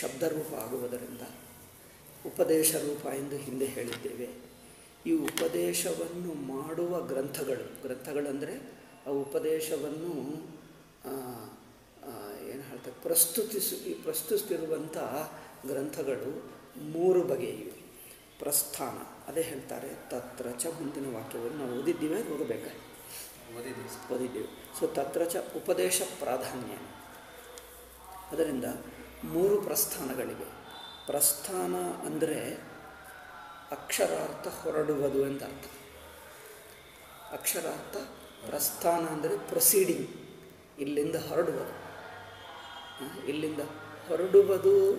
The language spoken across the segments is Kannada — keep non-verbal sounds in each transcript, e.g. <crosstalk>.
ಶಬ್ದರೂಪ ಆಗುವುದರಿಂದ ಉಪದೇಶ ರೂಪ ಎಂದು ಹಿಂದೆ ಹೇಳಿದ್ದೇವೆ. ಈ ಉಪದೇಶವನ್ನು ಮಾಡುವ ಗ್ರಂಥಗಳು ಗ್ರಂಥಗಳಂದರೆ ಆ ಉಪದೇಶವನ್ನು ಏನು ಹೇಳ್ತಾರೆ ಪ್ರಸ್ತುತಿಸು ಪ್ರಸ್ತುತಿರುವಂಥ ಗ್ರಂಥಗಳು ಮೂರು ಬಗೆಯಿವೆ ಪ್ರಸ್ಥಾನ ಅದೇ ಹೇಳ್ತಾರೆ ತತ್ರ ಚ ಮುಂದಿನ ವಾಕ್ಯವನ್ನು ನಾವು ಓದಿದ್ದೀವಿ ಓದಬೇಕಾ? ಓದಿದ್ದೀವಿ. ಓದಿದ್ದೀವಿ. ಸೊ ತತ್ರ ಚ ಉಪದೇಶ ಪ್ರಾಧಾನ್ಯ. ಅದರಿಂದ ಮೂರು ಪ್ರಸ್ಥಾನಗಳಿವೆ. ಪ್ರಸ್ಥಾನ ಅಂದರೆ ಅಕ್ಷರಾರ್ಥ ಹೊರಡುವುದು ಅಂತ ಅರ್ಥ. ಅಕ್ಷರಾರ್ಥ ಪ್ರಸ್ಥಾನ ಅಂದರೆ ಪ್ರೊಸೀಡಿಂಗ್ ಇಲ್ಲಿಂದ ಹೊರಡುವುದು. ಇಲ್ಲಿಂದ ಹೊರಡುವುದು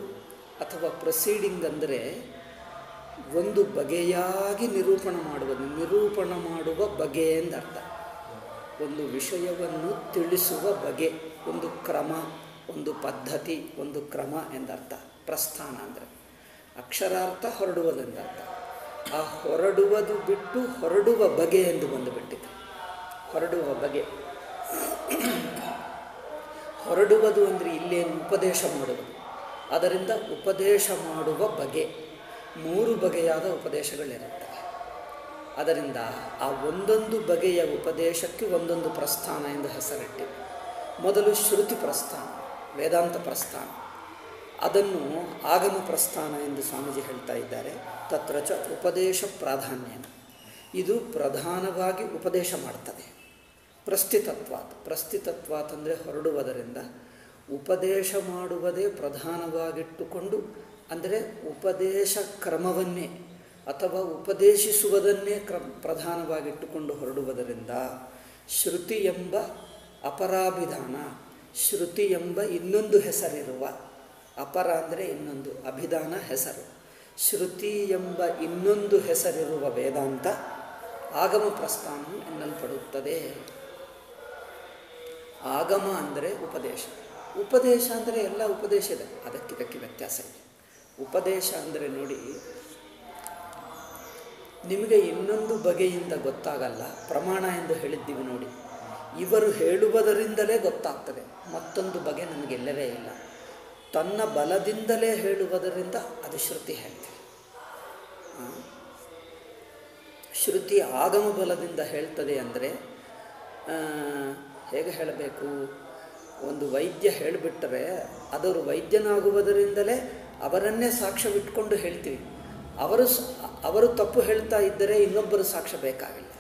ಅಥವಾ ಪ್ರೊಸೀಡಿಂಗ್ ಅಂದರೆ ಒಂದು ಬಗೆಯಾಗಿ ನಿರೂಪಣ ಮಾಡುವುದು. ನಿರೂಪಣ ಮಾಡುವ ಬಗೆ ಎಂದರ್ಥ ಒಂದು ವಿಷಯವನ್ನು ತಿಳಿಸುವ ಬಗೆ, ಒಂದು ಕ್ರಮ. ಒಂದು ಪದ್ಧತಿ, ಒಂದು ಕ್ರಮ ಎಂದರ್ಥ. ಪ್ರಸ್ಥಾನ ಅಂದರೆ ಅಕ್ಷರಾರ್ಥ ಹೊರಡುವುದೆಂದರ್ಥ ಆ ಹೊರಡುವುದು ಬಿಟ್ಟು ಹೊರಡುವ ಬಗೆ ಎಂದು ಬಂದುಬಿಟ್ಟಿದೆ ಹೊರಡುವ ಬಗೆ. ಹೊರಡುವುದು ಅಂದರೆ ಇಲ್ಲೇನು ಉಪದೇಶ ಮಾಡುವುದು. ಅದರಿಂದ ಉಪದೇಶ ಮಾಡುವ ಬಗೆ. ಮೂರು ಬಗೆಯಾದ ಉಪದೇಶಗಳಿರುತ್ತವೆ. ಅದರಿಂದ ಆ ಒಂದೊಂದು ಬಗೆಯ ಉಪದೇಶಕ್ಕೆ ಒಂದೊಂದು ಪ್ರಸ್ಥಾನ ಎಂದು ಹೆಸರಿಟ್ಟಿವೆ ಮೊದಲು ಶ್ರುತಿ ಪ್ರಸ್ಥಾನ. ವೇದಾಂತ ಪ್ರಸ್ಥಾನ. ಅದನ್ನು ಆಗಮ ಪ್ರಸ್ಥಾನ ಎಂದು ಸ್ವಾಮೀಜಿ ಹೇಳ್ತಾ ಇದ್ದಾರೆ. ತತ್ರ ಚ ಉಪದೇಶ ಪ್ರಾಧಾನ್ಯ ಇದು ಪ್ರಧಾನವಾಗಿ ಉಪದೇಶ ಮಾಡ್ತದೆ. ಪ್ರಸ್ಥಿತತ್ವಾತ್. ಪ್ರಸ್ಥಿತತ್ವಾತ್ ಅಂದರೆ ಹೊರಡುವುದರಿಂದ ಉಪದೇಶ ಮಾಡುವುದೇ ಪ್ರಧಾನವಾಗಿಟ್ಟುಕೊಂಡು ಅಂದರೆ ಉಪದೇಶ ಕ್ರಮವನ್ನೇ ಅಥವಾ ಉಪದೇಶಿಸುವುದನ್ನೇ ಕ್ರ ಪ್ರಧಾನವಾಗಿಟ್ಟುಕೊಂಡು ಹೊರಡುವುದರಿಂದ ಶ್ರುತಿ ಎಂಬ ಅಪರಾಭಿಧಾನ ಶ್ರುತಿ ಎಂಬ ಇನ್ನೊಂದು ಹೆಸರಿರುವ, ಅಪರ ಅಂದರೆ ಇನ್ನೊಂದು, ಅಭಿಧಾನ ಹೆಸರು. ಶ್ರುತಿ ಎಂಬ ಇನ್ನೊಂದು ಹೆಸರಿರುವ ವೇದಾಂತ ಆಗಮ ಪ್ರಸ್ಥಾನ ಎನ್ನಲ್ಪಡುತ್ತದೆ. ಆಗಮ ಅಂದರೆ ಉಪದೇಶ. ಉಪದೇಶ ಅಂದರೆ ಎಲ್ಲ ಉಪದೇಶ ಇದೆ. ಅದಕ್ಕಿದಕ್ಕೆ ವ್ಯತ್ಯಾಸ ಇದೆ. ಉಪದೇಶ ಅಂದರೆ ನೋಡಿ, ನಿಮಗೆ ಇನ್ನೊಂದು ಬಗೆಯಿಂದ ಗೊತ್ತಾಗಲ್ಲ, ಪ್ರಮಾಣ ಎಂದು ಹೇಳಿದ್ದೀವಿ ನೋಡಿ. ಇವರು ಹೇಳುವುದರಿಂದಲೇ ಗೊತ್ತಾಗ್ತದೆ. ಮತ್ತೊಂದು ಬಗೆ ನಮಗೆಲ್ಲವೇ ಇಲ್ಲ. ತನ್ನ ಬಲದಿಂದಲೇ ಹೇಳುವುದರಿಂದ ಅದು ಶ್ರುತಿ ಹೇಳ್ತೀವಿ. ಆ? ಶ್ರುತಿ ಆಗಮ ಬಲದಿಂದ ಹೇಳ್ತದೆ ಅಂದರೆ ಹೇಗೆ ಹೇಳಬೇಕು? ಒಂದು ವೈದ್ಯ ಹೇಳಿಬಿಟ್ಟರೆ ಅದರ ವೈದ್ಯನಾಗುವುದರಿಂದಲೇ ಅವರನ್ನೇ ಸಾಕ್ಷ್ಯವಿಟ್ಕೊಂಡು ಹೇಳ್ತೀವಿ. ಅವರು ಅವರು ತಪ್ಪು ಹೇಳ್ತಾ ಇದ್ದರೆ ಇನ್ನೊಬ್ಬರು ಸಾಕ್ಷ್ಯ ಬೇಕಾಗಿಲ್ಲ.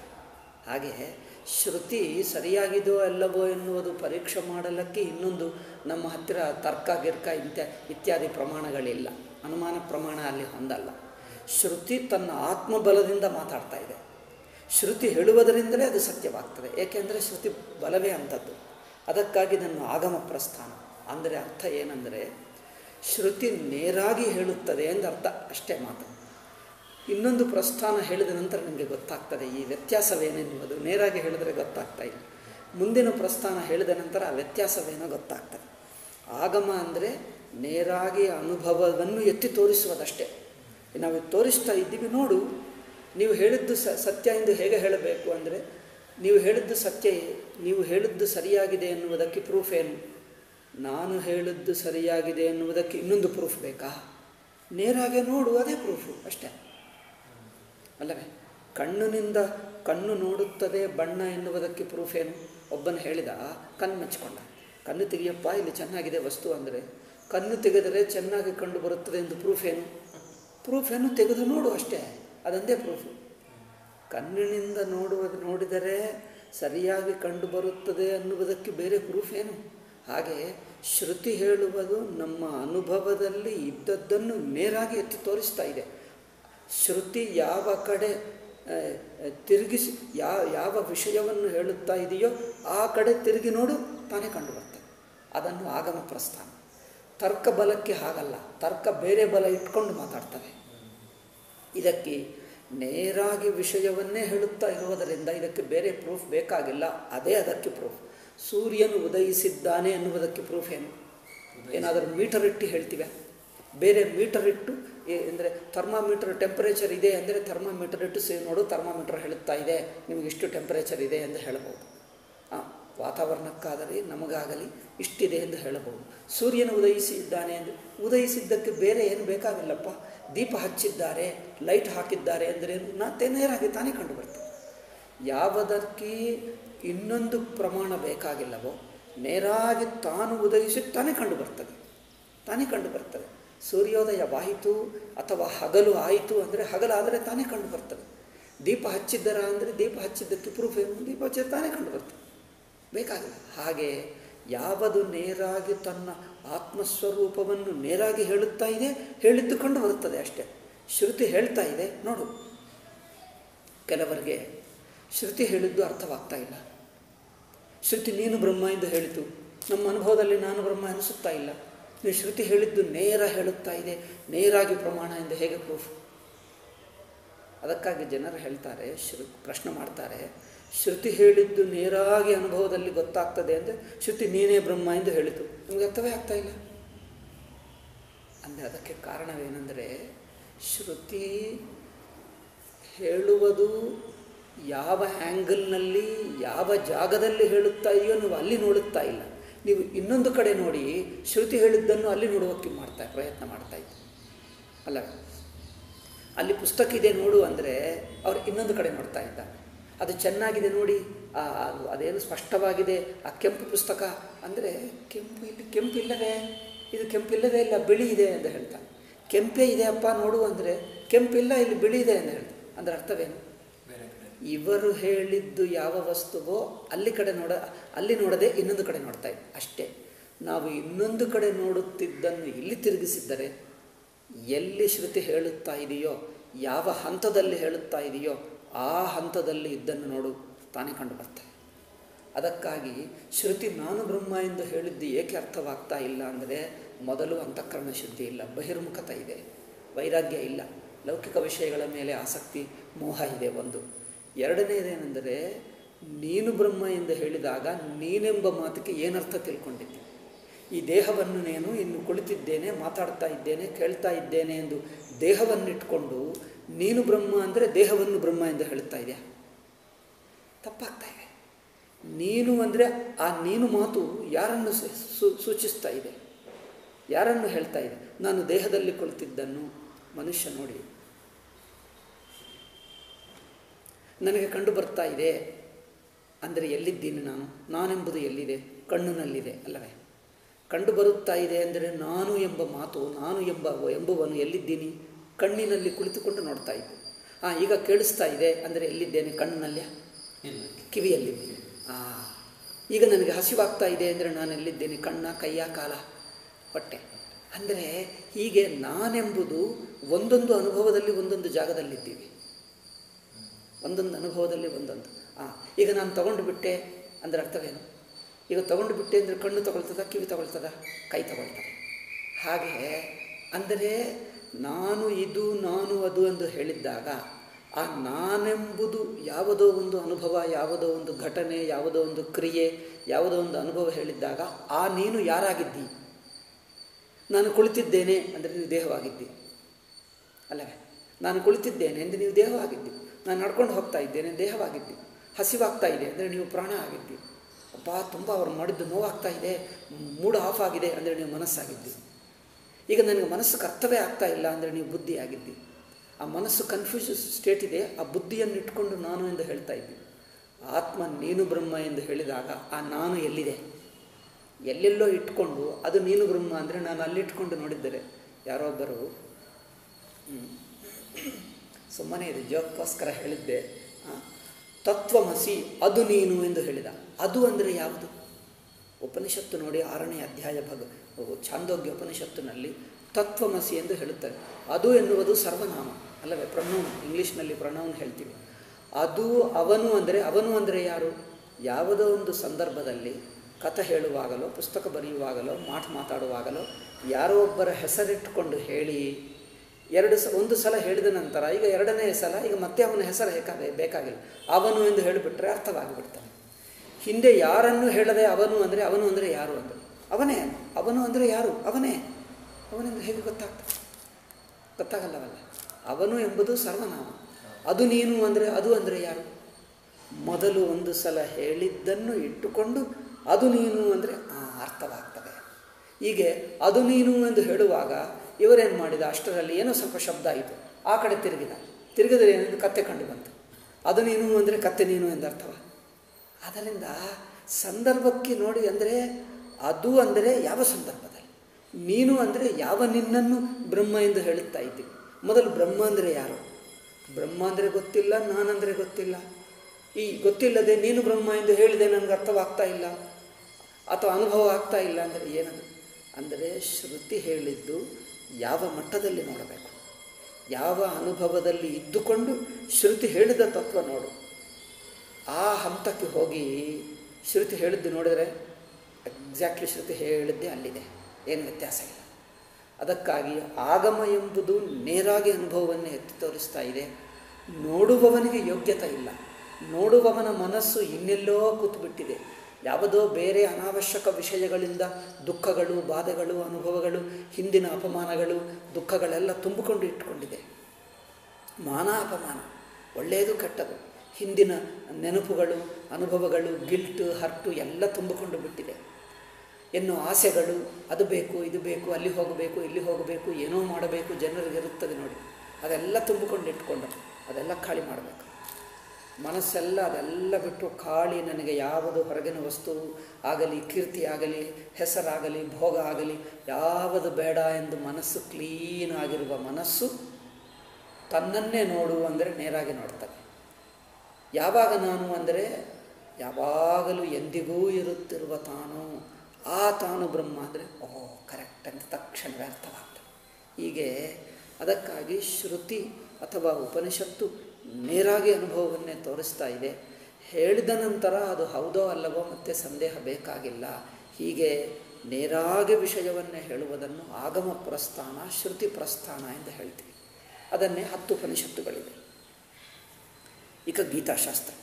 ಹಾಗೆ ಶ್ರುತಿ ಸರಿಯಾಗಿದೋ ಅಲ್ಲವೋ ಎನ್ನುವುದು ಪರೀಕ್ಷೆ ಮಾಡಲಿಕ್ಕೆ ಇನ್ನೊಂದು ನಮ್ಮ ಹತ್ತಿರ ತರ್ಕ, ಗಿರ್ಕ ಇಂತ್ಯ, ಇತ್ಯಾದಿ ಪ್ರಮಾಣಗಳಿಲ್ಲ. ಅನುಮಾನ ಪ್ರಮಾಣ ಅಲ್ಲಿ ಹೊಂದಲ್ಲ ಶ್ರುತಿ ತನ್ನ ಆತ್ಮಬಲದಿಂದ ಮಾತಾಡ್ತಾ ಇದೆ. ಶ್ರುತಿ ಹೇಳುವುದರಿಂದಲೇ ಅದು ಸತ್ಯವಾಗ್ತದೆ. ಏಕೆಂದರೆ ಶ್ರುತಿ ಬಲವೇ ಅಂಥದ್ದು. ಅದಕ್ಕಾಗಿ ನನ್ನ ಆಗಮ ಪ್ರಸ್ಥಾನ. ಅಂದರೆ ಅರ್ಥ ಏನಂದರೆ, ಶ್ರುತಿ ನೇರಾಗಿ ಹೇಳುತ್ತದೆ ಎಂದರ್ಥ ಅಷ್ಟೇ ಮಾತು ಇನ್ನೊಂದು ಪ್ರಸ್ಥಾನ ಹೇಳಿದ ನಂತರ ನಿಮಗೆ ಗೊತ್ತಾಗ್ತದೆ, ಈ ವ್ಯತ್ಯಾಸವೇನೆನ್ನುವುದು ನೇರಾಗಿ ಹೇಳಿದರೆ ಗೊತ್ತಾಗ್ತಾ ಇಲ್ಲ. ಮುಂದಿನ ಪ್ರಸ್ಥಾನ ಹೇಳಿದ ನಂತರ ಆ ವ್ಯತ್ಯಾಸವೇನೋ ಗೊತ್ತಾಗ್ತದೆ. ಆಗಮ ಅಂದರೆ ನೇರಾಗಿ ಅನುಭವವನ್ನು ಎತ್ತಿ ತೋರಿಸುವುದಷ್ಟೇ. ನಾವು ತೋರಿಸ್ತಾ ಇದ್ದೀವಿ, ನೋಡು. ನೀವು ಹೇಳಿದ್ದು ಸತ್ಯ ಎಂದು ಹೇಗೆ ಹೇಳಬೇಕು ಅಂದರೆ, ನೀವು ಹೇಳಿದ್ದು ಸತ್ಯ, ನೀವು ಹೇಳಿದ್ದು ಸರಿಯಾಗಿದೆ ಎನ್ನುವುದಕ್ಕೆ ಪ್ರೂಫ್ ಏನು? ನಾನು ಹೇಳಿದ್ದು ಸರಿಯಾಗಿದೆ ಎನ್ನುವುದಕ್ಕೆ ಇನ್ನೊಂದು ಪ್ರೂಫ್ ಬೇಕಾ? ನೇರಾಗೆ ನೋಡು, ಅದೇ ಪ್ರೂಫು ಅಷ್ಟೇ. ಅಲ್ಲವೇ? ಕಣ್ಣಿನಿಂದ ಕಣ್ಣು ನೋಡುತ್ತದೆ, ಬಣ್ಣ ಎನ್ನುವುದಕ್ಕೆ ಪ್ರೂಫ್ ಏನು? ಒಬ್ಬನು ಹೇಳಿದ ಕಣ್ಣು ಮೆಚ್ಚಿಕೊಂಡ. ಕಣ್ಣು ತೆಗೆಯಪ್ಪ, ಇಲ್ಲಿ ಚೆನ್ನಾಗಿದೆ ವಸ್ತು ಅಂದರೆ, ಕಣ್ಣು ತೆಗೆದರೆ ಚೆನ್ನಾಗಿ ಕಂಡು ಬರುತ್ತದೆ ಎಂದು ಪ್ರೂಫ್ ಏನು? ಪ್ರೂಫ್ ಏನು? ತೆಗೆದು ನೋಡು ಅಷ್ಟೇ. ಅದೊಂದೇ ಪ್ರೂಫು ಕಣ್ಣಿನಿಂದ ನೋಡುವ ನೋಡಿದರೆ ಸರಿಯಾಗಿ ಕಂಡು ಬರುತ್ತದೆ ಅನ್ನುವುದಕ್ಕೆ ಬೇರೆ ಪ್ರೂಫ್ ಏನು? ಹಾಗೆ ಶ್ರುತಿ ಹೇಳುವುದು ನಮ್ಮ ಅನುಭವದಲ್ಲಿ ಇದ್ದದ್ದನ್ನು ನೇರಾಗಿ ಎತ್ತಿ ತೋರಿಸ್ತಾ ಇದೆ. ಶ್ರುತಿ ಯಾವ ಕಡೆ ತಿರುಗಿಸಿ ಯಾವ ಯಾವ ವಿಷಯವನ್ನು ಹೇಳುತ್ತಾ ಇದೆಯೋ ಆ ಕಡೆ ತಿರುಗಿ ನೋಡು, ತಾನೇ ಕಂಡು ಬರ್ತದೆ ಅದನ್ನು ಆಗಮ ಪ್ರಸ್ಥಾನ. ತರ್ಕ ಬಲಕ್ಕೆ ಹಾಗಲ್ಲ, ತರ್ಕ ಬೇರೆ ಬಲ ಇಟ್ಕೊಂಡು ಮಾತಾಡ್ತವೆ ಇದಕ್ಕೆ ನೇರಾಗಿ ವಿಷಯವನ್ನೇ ಹೇಳುತ್ತಾ ಇರುವುದರಿಂದ ಇದಕ್ಕೆ ಬೇರೆ ಪ್ರೂಫ್ ಬೇಕಾಗಿಲ್ಲ, ಅದೇ ಅದಕ್ಕೆ ಪ್ರೂಫ್ ಸೂರ್ಯನು ಉದಯಿಸಿದ್ದಾನೆ ಅನ್ನುವುದಕ್ಕೆ ಪ್ರೂಫ್ ಏನು? ಏನಾದರೂ ಮೀಟರ್ ಇಟ್ಟು ಹೇಳ್ತೀವಿ? ಬೇರೆ ಮೀಟರ್ ಇಟ್ಟು ಅಂದರೆ ಥರ್ಮಾಮೀಟರ್ ಟೆಂಪರೇಚರ್ ಇದೆ ಅಂದರೆ ಥರ್ಮಾಮೀಟರ್ ಇಟ್ಟು ಸೇ ನೋಡು ಥರ್ಮಾಮೀಟರ್ ಹೇಳುತ್ತಾ ಇದೆ ನಿಮಗೆ ಇಷ್ಟು ಟೆಂಪರೇಚರ್ ಇದೆ ಎಂದು ಹೇಳಬಹುದು. ಆ, ವಾತಾವರಣಕ್ಕಾಗಲಿ ನಮಗಾಗಲಿ ಇಷ್ಟಿದೆ ಎಂದು ಹೇಳಬಹುದು. ಸೂರ್ಯನು ಉದಯಿಸಿದ್ದಾನೆ ಎಂದು ಉದಯಿಸಿದ್ದಕ್ಕೆ ಬೇರೆ ಏನು ಬೇಕಾಗಿಲ್ಲಪ್ಪ. ದೀಪ ಹಚ್ಚಿದ್ದಾರೆ ಲೈಟ್ ಹಾಕಿದ್ದಾರೆ ಅಂದರೆ ನಾ ನೇರಾಗಿ ತಾನೇ ಕಂಡು ಬರ್ತದೆ ಯಾವುದಕ್ಕೆ ಇನ್ನೊಂದು ಪ್ರಮಾಣ ಬೇಕಾಗಿಲ್ಲವೋ ನೇರಾಗಿ ತಾನು ಉದಯಿಸಿ ತಾನೇ ಕಂಡು ಬರ್ತದೆ. ತಾನೇ ಕಂಡು ಬರ್ತದೆ. ಸೂರ್ಯೋದಯವಾಯಿತು ಅಥವಾ ಹಗಲು ಆಯಿತು ಅಂದರೆ ಹಗಲಾದರೆ ತಾನೇ ಕಂಡು ಬರ್ತದೆ. ದೀಪ ಹಚ್ಚಿದ್ದರ ಅಂದರೆ ದೀಪ ಹಚ್ಚಿದ್ದಕ್ಕೆ ಪ್ರೂಫ್ ಏನು ದೀಪ ಹಚ್ಚಿದ ತಾನೇ ಕಂಡು ಬರ್ತದೆ. ಬೇಕಾಗಿಲ್ಲ. ಹಾಗೆ ಯಾವುದು ನೇರಾಗಿ ತನ್ನ ಆತ್ಮಸ್ವರೂಪವನ್ನು ನೇರಾಗಿ ಹೇಳುತ್ತಾ ಇದೆ, ಹೇಳಿದ್ದು ಕಂಡು ಬರುತ್ತದೆ ಅಷ್ಟೇ. ಶ್ರುತಿ ಹೇಳ್ತಾ ಇದೆ, ನೋಡು. ಕೆಲವರಿಗೆ ಶ್ರುತಿ ಹೇಳಿದ್ದು ಅರ್ಥವಾಗ್ತಾ ಇಲ್ಲ. ಶ್ರುತಿ ನೀನು ಬ್ರಹ್ಮ ಎಂದು ಹೇಳಿತು. ನಮ್ಮ ಅನುಭವದಲ್ಲಿ ನಾನು ಬ್ರಹ್ಮ ಅನಿಸುತ್ತಾ ಇಲ್ಲ. ಶ್ರುತಿ ಹೇಳಿದ್ದು ನೇರ ಹೇಳುತ್ತಾ ಇದೆ. ನೇರಾಗಿ ಪ್ರಮಾಣ ಎಂದು ಹೇಗೆ ಪ್ರೂಫ್ ಅದಕ್ಕಾಗಿ ಜನರು ಹೇಳ್ತಾರೆ, ಶ್ರು, ಪ್ರಶ್ನೆ ಮಾಡ್ತಾರೆ, ಶ್ರುತಿ ಹೇಳಿದ್ದು ನೇರಾಗಿ ಅನುಭವದಲ್ಲಿ ಗೊತ್ತಾಗ್ತದೆ ಅಂದರೆ ಶ್ರುತಿ ನೀನೇ ಬ್ರಹ್ಮ ಎಂದು ಹೇಳಿತು. ನಿಮಗೆ ಅರ್ಥವೇ ಆಗ್ತಾ ಇಲ್ಲ. ಅಂದರೆ ಅದಕ್ಕೆ ಕಾರಣವೇನೆಂದರೆ ಶ್ರುತಿ ಹೇಳುವುದು ಯಾವ ಆ್ಯಂಗಲ್ನಲ್ಲಿ ಯಾವ ಜಾಗದಲ್ಲಿ ಹೇಳುತ್ತಾ ಇದೆಯೋ ನೀವು ಅಲ್ಲಿ ನೋಡುತ್ತಾ ಇಲ್ಲ. ನೀವು ಇನ್ನೊಂದು ಕಡೆ ನೋಡಿ ಶ್ರುತಿ ಹೇಳಿದ್ದನ್ನು ಅಲ್ಲಿ ನೋಡುವಕ್ಕೆ ಮಾಡ್ತಾ ಪ್ರಯತ್ನ ಮಾಡ್ತಾ ಇದ್ದೆ. ಅಲ್ಲ, ಅಲ್ಲಿ ಪುಸ್ತಕ ಇದೆ ನೋಡು ಅಂದರೆ ಅವ್ರು ಇನ್ನೊಂದು ಕಡೆ ನೋಡ್ತಾ ಇದ್ದ ಅದು ಚೆನ್ನಾಗಿದೆ ನೋಡಿ, ಆ, ಅದು- ಅದೇನು ಸ್ಪಷ್ಟವಾಗಿದೆ, ಆ ಕೆಂಪು ಪುಸ್ತಕ ಅಂದರೆ ಕೆಂಪು ಇಲ್ಲಿ ಕೆಂಪು ಇಲ್ಲವೇ? ಇದು ಕೆಂಪಿಲ್ಲವೇ ಇಲ್ಲ, ಬಿಳಿ ಇದೆ ಅಂತ ಹೇಳ್ತಾನೆ. ಕೆಂಪೇ ಇದೆ ಅಪ್ಪ ನೋಡು ಅಂದರೆ ಕೆಂಪಿಲ್ಲ ಇಲ್ಲಿ ಬಿಳಿ ಇದೆ ಅಂತ ಹೇಳ್ತಾನೆ. ಅಂದರೆ ಅರ್ಥವೇನು? ಇವರು ಹೇಳಿದ್ದು ಯಾವ ವಸ್ತುವೋ ಅಲ್ಲಿ ಕಡೆ ನೋಡ, ಅಲ್ಲಿ ನೋಡದೆ ಇನ್ನೊಂದು ಕಡೆ ನೋಡ್ತಾ ಇದ್ದೆ. ಅಷ್ಟೇ. ನಾವು ಇನ್ನೊಂದು ಕಡೆ ನೋಡುತ್ತಿದ್ದನ್ನು ಇಲ್ಲಿ ತಿರುಗಿಸಿದ್ದರೆ, ಎಲ್ಲಿ ಶ್ರುತಿ ಹೇಳುತ್ತಾ ಇದೆಯೋ, ಯಾವ ಹಂತದಲ್ಲಿ ಹೇಳುತ್ತಾ ಇದೆಯೋ, ಆ ಹಂತದಲ್ಲಿ ಇದ್ದನ್ನು ನೋಡು, ತಾನೇ ಕಂಡು ಬರ್ತದೆ ಅದಕ್ಕಾಗಿ ಶ್ರುತಿ ನಾನು ಬ್ರಹ್ಮ ಎಂದು ಹೇಳಿದ್ದು ಏಕೆ ಅರ್ಥವಾಗ್ತಾ ಇಲ್ಲ ಅಂದರೆ, ಮೊದಲು ಅಂತಃಕರಣ ಶುದ್ಧಿ ಇಲ್ಲ, ಬಹಿರ್ಮುಖತ ಇದೆ, ವೈರಾಗ್ಯ ಇಲ್ಲ, ಲೌಕಿಕ ವಿಷಯಗಳ ಮೇಲೆ ಆಸಕ್ತಿ, ಮೋಹ ಇದೆ ಒಂದು. ಎರಡನೇದೇನೆಂದರೆ, ನೀನು ಬ್ರಹ್ಮ ಎಂದು ಹೇಳಿದಾಗ ನೀನೆಂಬ ಮಾತಿಗೆ ಏನರ್ಥ ತಿಳ್ಕೊಂಡಿದ್ದೆ. ಈ ದೇಹವನ್ನು ನಾನು ಇನ್ನು ಕುಳಿತಿದ್ದೇನೆ, ಮಾತಾಡ್ತಾ ಇದ್ದೇನೆ, ಕೇಳ್ತಾ ಇದ್ದೇನೆ ಎಂದು ದೇಹವನ್ನಿಟ್ಕೊಂಡು, ನೀನು ಬ್ರಹ್ಮ ಅಂದರೆ ದೇಹವನ್ನು ಬ್ರಹ್ಮ ಎಂದು ಹೇಳ್ತಾ ಇದೆಯಾ? ತಪ್ಪಾಗ್ತಾ ಇದೆ. ನೀನು ಅಂದರೆ ಆ ನೀನು ಮಾತು ಯಾರನ್ನು ಸೂಚಿಸ್ತಾ ಇದೆ? ಯಾರನ್ನು ಹೇಳ್ತಾ ಇದೆ? ನಾನು ದೇಹದಲ್ಲಿ ಕುಳಿತಿದ್ದನ್ನು ಮನುಷ್ಯ ನೋಡಿ. ನನಗೆ ಕಂಡು ಬರ್ತಾ ಇದೆ. ಅಂದರೆ ಎಲ್ಲಿದ್ದೀನಿ ನಾನು? ನಾನೆಂಬುದು ಎಲ್ಲಿದೆ? ಕಣ್ಣಿನಲ್ಲಿದೆ ಅಲ್ಲವೇ? ಕಂಡು ಬರುತ್ತಾ ಇದೆ ಅಂದರೆ ನಾನು ಎಂಬ ಮಾತು ನಾನು ಎಂಬ ಎಂಬುವನು ಎಲ್ಲಿದ್ದೀನಿ? ಕಣ್ಣಿನಲ್ಲಿ ಕುಳಿತುಕೊಂಡು ನೋಡ್ತಾ ಇದ್ದೆ ಹಾಂ ಈಗ ಕೇಳಿಸ್ತಾ ಇದೆ ಅಂದರೆ ಎಲ್ಲಿದ್ದೇನೆ? ಕಣ್ಣಿನಲ್ಲಿ ಕಿವಿಯಲ್ಲಿದ್ದೀನಿ ಆ ಈಗ ನನಗೆ ಹಸಿವಾಗ್ತಾ ಇದೆ ಅಂದರೆ ನಾನು ಎಲ್ಲಿದ್ದೇನೆ? ಕಣ್ಣ ಕೈಯ ಕಾಲ ಹೊಟ್ಟೆ. ಅಂದರೆ ಹೀಗೆ ನಾನೆಂಬುದು ಒಂದೊಂದು ಅನುಭವದಲ್ಲಿ ಒಂದೊಂದು ಜಾಗದಲ್ಲಿದ್ದೀವಿ. ಒಂದೊಂದು ಅನುಭವದಲ್ಲಿ ಒಂದೊಂದು. ಆ, ಈಗ ನಾನು ತಗೊಂಡು ಬಿಟ್ಟೆ ಅಂದರೆ ಅರ್ಥವೇನು? ಈಗ ತಗೊಂಡು ಬಿಟ್ಟೆ ಅಂದರೆ ಕಣ್ಣು ತಗೊಳ್ತದ, ಕಿವಿ ತಗೊಳ್ತದ, ಕೈ ತಗೊಳ್ತದೆ. ಹಾಗೆ ಅಂದರೆ ನಾನು ಇದು, ನಾನು ಅದು ಎಂದು ಹೇಳಿದ್ದಾಗ ಆ ನಾನೆಂಬುದು ಯಾವುದೋ ಒಂದು ಅನುಭವ, ಯಾವುದೋ ಒಂದು ಘಟನೆ, ಯಾವುದೋ ಒಂದು ಕ್ರಿಯೆ, ಯಾವುದೋ ಒಂದು ಅನುಭವ ಹೇಳಿದ್ದಾಗ ಆ ನೀನು ಯಾರಾಗಿದ್ದಿ? ನಾನು ಕುಳಿತಿದ್ದೇನೆ ಅಂದರೆ ನೀವು ದೇಹವಾಗಿದ್ದಿ. ಅಲ್ಲವೇ? ನಾನು ಕುಳಿತಿದ್ದೇನೆ ಎಂದು ನೀವು ದೇಹವಾಗಿದ್ದಿ. ನಾನು ನಡ್ಕೊಂಡು ಹೋಗ್ತಾ ಇದ್ದೇನೆ ದೇಹವಾಗಿದ್ದೆ ಹಸಿವಾಗ್ತಾ ಇದೆ ಅಂದರೆ ನೀವು ಪ್ರಾಣ ಆಗಿದ್ದಿ ಅಪ್ಪ ತುಂಬ ಅವ್ರು ಮಾಡಿದ್ದು ನೋವಾಗ್ತಾ ಇದೆ ಮೂಡ್ ಆಫ್ ಆಗಿದೆ ಅಂದರೆ ನೀವು ಮನಸ್ಸಾಗಿದ್ದೆ ಈಗ ನನಗೆ ಮನಸ್ಸು ಕರ್ತವ್ಯ ಆಗ್ತಾ ಇಲ್ಲ ಅಂದರೆ ನೀವು ಬುದ್ಧಿ ಆಗಿದ್ದಿ ಆ ಮನಸ್ಸು ಕನ್ಫ್ಯೂಸ್ ಸ್ಟೇಟ್ ಇದೆ ಆ ಬುದ್ಧಿಯನ್ನು ಇಟ್ಕೊಂಡು ನಾನು ಎಂದು ಹೇಳ್ತಾ ಇದ್ದೆ ಆತ್ಮ ನೀನು ಬ್ರಹ್ಮ ಎಂದು ಹೇಳಿದಾಗ ಆ ನಾನು ಎಲ್ಲಿದೆ? ಎಲ್ಲೆಲ್ಲೋ ಇಟ್ಕೊಂಡು ಅದು ನೀನು ಬ್ರಹ್ಮ ಅಂದರೆ ನಾನು ಅಲ್ಲಿಟ್ಕೊಂಡು ನೋಡಿದ್ದರೆ ಯಾರೋ ಒಬ್ಬರು ಹ್ಮ್, ಸುಮ್ಮನೆ ಇದು, ಜೋಕ್ಕೋಸ್ಕರ ಹೇಳಿದ್ದೆ. ತತ್ವಮಸಿ ಅದು ನೀನು ಎಂದು ಹೇಳಿದ. ಅದು ಅಂದರೆ ಯಾವುದು? ಉಪನಿಷತ್ತು ನೋಡಿ ಆರನೇ ಅಧ್ಯಾಯ ಭಾಗ ಛಾಂದೋಗ್ಯ ಉಪನಿಷತ್ತಿನಲ್ಲಿ ತತ್ವಮಸಿ ಎಂದು ಹೇಳುತ್ತಾರೆ. ಅದು ಎನ್ನುವುದು ಸರ್ವನಾಮ, ಅಲ್ಲವೇ? ಪ್ರನೌನ್ ಇಂಗ್ಲೀಷ್ನಲ್ಲಿ ಪ್ರನೌನ್ ಹೇಳ್ತೀವಿ. ಅದು ಅವನು ಅಂದರೆ ಅವನು ಅಂದರೆ ಯಾರು? ಯಾವುದೋ ಒಂದು ಸಂದರ್ಭದಲ್ಲಿ ಕಥೆ ಹೇಳುವಾಗಲೋ, ಪುಸ್ತಕ ಬರೆಯುವಾಗಲೋ, ಮಾತು ಮಾತಾಡುವಾಗಲೋ, ಯಾರೋ ಒಬ್ಬರ ಹೆಸರಿಟ್ಟುಕೊಂಡು ಹೇಳಿ ಎರಡು ಸ ಒಂದು ಸಲ ಹೇಳಿದ ನಂತರ, ಈಗ ಎರಡನೇ ಸಲ, ಈಗ ಮತ್ತೆ ಅವನ ಹೆಸರು ಬೇಕಾಗ ಬೇಕಾಗಿಲ್ಲ. ಅವನು ಎಂದು ಹೇಳಿಬಿಟ್ರೆ ಅರ್ಥವಾಗಿಬಿಡ್ತಾನೆ. ಹಿಂದೆ ಯಾರನ್ನು ಹೇಳದೆ ಅವನು ಅಂದರೆ ಅವನು ಅಂದರೆ ಯಾರು ಅಂದರೆ ಅವನೇ ಅವನು ಅಂದರೆ ಯಾರು? ಅವನೇ. ಅವನೆಂದು ಹೇಗೆ ಗೊತ್ತಾಗ್ತದೆ? ಗೊತ್ತಾಗಲ್ಲವಲ್ಲ. ಅವನು ಎಂಬುದು ಸರ್ವನಾಮ. ಅದು ನೀನು ಅಂದರೆ, ಅದು ಅಂದರೆ ಯಾರು? ಮೊದಲು ಒಂದು ಸಲ ಹೇಳಿದ್ದನ್ನು ಇಟ್ಟುಕೊಂಡು, ಅದು ನೀನು ಅಂದರೆ ಅರ್ಥವಾಗ್ತದೆ. ಹೀಗೆ ಅದು ನೀನು ಎಂದು ಹೇಳುವಾಗ ಇವರೇನು ಮಾಡಿದ? ಅಷ್ಟರಲ್ಲಿ ಏನೋ ಸ್ವಲ್ಪ ಶಬ್ದ ಆಯಿತು. ಆ ಕಡೆ ತಿರುಗಿದ. ತಿರುಗಿದ್ರೆ ಏನಂದ್ರೆ ಕತ್ತೆ ಕಂಡು ಬಂತು. ಅದು ನೀನು ಅಂದರೆ ಕತ್ತೆ ನೀನು ಎಂದರ್ಥವ? ಅದರಿಂದ ಸಂದರ್ಭಕ್ಕೆ ನೋಡಿ ಅಂದರೆ ಅದು ಅಂದರೆ ಯಾವ ಸಂದರ್ಭದಲ್ಲಿ? ನೀನು ಅಂದರೆ ಯಾವ ನಿನ್ನನ್ನು ಬ್ರಹ್ಮ ಎಂದು ಹೇಳುತ್ತಾ ಇದ್ದೀವಿ ಮೊದಲು ಬ್ರಹ್ಮ ಅಂದರೆ ಯಾರು? ಬ್ರಹ್ಮ ಅಂದರೆ ಗೊತ್ತಿಲ್ಲ ನಾನಂದರೆ ಗೊತ್ತಿಲ್ಲ. ಈ ಗೊತ್ತಿಲ್ಲದೆ ನೀನು ಬ್ರಹ್ಮ ಎಂದು ಹೇಳಿದೆ ನನಗೆ ಅರ್ಥವಾಗ್ತಾ ಇಲ್ಲ. ಅಥವಾ ಅನುಭವ ಆಗ್ತಾ ಇಲ್ಲ ಅಂದರೆ ಏನದು? ಅಂದರೆ ಶ್ರುತಿ ಹೇಳಿದ್ದು ಯಾವ ಮಟ್ಟದಲ್ಲಿ ನೋಡಬೇಕು? ಯಾವ ಅನುಭವದಲ್ಲಿ ಇದ್ದುಕೊಂಡು ಶ್ರುತಿ ಹೇಳಿದ ತತ್ವ ನೋಡು. ಆ ಹಂತಕ್ಕೆ ಹೋಗಿ ಶ್ರುತಿ ಹೇಳಿದ್ದು ನೋಡಿದರೆ ಎಕ್ಸಾಕ್ಟ್ಲಿ ಶ್ರುತಿ ಹೇಳಿದ್ದೇ ಅಲ್ಲಿದೆ. ಏನು ವ್ಯತ್ಯಾಸ ಇಲ್ಲ. ಅದಕ್ಕಾಗಿ ಆಗಮ ಎಂಬುದು ನೇರಾಗಿ ಅನುಭವವನ್ನು ಎತ್ತಿ ತೋರಿಸ್ತಾ ಇದೆ. ನೋಡುವವನಿಗೆ ಯೋಗ್ಯತೆ ಇಲ್ಲ. ನೋಡುವವನ ಮನಸ್ಸು ಇನ್ನೆಲ್ಲೋ ಕೂತುಬಿಟ್ಟಿದೆ. ಯಾವುದೋ ಬೇರೆ ಅನಾವಶ್ಯಕ ವಿಷಯಗಳಿಂದ ದುಃಖಗಳು, ಬಾಧೆಗಳು, ಅನುಭವಗಳು, ಹಿಂದಿನ ಅಪಮಾನಗಳು, ದುಃಖಗಳೆಲ್ಲ ತುಂಬಿಕೊಂಡು ಇಟ್ಕೊಂಡಿದೆ. ಮಾನ ಅಪಮಾನ. ಒಳ್ಳೆಯದು ಕೆಟ್ಟದು. ಹಿಂದಿನ ನೆನಪುಗಳು, ಅನುಭವಗಳು, ಗಿಲ್ಟು, ಹರ್ಟು ಎಲ್ಲ ತುಂಬಿಕೊಂಡು ಬಿಟ್ಟಿದೆ. ಎನ್ನು ಆಸೆಗಳು, ಅದು ಬೇಕು, ಇದು ಬೇಕು, ಅಲ್ಲಿ ಹೋಗಬೇಕು, ಇಲ್ಲಿ ಹೋಗಬೇಕು, ಏನೋ ಮಾಡಬೇಕು ಜನರಿಗೆ ಇರುತ್ತದೆ ನೋಡಿ. ಅದೆಲ್ಲ ತುಂಬಿಕೊಂಡು ಇಟ್ಕೊಂಡು ಅದೆಲ್ಲ ಖಾಲಿ ಮಾಡಬೇಕು. ಮನಸ್ಸೆಲ್ಲ ಅದೆಲ್ಲ ಬಿಟ್ಟು ಖಾಲಿ ನನಗೆ ಯಾವುದು ಹೊರಗಿನ ವಸ್ತು ಆಗಲಿ, ಕೀರ್ತಿ ಆಗಲಿ, ಹೆಸರಾಗಲಿ, ಭೋಗ ಆಗಲಿ, ಯಾವುದು ಬೇಡ ಎಂದು ಮನಸ್ಸು ಕ್ಲೀನ್ ಆಗಿರುವ ಮನಸ್ಸು ತನ್ನನ್ನೇ ನೋಡು ಅಂದರೆ ನೇರಾಗಿ ನೋಡ್ತಾನೆ ಯಾವಾಗ ನಾನು ಅಂದರೆ ಯಾವಾಗಲೂ ಎಂದಿಗೂ ಇರುತ್ತಿರುವ ತಾನು, ಆ ತಾನು ಬ್ರಹ್ಮ ಅಂದರೆ, ಓ ಕರೆಕ್ಟ್ ಅಂತ ತಕ್ಷಣವೇ ಅರ್ಥವಾಗ್ತದೆ. ಹೀಗೆ ಅದಕ್ಕಾಗಿ ಶ್ರುತಿ ಅಥವಾ ಉಪನಿಷತ್ತು ನೇರಾಗಿ ಅನುಭವವನ್ನೇ ತೋರಿಸ್ತಾ ಇದೆ. ಹೇಳಿದ ನಂತರ ಅದು ಹೌದೋ ಅಲ್ಲವೋ ಮತ್ತೆ ಸಂದೇಹ ಬೇಕಾಗಿಲ್ಲ. ಹೀಗೆ ನೇರಾಗಿ ವಿಷಯವನ್ನೇ ಹೇಳುವುದನ್ನು ಆಗಮ ಪ್ರಸ್ಥಾನ, ಶ್ರುತಿ ಪ್ರಸ್ಥಾನ ಎಂದು ಹೇಳ್ತೀವಿ. ಅದನ್ನೇ ಹತ್ತು ಉಪನಿಷತ್ತುಗಳಿವೆ. ಈಗ ಗೀತಾಶಾಸ್ತ್ರ.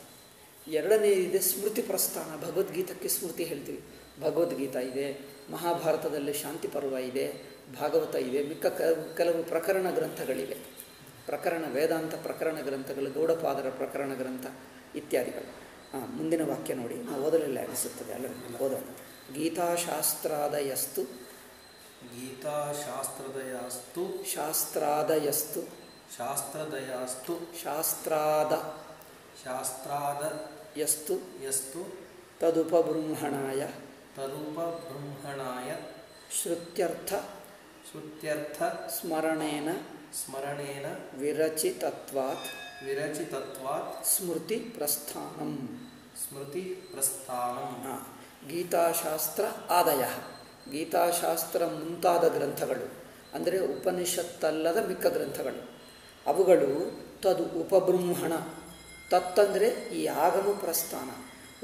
ಎರಡನೇ ಇದೆ ಸ್ಮೃತಿ ಪ್ರಸ್ಥಾನ. ಭಗವದ್ಗೀತಕ್ಕೆ ಸ್ಮೃತಿ ಹೇಳ್ತೀವಿ. ಭಗವದ್ಗೀತಾ ಇದೆ, ಮಹಾಭಾರತದಲ್ಲಿ ಶಾಂತಿ ಪರ್ವ ಇದೆ, ಭಾಗವತ ಇದೆ, ಮಿಕ್ಕ ಕೆಲವು ಪ್ರಕರಣ ಗ್ರಂಥಗಳಿವೆ. ಪ್ರಕರಣ ವೇದಾಂತ ಪ್ರಕರಣ ಗ್ರಂಥಗಳು ಗೌಡಪಾದರ ಪ್ರಕರಣ ಗ್ರಂಥ ಇತ್ಯಾದಿಗಳು. ಹಾಂ ಮುಂದಿನ ವಾಕ್ಯ ನೋಡಿ. ನಾವು ಓದಲಿಲ್ಲ ಅನಿಸುತ್ತದೆ ಅಲ್ಲ ಓದೋಣ. ಗೀತಾಶಾಸ್ತ್ರಾದಯಸ್ತು. ಗೀತಾಶಾಸ್ತ್ರದಯಸ್ತು. ಶಾಸ್ತ್ರಾದಯಸ್ತು. ಶಾಸ್ತ್ರದಯಸ್ತು. ಶಾಸ್ತ್ರಾದ. ಶಾಸ್ತ್ರಾದ ಯಸ್ತು. ಯಸ್ತು. ತದುಪಬೃಂಹಣಾಯ ತದುಪಬೃಂಹಣಾಯ ಶ್ರುತ್ಯರ್ಥ. ಶ್ರುತ್ಯರ್ಥ. ಸ್ಮರಣೇನ. ಸ್ಮರಣೇನ ವಿರಚಿತತ್ವಾತ್ ವಿರಚಿತತ್ವಾತ್ ಸ್ಮೃತಿ ಪ್ರಸ್ಥಾನಂ ಸ್ಮೃತಿ ಪ್ರಸ್ಥಾನಂ ಗೀತಾಶಾಸ್ತ್ರ ಆದಯ. ಗೀತಾಶಾಸ್ತ್ರ ಮುಂತಾದ ಗ್ರಂಥಗಳು. ಅಂದರೆ ಉಪನಿಷತ್ತಲ್ಲದ ಮಿಕ್ಕ ಗ್ರಂಥಗಳು. ಅವುಗಳು ತದು ಉಪಬ್ರಹ್ಮಣ. ತತ್ತಂದರೆ ಈ ಆಗಮ ಪ್ರಸ್ಥಾನ.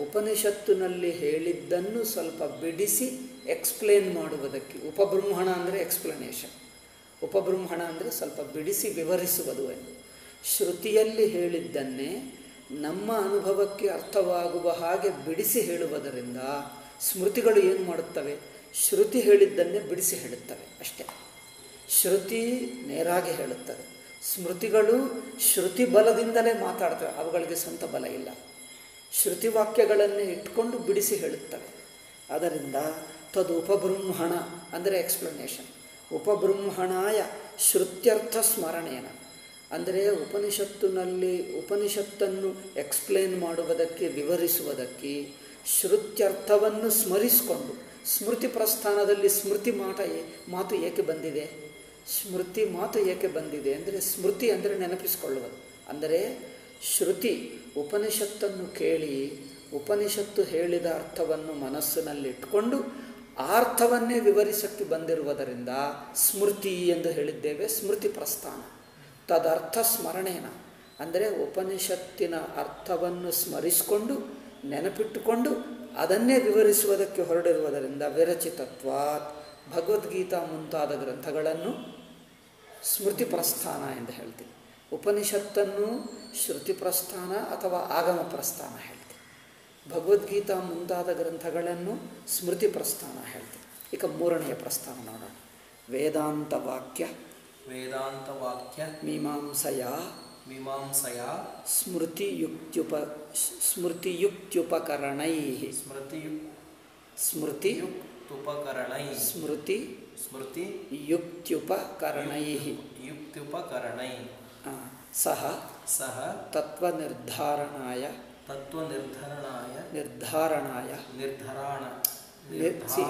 ಉಪನಿಷತ್ತಿನಲ್ಲಿ ಹೇಳಿದ್ದನ್ನು ಸ್ವಲ್ಪ ಬಿಡಿಸಿ ಎಕ್ಸ್ಪ್ಲೇನ್ ಮಾಡುವುದಕ್ಕೆ. ಉಪಬ್ರಹ್ಮಣ ಅಂದರೆ ಎಕ್ಸ್ಪ್ಲನೇಷನ್ ಉಪಬೃಂಹಣ ಅಂದರೆ ಸ್ವಲ್ಪ ಬಿಡಿಸಿ ವಿವರಿಸುವುದು ಎಂದು. ಶ್ರುತಿಯಲ್ಲಿ ಹೇಳಿದ್ದನ್ನೇ ನಮ್ಮ ಅನುಭವಕ್ಕೆ ಅರ್ಥವಾಗುವ ಹಾಗೆ ಬಿಡಿಸಿ ಹೇಳುವುದರಿಂದ ಸ್ಮೃತಿಗಳು ಏನು ಮಾಡುತ್ತವೆ? ಶ್ರುತಿ ಹೇಳಿದ್ದನ್ನೇ ಬಿಡಿಸಿ ಹೇಳುತ್ತವೆ ಅಷ್ಟೇ. ಶ್ರುತಿ ನೇರಾಗಿ ಹೇಳುತ್ತದೆ. ಸ್ಮೃತಿಗಳು ಶ್ರುತಿ ಬಲದಿಂದಲೇ ಮಾತಾಡ್ತವೆ, ಅವುಗಳಿಗೆ ಸ್ವಂತ ಬಲ ಇಲ್ಲ. ಶ್ರುತಿ ವಾಕ್ಯಗಳನ್ನೇ ಇಟ್ಕೊಂಡು ಬಿಡಿಸಿ ಹೇಳುತ್ತವೆ. ಅದರಿಂದ ತದು ಉಪಬ್ರಹ್ಮಣ ಅಂದರೆ ಎಕ್ಸ್ಪ್ಲನೇಷನ್ ಉಪಬೃಂಹಣಾಯ ಶ್ರುತ್ಯರ್ಥ ಸ್ಮರಣೇನ ಅಂದರೆ ಉಪನಿಷತ್ತಿನಲ್ಲಿ ಉಪನಿಷತ್ತನ್ನು ಎಕ್ಸ್ಪ್ಲೇನ್ ಮಾಡುವುದಕ್ಕೆ, ವಿವರಿಸುವುದಕ್ಕೆ ಶ್ರುತ್ಯರ್ಥವನ್ನು ಸ್ಮರಿಸಿಕೊಂಡು, ಸ್ಮೃತಿ ಪ್ರಸ್ಥಾನದಲ್ಲಿ ಸ್ಮೃತಿ ಮಾಟ ಮಾತು ಏಕೆ ಬಂದಿದೆ? ಸ್ಮೃತಿ ಮಾತು ಏಕೆ ಬಂದಿದೆ ಅಂದರೆ, ಸ್ಮೃತಿ ಅಂದರೆ ನೆನಪಿಸಿಕೊಳ್ಳುವುದು. ಅಂದರೆ ಶ್ರುತಿ ಉಪನಿಷತ್ತನ್ನು ಕೇಳಿ ಉಪನಿಷತ್ತು ಹೇಳಿದ ಅರ್ಥವನ್ನು ಮನಸ್ಸಿನಲ್ಲಿಟ್ಟುಕೊಂಡು ಅರ್ಥವನ್ನೇ ವಿವರಿಸಕ್ಕೆ ಬಂದಿರುವುದರಿಂದ ಸ್ಮೃತಿ ಎಂದು ಹೇಳಿದ್ದೇವೆ, ಸ್ಮೃತಿ ಪ್ರಸ್ಥಾನ. ತದರ್ಥ ಸ್ಮರಣೇನ. ಅಂದರೆ ಉಪನಿಷತ್ತಿನ ಅರ್ಥವನ್ನು ಸ್ಮರಿಸಿಕೊಂಡು, ನೆನಪಿಟ್ಟುಕೊಂಡು, ಅದನ್ನೇ ವಿವರಿಸುವುದಕ್ಕೆ ಹೊರಡಿರುವುದರಿಂದ ವಿರಚಿತತ್ವ ಭಗವದ್ಗೀತಾ ಮುಂತಾದ ಗ್ರಂಥಗಳನ್ನು ಸ್ಮೃತಿ ಪ್ರಸ್ಥಾನ ಎಂದು ಹೇಳ್ತೀವಿ ಉಪನಿಷತ್ತನ್ನು ಶ್ರುತಿ ಪ್ರಸ್ಥಾನ ಅಥವಾ ಆಗಮ ಪ್ರಸ್ಥಾನ ಹೇಳ್ತೀವಿ ಭಗವದ್ಗೀತಾ ಮುಂತಾದ ಗ್ರಂಥಗಳನ್ನು ಸ್ಮೃತಿ ಪ್ರಸ್ಥಾನ ಹೇಳ್ತೀವಿ ಈಗ ಮೂರನೆಯ ಪ್ರಸ್ಥಾನ ನೋಡೋಣ. ವೇದಾಂತ ವಾಕ್ಯ. ವೇದಾಂತವಾಕ್ಯ ಮೀಮಾಂಸೆಯ. ಮೀಮಾಂಸೆಯ. ಸ್ಮೃತಿಯುಕ್ತ್ಯುಪ ಸ್ಮೃತಿಯುಕ್ತ್ಯುಪಕರಣೈ. ಸ್ಮೃತಿಯು ಸ್ಮೃತಿ ಉಪಕರಣೈ ಸ್ಮೃತಿ ಸ್ಮೃತಿ ಯುಕ್ತ್ಯುಪಕರಣೈ. ಯುಕ್ತ್ಯುಪಕರಣೈ. ಸಹ ಸಹ ತತ್ವನಿರ್ಧಾರಣಾಯ. ತತ್ವನಿರ್ಧರಣಾಯ ನಿರ್ಧಾರಣಾಯ. ನಿರ್ಧರಾಣ. ನಿರ್ ಸಿ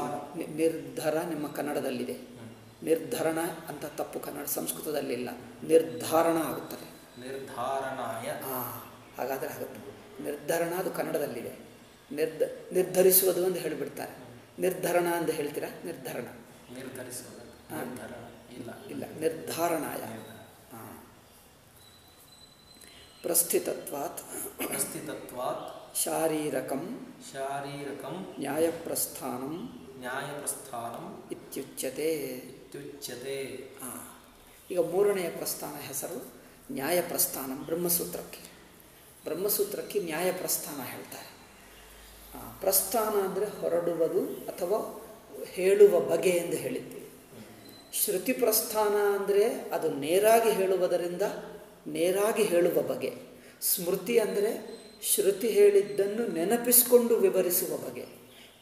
ನಿರ್ಧಾರ ನಿಮ್ಮ ಕನ್ನಡದಲ್ಲಿದೆ. ನಿರ್ಧಾರಣ ನಿರ್ಧರಣ ಅಂತ ತಪ್ಪು ಕನ್ನಡ ಸಂಸ್ಕೃತದಲ್ಲಿಲ್ಲ. ನಿರ್ಧಾರಣ ಆಗುತ್ತದೆ. ನಿರ್ಧಾರಣಾಯ. ಹಾಗಾದರೆ ಆಗುತ್ತೆ ನಿರ್ಧರಣ ಅದು ಕನ್ನಡದಲ್ಲಿದೆ. ನಿರ್ಧ ನಿರ್ಧರಿಸುವುದು ಅಂತ ಹೇಳಿಬಿಡ್ತಾರೆ. ನಿರ್ಧರಣ ಅಂತ ಹೇಳ್ತೀರಾ? ನಿರ್ಧರಣ. ನಿರ್ಧರಿಸುವುದು. ಇಲ್ಲ. ಇಲ್ಲ. ನಿರ್ಧಾರಣಾಯ ನಿರ್ಧಾರ. ಆ. ಪ್ರಸ್ಥಿತತ್ವಾತ್ ಪ್ರಸ್ಥಿತತ್ವಾತ್ ಶಾರೀರಕಂ ಶಾರೀರಕಂ ನ್ಯಾಯಪ್ರಸ್ಥಾನಂ ನ್ಯಾಯಪ್ರಸ್ಥಾನಂ ಇತ್ಯುಚ್ಯತೆ ಇತ್ಯುಚ್ಯತೆ ಹಾಂ ಈಗ ಮೂರನೆಯ ಪ್ರಸ್ಥಾನ ಹೆಸರು ನ್ಯಾಯ ಪ್ರಸ್ಥಾನ ಬ್ರಹ್ಮಸೂತ್ರಕ್ಕೆ. ಬ್ರಹ್ಮಸೂತ್ರಕ್ಕೆ ನ್ಯಾಯ ಪ್ರಸ್ಥಾನ ಹೇಳ್ತಾರೆ ಪ್ರಸ್ಥಾನ ಅಂದರೆ ಹೊರಡುವುದು ಅಥವಾ ಹೇಳುವ ಬಗೆ ಎಂದು ಹೇಳಿದ್ವಿ. ಶ್ರುತಿ ಪ್ರಸ್ಥಾನ ಅಂದರೆ ಅದು ನೇರಾಗಿ ಹೇಳುವುದರಿಂದ ನೇರಾಗಿ ಹೇಳುವ ಬಗೆ. ಸ್ಮೃತಿ ಅಂದರೆ ಶ್ರುತಿ ಹೇಳಿದ್ದನ್ನು ನೆನಪಿಸಿಕೊಂಡು ವಿವರಿಸುವ ಬಗೆ.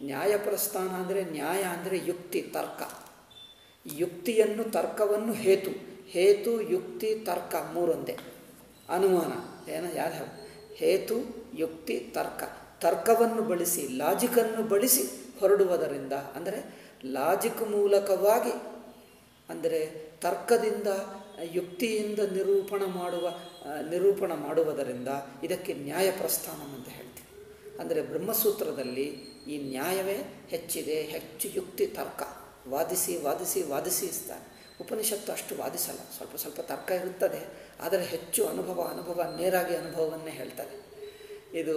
ನ್ಯಾಯ ಪ್ರಸ್ಥಾನ ಅಂದರೆ ನ್ಯಾಯ ಅಂದರೆ ಯುಕ್ತಿ, ತರ್ಕ. ಯುಕ್ತಿಯನ್ನು, ತರ್ಕವನ್ನು ಹೇತು. ಹೇತು, ಯುಕ್ತಿ, ತರ್ಕ ಮೂರೊಂದೇ. ಅನುಮಾನ. ಏನ ಯಾರು ಹೇತು, ಯುಕ್ತಿ, ತರ್ಕ. ತರ್ಕವನ್ನು ಬಳಸಿ, ಲಾಜಿಕನ್ನು ಬಳಸಿ ಹೊರಡುವುದರಿಂದ ಅಂದರೆ ಲಾಜಿಕ್ ಮೂಲಕವಾಗಿ ಅಂದರೆ ತರ್ಕದಿಂದ, ಯುಕ್ತಿಯಿಂದ ನಿರೂಪಣ ಮಾಡುವ ನಿರೂಪಣ ಮಾಡುವುದರಿಂದ ಇದಕ್ಕೆ ನ್ಯಾಯ ಪ್ರಸ್ಥಾನ ಅಂತ ಹೇಳ್ತೀವಿ. ಅಂದರೆ ಬ್ರಹ್ಮಸೂತ್ರದಲ್ಲಿ ಈ ನ್ಯಾಯವೇ ಹೆಚ್ಚಿದೆ, ಹೆಚ್ಚು ಯುಕ್ತಿ ತರ್ಕ. ವಾದಿಸಿ ವಾದಿಸಿ ವಾದಿಸಿ ಇಸ್ತಾನೆ ಉಪನಿಷತ್ತು ಅಷ್ಟು ವಾದಿಸಲ್ಲ. ಸ್ವಲ್ಪ ಸ್ವಲ್ಪ ತರ್ಕ ಇರುತ್ತದೆ, ಆದರೆ ಹೆಚ್ಚು ಅನುಭವ ಅನುಭವ, ನೇರಾಗಿ ಅನುಭವವನ್ನೇ ಹೇಳ್ತಾರೆ. ಇದು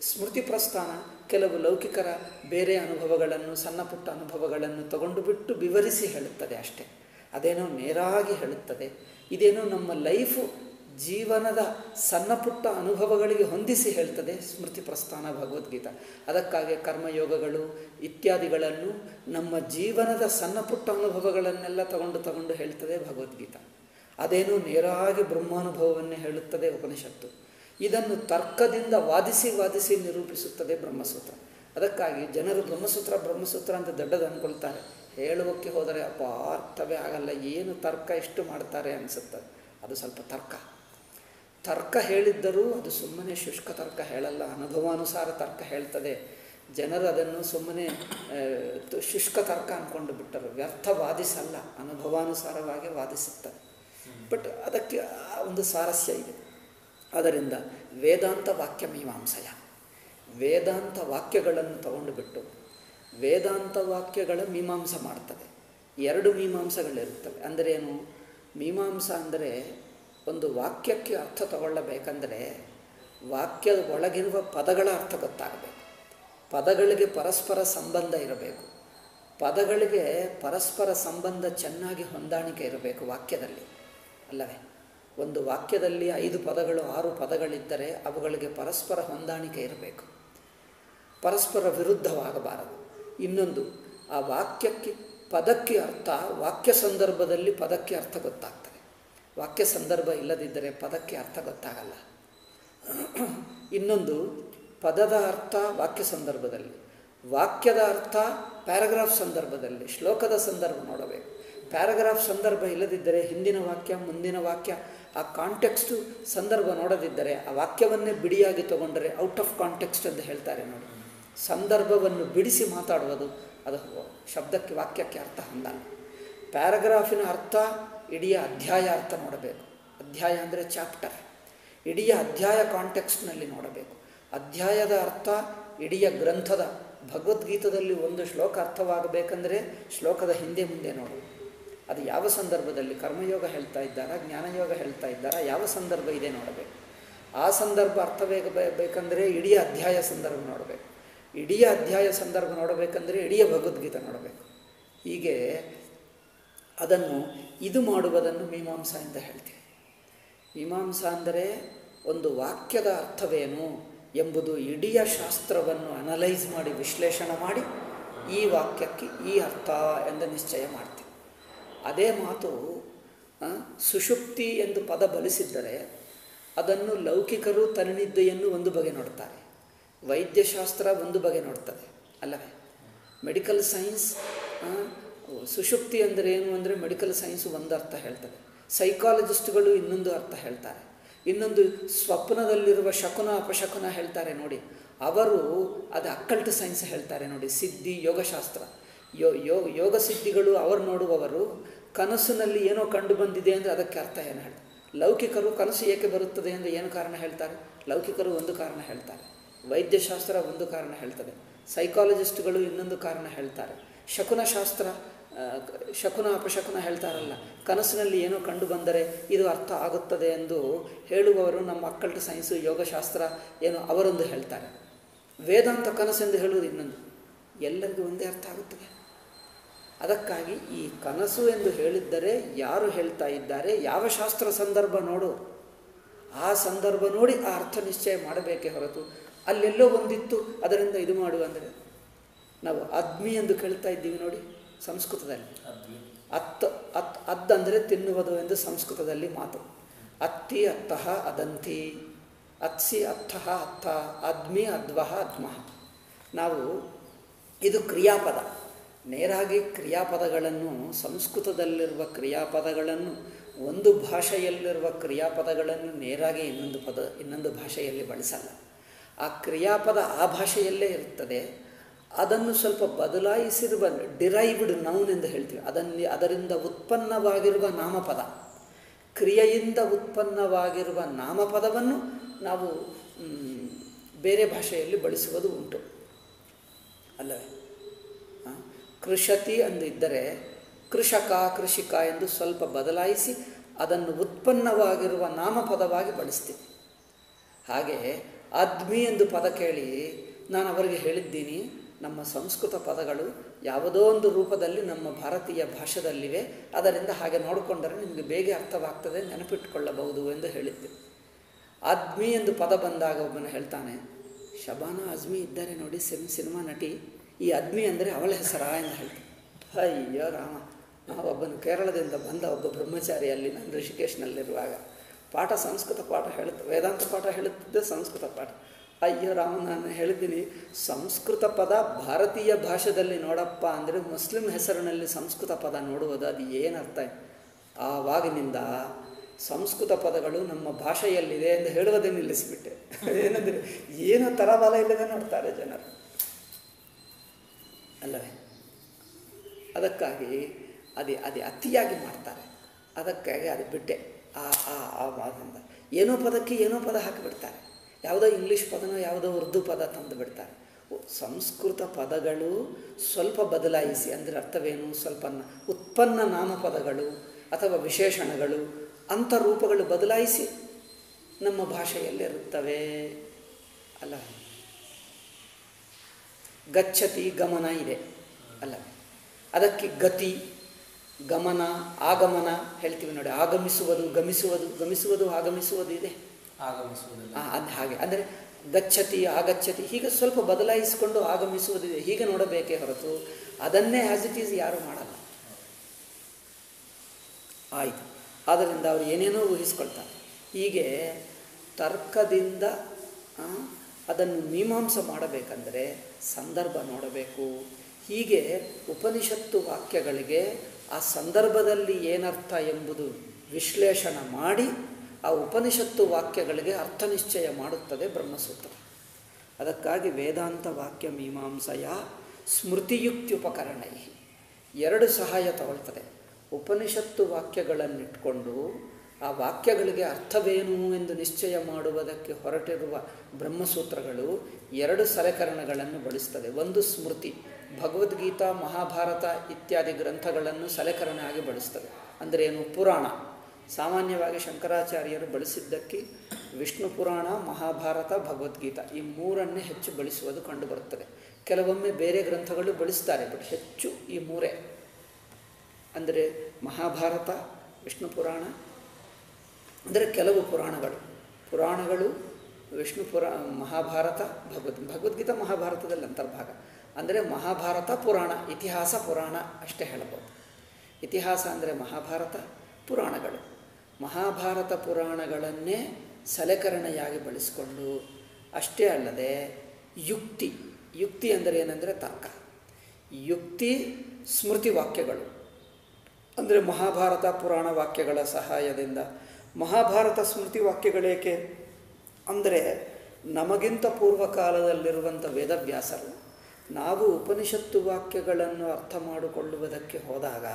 ಸ್ಮೃತಿ ಪ್ರಸ್ಥಾನ, ಕೆಲವು ಲೌಕಿಕರ ಬೇರೆ ಅನುಭವಗಳನ್ನು, ಸಣ್ಣ ಪುಟ್ಟ ಅನುಭವಗಳನ್ನು ತಗೊಂಡು ಬಿಟ್ಟು ವಿವರಿಸಿ ಹೇಳುತ್ತದೆ ಅಷ್ಟೇ. ಅದೇನೋ ನೇರಾಗಿ ಹೇಳುತ್ತದೆ. ಇದೇನೋ ನಮ್ಮ ಲೈಫು ಜೀವನದ ಸಣ್ಣ ಪುಟ್ಟ ಅನುಭವಗಳಿಗೆ ಹೊಂದಿಸಿ ಹೇಳ್ತದೆ ಸ್ಮೃತಿ ಪ್ರಸ್ಥಾನ ಭಗವದ್ಗೀತ. ಅದಕ್ಕಾಗಿ ಕರ್ಮಯೋಗಗಳು ಇತ್ಯಾದಿಗಳನ್ನು ನಮ್ಮ ಜೀವನದ ಸಣ್ಣ ಪುಟ್ಟ ಅನುಭವಗಳನ್ನೆಲ್ಲ ತಗೊಂಡು ತಗೊಂಡು ಹೇಳ್ತದೆ ಭಗವದ್ಗೀತ. ಅದೇನು ನೇರವಾಗಿ ಬ್ರಹ್ಮಾನುಭವವನ್ನೇ ಹೇಳುತ್ತದೆ ಉಪನಿಷತ್ತು. ಇದನ್ನು ತರ್ಕದಿಂದ ವಾದಿಸಿ ವಾದಿಸಿ ನಿರೂಪಿಸುತ್ತದೆ ಬ್ರಹ್ಮಸೂತ್ರ. ಅದಕ್ಕಾಗಿ ಜನರು ಬ್ರಹ್ಮಸೂತ್ರ ಬ್ರಹ್ಮಸೂತ್ರ ಅಂತ ದೊಡ್ಡದು ಅಂದ್ಕೊಳ್ತಾರೆ. ಹೇಳುವಕ್ಕೆ ಹೋದರೆ ಅಪ್ಪ ಅರ್ಥವೇ ಆಗಲ್ಲ. ಏನು ತರ್ಕ ಎಷ್ಟು ಮಾಡ್ತಾರೆ ಅನಿಸುತ್ತದೆ ಅದು ಸ್ವಲ್ಪ ತರ್ಕ. ತರ್ಕ ಹೇಳಿದ್ದರೂ ಅದು ಸುಮ್ಮನೆ ಶುಷ್ಕ ತರ್ಕ ಹೇಳಲ್ಲ. ಅನುಭವಾನುಸಾರ ತರ್ಕ ಹೇಳ್ತದೆ. ಜನರು ಅದನ್ನು ಸುಮ್ಮನೆ ಶುಷ್ಕ ತರ್ಕ ಅಂದ್ಕೊಂಡು ಬಿಟ್ಟರು. ವ್ಯರ್ಥ ವಾದಿಸಲ್ಲ ಅನುಭವಾನುಸಾರವಾಗಿ ವಾದಿಸುತ್ತದೆ ಬಟ್ ಅದಕ್ಕೆ ಒಂದು ಸ್ವಾರಸ್ಯ ಇದೆ. ಅದರಿಂದ ವೇದಾಂತ ವಾಕ್ಯ ಮೀಮಾಂಸಯ. ವೇದಾಂತ ವಾಕ್ಯಗಳನ್ನು ತಗೊಂಡು ಬಿಟ್ಟು ವೇದಾಂತ ವಾಕ್ಯಗಳ ಮೀಮಾಂಸ ಮಾಡ್ತದೆ. ಎರಡು ಮೀಮಾಂಸಗಳಿರುತ್ತವೆ. ಅಂದರೆ ಏನು? ಮೀಮಾಂಸ ಅಂದರೆ ಒಂದು ವಾಕ್ಯಕ್ಕೆ ಅರ್ಥ ತಗೊಳ್ಳಬೇಕಂದರೆ ವಾಕ್ಯದ ಒಳಗಿರುವ ಪದಗಳ ಅರ್ಥ ಗೊತ್ತಾಗಬೇಕು. ಪದಗಳಿಗೆ ಪರಸ್ಪರ ಸಂಬಂಧ ಇರಬೇಕು. ಪದಗಳಿಗೆ ಪರಸ್ಪರ ಸಂಬಂಧ ಚೆನ್ನಾಗಿ ಹೊಂದಾಣಿಕೆ ಇರಬೇಕು ವಾಕ್ಯದಲ್ಲಿ, ಅಲ್ಲವೇ? ಒಂದು ವಾಕ್ಯದಲ್ಲಿ ಐದು ಪದಗಳು, ಆರು ಪದಗಳಿದ್ದರೆ ಅವುಗಳಿಗೆ ಪರಸ್ಪರ ಹೊಂದಾಣಿಕೆ ಇರಬೇಕು. ಪರಸ್ಪರ ವಿರುದ್ಧವಾಗಬಾರದು. ಇನ್ನೊಂದು, ಆ ವಾಕ್ಯಕ್ಕೆ, ಪದಕ್ಕೆ ಅರ್ಥ, ವಾಕ್ಯ ಸಂದರ್ಭದಲ್ಲಿ ಪದಕ್ಕೆ ಅರ್ಥ ಗೊತ್ತಾಗ್ತದೆ. ವಾಕ್ಯ ಸಂದರ್ಭ ಇಲ್ಲದಿದ್ದರೆ ಪದಕ್ಕೆ ಅರ್ಥ ಗೊತ್ತಾಗಲ್ಲ. ಇನ್ನೊಂದು, ಪದದ ಅರ್ಥ ವಾಕ್ಯ ಸಂದರ್ಭದಲ್ಲಿ. ವಾಕ್ಯದ ಅರ್ಥ ಪ್ಯಾರಾಗ್ರಾಫ್ ಸಂದರ್ಭದಲ್ಲಿ, ಶ್ಲೋಕದ ಸಂದರ್ಭ ನೋಡಬೇಕು. ಪ್ಯಾರಾಗ್ರಾಫ್ ಸಂದರ್ಭ ಇಲ್ಲದಿದ್ದರೆ ಹಿಂದಿನ ವಾಕ್ಯ, ಮುಂದಿನ ವಾಕ್ಯ, ಆ ಕಾಂಟೆಕ್ಸ್ಟು ಸಂದರ್ಭ ನೋಡದಿದ್ದರೆ ಆ ವಾಕ್ಯವನ್ನೇ ಬಿಡಿಯಾಗಿ ತಗೊಂಡರೆ ಔಟ್ ಆಫ್ ಕಾಂಟೆಕ್ಸ್ಟ್ ಅಂತ ಹೇಳ್ತಾರೆ ನೋಡಿ. ಸಂದರ್ಭವನ್ನು ಬಿಡಿಸಿ ಮಾತಾಡುವುದು, ಅದು ಶಬ್ದಕ್ಕೆ, ವಾಕ್ಯಕ್ಕೆ ಅರ್ಥ ಹೊಂದಲ್ಲ ಪ್ಯಾರಾಗ್ರಾಫಿನ ಅರ್ಥ ಇಡೀ ಅಧ್ಯಾಯ ಅರ್ಥ ನೋಡಬೇಕು. ಅಧ್ಯಾಯ ಅಂದರೆ ಚಾಪ್ಟರ್ ಇಡೀ ಅಧ್ಯಾಯ ಕಾಂಟೆಕ್ಸ್ಟ್ನಲ್ಲಿ ನೋಡಬೇಕು. ಅಧ್ಯಾಯದ ಅರ್ಥ ಇಡೀ ಗ್ರಂಥದ ಭಗವದ್ಗೀತದಲ್ಲಿ ಒಂದು ಶ್ಲೋಕ ಅರ್ಥವಾಗಬೇಕಂದ್ರೆ ಶ್ಲೋಕದ ಹಿಂದೆ ಮುಂದೆ ನೋಡು. ಅದು ಯಾವ ಸಂದರ್ಭದಲ್ಲಿ ಕರ್ಮಯೋಗ ಹೇಳ್ತಾ ಇದ್ದಾರಾ, ಜ್ಞಾನಯೋಗ ಹೇಳ್ತಾ ಇದ್ದಾರಾ, ಯಾವ ಸಂದರ್ಭ ಇದೆ ನೋಡಬೇಕು. ಆ ಸಂದರ್ಭ ಅರ್ಥವೇಗ ಬೇಕಂದರೆ ಇಡೀ ಅಧ್ಯಾಯ ಸಂದರ್ಭ ನೋಡಬೇಕು. ಇಡೀ ಅಧ್ಯಾಯ ಸಂದರ್ಭ ನೋಡಬೇಕಂದ್ರೆ ಇಡೀ ಭಗವದ್ಗೀತೆ ನೋಡಬೇಕು. ಹೀಗೆ ಅದನ್ನು ಇದು ಮಾಡುವುದನ್ನು ಮೀಮಾಂಸ ಅಂತ ಹೇಳ್ತೀವಿ ಮೀಮಾಂಸ ಅಂದರೆ ಒಂದು ವಾಕ್ಯದ ಅರ್ಥವೇನು ಎಂಬುದು ಇಡೀ ಶಾಸ್ತ್ರವನ್ನು ಅನಲೈಸ್ ಮಾಡಿ, ವಿಶ್ಲೇಷಣೆ ಮಾಡಿ ಈ ವಾಕ್ಯಕ್ಕೆ ಈ ಅರ್ಥ ಎಂದು ನಿಶ್ಚಯ ಮಾಡ್ತೀವಿ ಅದೇ ಮಾತು ಸುಷುಪ್ತಿ ಎಂದು ಪದ ಬಳಸಿದ್ದರೆ ಅದನ್ನು ಲೌಕಿಕರು ತರನಿದ್ದೆಯನ್ನು ಒಂದು ಬಗೆ ನೋಡ್ತಾರೆ. ವೈದ್ಯಶಾಸ್ತ್ರ ಒಂದು ಬಗೆ ನೋಡ್ತದೆ, ಅಲ್ಲವೇ? ಮೆಡಿಕಲ್ ಸೈನ್ಸ್ ಸುಷುಪ್ತಿ ಅಂದರೆ ಏನು ಅಂದರೆ ಮೆಡಿಕಲ್ ಸೈನ್ಸ್ ಒಂದು ಅರ್ಥ ಹೇಳ್ತದೆ. ಸೈಕಾಲಜಿಸ್ಟ್ಗಳು ಇನ್ನೊಂದು ಅರ್ಥ ಹೇಳ್ತಾರೆ. ಇನ್ನೊಂದು ಸ್ವಪ್ನದಲ್ಲಿರುವ ಶಕುನ ಅಪಶಕುನ ಹೇಳ್ತಾರೆ ನೋಡಿ. ಅವರು ಅದು ಅಕ್ಕಲ್ಟ್ ಸೈನ್ಸ್ ಹೇಳ್ತಾರೆ ನೋಡಿ, ಸಿದ್ಧಿ, ಯೋಗಶಾಸ್ತ್ರ. ಯೋ ಯೋಗ ಯೋಗ ಸಿದ್ಧಿಗಳು ಅವರು ನೋಡುವವರು ಕನಸಿನಲ್ಲಿ ಏನೋ ಕಂಡು ಬಂದಿದೆ ಅಂದರೆ ಅದಕ್ಕೆ ಅರ್ಥ ಏನು ಹೇಳ್ತಾರೆ? ಲೌಕಿಕರು ಕನಸು ಏಕೆ ಬರುತ್ತದೆ ಅಂದರೆ ಏನು ಕಾರಣ ಹೇಳ್ತಾರೆ? ಲೌಕಿಕರು ಒಂದು ಕಾರಣ ಹೇಳ್ತಾರೆ. ವೈದ್ಯಶಾಸ್ತ್ರ ಒಂದು ಕಾರಣ ಹೇಳ್ತದೆ. ಸೈಕಾಲಜಿಸ್ಟ್ಗಳು ಇನ್ನೊಂದು ಕಾರಣ ಹೇಳ್ತಾರೆ. ಶಕುನಶಾಸ್ತ್ರ ಶಕುನ ಅಪಶಕುನ ಹೇಳ್ತಾರಲ್ಲ, ಕನಸಿನಲ್ಲಿ ಏನೋ ಕಂಡು ಬಂದರೆ ಇದು ಅರ್ಥ ಆಗುತ್ತದೆ ಎಂದು ಹೇಳುವವರು ನಮ್ಮ ಅಕ್ಕಲ್ಟ ಸೈನ್ಸು, ಯೋಗಶಾಸ್ತ್ರ ಏನೋ ಅವರೊಂದು ಹೇಳ್ತಾರೆ. ವೇದಾಂತ ಕನಸೆಂದು ಹೇಳುವುದು ಇನ್ನೊಂದು. ಎಲ್ಲರಿಗೂ ಒಂದೇ ಅರ್ಥ ಆಗುತ್ತದೆ. ಅದಕ್ಕಾಗಿ ಈ ಕನಸು ಎಂದು ಹೇಳಿದ್ದರೆ ಯಾರು ಹೇಳ್ತಾ ಇದ್ದಾರೆ, ಯಾವ ಶಾಸ್ತ್ರ ಸಂದರ್ಭ ನೋಡು. ಆ ಸಂದರ್ಭ ನೋಡಿ ಆ ಅರ್ಥ ನಿಶ್ಚಯ ಮಾಡಬೇಕೇ ಹೊರತು ಅಲ್ಲೆಲ್ಲೋ ಒಂದಿತ್ತು, ಅದರಿಂದ ಇದು ಮಾಡು ಅಂದರೆ ನಾವು ಅದ್ಮಿ ಎಂದು ಕೇಳ್ತಾ ಇದ್ದೀವಿ ನೋಡಿ. ಸಂಸ್ಕೃತದಲ್ಲಿ. ಅತ್ ಅದ್ ಅಂದರೆ ತಿನ್ನುವುದು ಎಂದು ಸಂಸ್ಕೃತದಲ್ಲಿ ಮಾತು. ಅತ್ತಿ ಅತ್ತಃ ಅದಂತಿ. ಅತ್ಸಿ ಅರ್ಥಃ ಅತ್ತ. ಅದ್ಮಿ ಅದ್ವಹ ಅದ್ಮಃ ನಾವು ಇದು ಕ್ರಿಯಾಪದ. ನೇರಾಗಿ ಕ್ರಿಯಾಪದಗಳನ್ನು ಸಂಸ್ಕೃತದಲ್ಲಿರುವ ಕ್ರಿಯಾಪದಗಳನ್ನು ಒಂದು ಭಾಷೆಯಲ್ಲಿರುವ ಕ್ರಿಯಾಪದಗಳನ್ನು ನೇರಾಗಿ ಇನ್ನೊಂದು ಪದ ಇನ್ನೊಂದು ಭಾಷೆಯಲ್ಲಿ ಬಳಸಲ್ಲ. ಆ ಕ್ರಿಯಾಪದ ಆ ಭಾಷೆಯಲ್ಲೇ ಇರುತ್ತದೆ. ಅದನ್ನು ಸ್ವಲ್ಪ ಬದಲಾಯಿಸಿರುವ ಡಿರೈವ್ಡ್ ನೌನ್ ಎಂದು ಹೇಳ್ತೀವಿ. ಅದನ್ನು ಅದರಿಂದ ಉತ್ಪನ್ನವಾಗಿರುವ ನಾಮಪದ. ಕ್ರಿಯೆಯಿಂದ ಉತ್ಪನ್ನವಾಗಿರುವ ನಾಮಪದವನ್ನು ನಾವು ಬೇರೆ ಭಾಷೆಯಲ್ಲಿ ಬಳಸುವುದು ಉಂಟು. ಅಲ್ಲವೇ? ಕೃಷತಿ ಅಂದಿದ್ದರೆ ಕೃಷಕ, ಕೃಷಿಕ ಎಂದು ಸ್ವಲ್ಪ ಬದಲಾಯಿಸಿ ಅದನ್ನು ಉತ್ಪನ್ನವಾಗಿರುವ ನಾಮಪದವಾಗಿ ಬಳಸ್ತೀವಿ. ಹಾಗೆ ಅದ್ಮಿ ಎಂದು ಪದ ಕೇಳಿ ನಾನು ಅವರಿಗೆ ಹೇಳಿದ್ದೀನಿ. ನಮ್ಮ ಸಂಸ್ಕೃತ ಪದಗಳು ಯಾವುದೋ ಒಂದು ರೂಪದಲ್ಲಿ ನಮ್ಮ ಭಾರತೀಯ ಭಾಷೆದಲ್ಲಿವೆ. ಅದರಿಂದ ಹಾಗೆ ನೋಡಿಕೊಂಡರೆ ನಿಮಗೆ ಬೇಗ ಅರ್ಥವಾಗ್ತದೆ ನೆನಪಿಟ್ಟುಕೊಳ್ಳಬಹುದು ಎಂದು ಹೇಳಿದ್ದೆ. ಆದ್ಮಿ ಎಂದು ಪದ ಬಂದಾಗ ಒಬ್ಬನು ಹೇಳ್ತಾನೆ, ಶಬಾನ ಅಜ್ಮಿ ಇದ್ದಾರೆ ನೋಡಿ ಸಿನ್, ಸಿನಿಮಾ ನಟಿ, ಈ ಅದ್ಮಿ ಅಂದರೆ ಅವಳ ಹೆಸರಾ? ಎಂದು ಹೇಳ್ತಾನೆ. ಅಯ್ಯೋ ರಾಮ ಒಬ್ಬನು ಕೇರಳದಿಂದ ಬಂದ ಒಬ್ಬ ಬ್ರಹ್ಮಚಾರಿ ಅಲ್ಲಿ ನಾನು ಋಷಿಕೇಶ್ನಲ್ಲಿರುವಾಗ ಪಾಠ ಸಂಸ್ಕೃತ ಪಾಠ ಹೇಳುತ್ತೆ, ವೇದಾಂತ ಪಾಠ ಹೇಳುತ್ತಿದ್ದೆ, ಸಂಸ್ಕೃತ ಪಾಠ. ಅಯ್ಯೋ ರಾಮ, ನಾನು ಹೇಳಿದ್ದೀನಿ, ಸಂಸ್ಕೃತ ಪದ ಭಾರತೀಯ ಭಾಷೆಯಲ್ಲಿ ನೋಡಪ್ಪ ಅಂದರೆ ಮುಸ್ಲಿಂ ಹೆಸರಿನಲ್ಲಿ ಸಂಸ್ಕೃತ ಪದ ನೋಡುವುದು ಅದು ಏನರ್ಥ ಆವಾಗಿನಿಂದ ಸಂಸ್ಕೃತ ಪದಗಳು ನಮ್ಮ ಭಾಷೆಯಲ್ಲಿದೆ ಎಂದು ಹೇಳುವುದೇ ನಿಲ್ಲಿಸಿಬಿಟ್ಟೆ. ಏನಂದರೆ, ಏನೋ ತರಬಲ ಇಲ್ಲದೆ ನೋಡ್ತಾರೆ ಜನರು. ಅಲ್ಲವೇ? ಅದಕ್ಕಾಗಿ ಅದೇ ಅದೇ ಅತಿಯಾಗಿ ಮಾಡ್ತಾರೆ. ಅದಕ್ಕಾಗಿ ಅದು ಬಿಟ್ಟೆ. ಆ ಆ ಆ ಏನೋ ಪದಕ್ಕೆ ಏನೋ ಪದ ಹಾಕಿಬಿಡ್ತಾರೆ. ಯಾವುದೋ ಇಂಗ್ಲೀಷ್ ಪದನೋ ಯಾವುದೋ ಉರ್ದು ಪದ ತಂದು ಬಿಡ್ತಾರೆ. ಸಂಸ್ಕೃತ ಪದಗಳು ಸ್ವಲ್ಪ ಬದಲಾಯಿಸಿ ಅಂದರೆ ಅರ್ಥವೇನು? ಸ್ವಲ್ಪ ಉತ್ಪನ್ನ ನಾಮಪದಗಳು ಅಥವಾ ವಿಶೇಷಣಗಳು ಅಂಥ ರೂಪಗಳು ಬದಲಾಯಿಸಿ ನಮ್ಮ ಭಾಷೆಯಲ್ಲಿರುತ್ತವೆ ಅಲ್ಲ? ಗಚ್ಚತಿ, ಗಮನ ಇದೆ ಅಲ್ಲ? ಅದಕ್ಕೆ ಗತಿ, ಗಮನ, ಆಗಮನ ಹೇಳ್ತೀವಿ ನೋಡಿ. ಆಗಮಿಸುವುದು, ಗಮಿಸುವುದು ಗಮಿಸುವುದು, ಆಗಮಿಸುವುದು ಇದೆ. ಆಗಮಿಸುವುದಿಲ್ಲ. ಅದು ಹಾಗೆ. ಅಂದರೆ ಗಚ್ಚತಿ ಆಗಚ್ಚತಿ ಹೀಗೆ ಸ್ವಲ್ಪ ಬದಲಾಯಿಸಿಕೊಂಡು ಆಗಮಿಸುವುದಿದೆ ಹೀಗೆ ನೋಡಬೇಕೇ ಹೊರತು ಅದನ್ನೇ ಆ್ಯಸ್ ಇಟ್ ಈಸ್ ಯಾರೂ ಮಾಡಲ್ಲ. ಆಯಿತು. ಆದ್ದರಿಂದ ಅವರು ಏನೇನೋ ಊಹಿಸ್ಕೊಳ್ತಾರೆ. ಹೀಗೆ ತರ್ಕದಿಂದ ಅದನ್ನು ಮೀಮಾಂಸ ಮಾಡಬೇಕಂದರೆ ಸಂದರ್ಭ ನೋಡಬೇಕು. ಹೀಗೆ ಉಪನಿಷತ್ತು ವಾಕ್ಯಗಳಿಗೆ ಆ ಸಂದರ್ಭದಲ್ಲಿ ಏನರ್ಥ ಎಂಬುದು ವಿಶ್ಲೇಷಣೆ ಮಾಡಿ ಆ ಉಪನಿಷತ್ತು ವಾಕ್ಯಗಳಿಗೆ ಅರ್ಥ ನಿಶ್ಚಯ ಮಾಡುತ್ತದೆ ಬ್ರಹ್ಮಸೂತ್ರ. ಅದಕ್ಕಾಗಿ ವೇದಾಂತ ವಾಕ್ಯ ಮೀಮಾಂಸೆಯ ಸ್ಮೃತಿಯುಕ್ತ್ಯುಪಕರಣೈ ಎರಡು ಸಹಾಯ ತಗೊಳ್ತದೆ. ಉಪನಿಷತ್ತು ವಾಕ್ಯಗಳನ್ನಿಟ್ಕೊಂಡು ಆ ವಾಕ್ಯಗಳಿಗೆ ಅರ್ಥವೇನು ಎಂದು ನಿಶ್ಚಯ ಮಾಡುವುದಕ್ಕೆ ಹೊರಟಿರುವ ಬ್ರಹ್ಮಸೂತ್ರಗಳು ಎರಡು ಸಲಕರಣಗಳನ್ನು ಬಳಸ್ತದೆ. ಒಂದು ಸ್ಮೃತಿ, ಭಗವದ್ಗೀತಾ, ಮಹಾಭಾರತ ಇತ್ಯಾದಿ ಗ್ರಂಥಗಳನ್ನು ಸಲಕರಣೆ ಆಗಿ ಬಳಸ್ತದೆ. ಅಂದರೆ ಏನು ಪುರಾಣ. ಸಾಮಾನ್ಯವಾಗಿ ಶಂಕರಾಚಾರ್ಯರು ಬಳಸಿದ್ದಕ್ಕೆ ವಿಷ್ಣು ಪುರಾಣ, ಮಹಾಭಾರತ, ಭಗವದ್ಗೀತ ಈ ಮೂರನ್ನೇ ಹೆಚ್ಚು ಬಳಸುವುದು ಕಂಡುಬರುತ್ತದೆ. ಕೆಲವೊಮ್ಮೆ ಬೇರೆ ಗ್ರಂಥಗಳು ಬಳಸ್ತಾರೆ, ಬಟ್ ಹೆಚ್ಚು ಈ ಮೂರೇ. ಅಂದರೆ ಮಹಾಭಾರತ, ವಿಷ್ಣು ಪುರಾಣ, ಅಂದರೆ ಕೆಲವು ಪುರಾಣಗಳು. ಪುರಾಣಗಳು ವಿಷ್ಣು ಪುರ, ಮಹಾಭಾರತ, ಭಗವದ್, ಭಗವದ್ಗೀತ ಮಹಾಭಾರತದಲ್ಲಿ ಅಂತರ್ಭಾಗ. ಅಂದರೆ ಮಹಾಭಾರತ ಪುರಾಣ, ಇತಿಹಾಸ ಪುರಾಣ ಅಷ್ಟೇ ಹೇಳಬಹುದು. ಇತಿಹಾಸ ಅಂದರೆ ಮಹಾಭಾರತ, ಪುರಾಣಗಳು. ಮಹಾಭಾರತ ಪುರಾಣಗಳನ್ನೇ ಸಲಕರಣೆಯಾಗಿ ಬಳಸಿಕೊಂಡು ಅಷ್ಟೇ ಅಲ್ಲದೆ ಯುಕ್ತಿ ಯುಕ್ತಿ ಅಂದರೆ ಏನಂದರೆ ತರ್ಕ. ಯುಕ್ತಿ, ಸ್ಮೃತಿ ವಾಕ್ಯಗಳು. ಅಂದರೆ ಮಹಾಭಾರತ ಪುರಾಣ ವಾಕ್ಯಗಳ ಸಹಾಯದಿಂದ. ಮಹಾಭಾರತ ಸ್ಮೃತಿ ವಾಕ್ಯಗಳೇಕೆ? ಅಂದರೆ ನಮಗಿಂತ ಪೂರ್ವಕಾಲದಲ್ಲಿರುವಂಥ ವೇದವ್ಯಾಸರು ನಾವು ಉಪನಿಷತ್ತು ವಾಕ್ಯಗಳನ್ನು ಅರ್ಥ ಮಾಡಿಕೊಳ್ಳುವುದಕ್ಕೆ ಹೋದಾಗ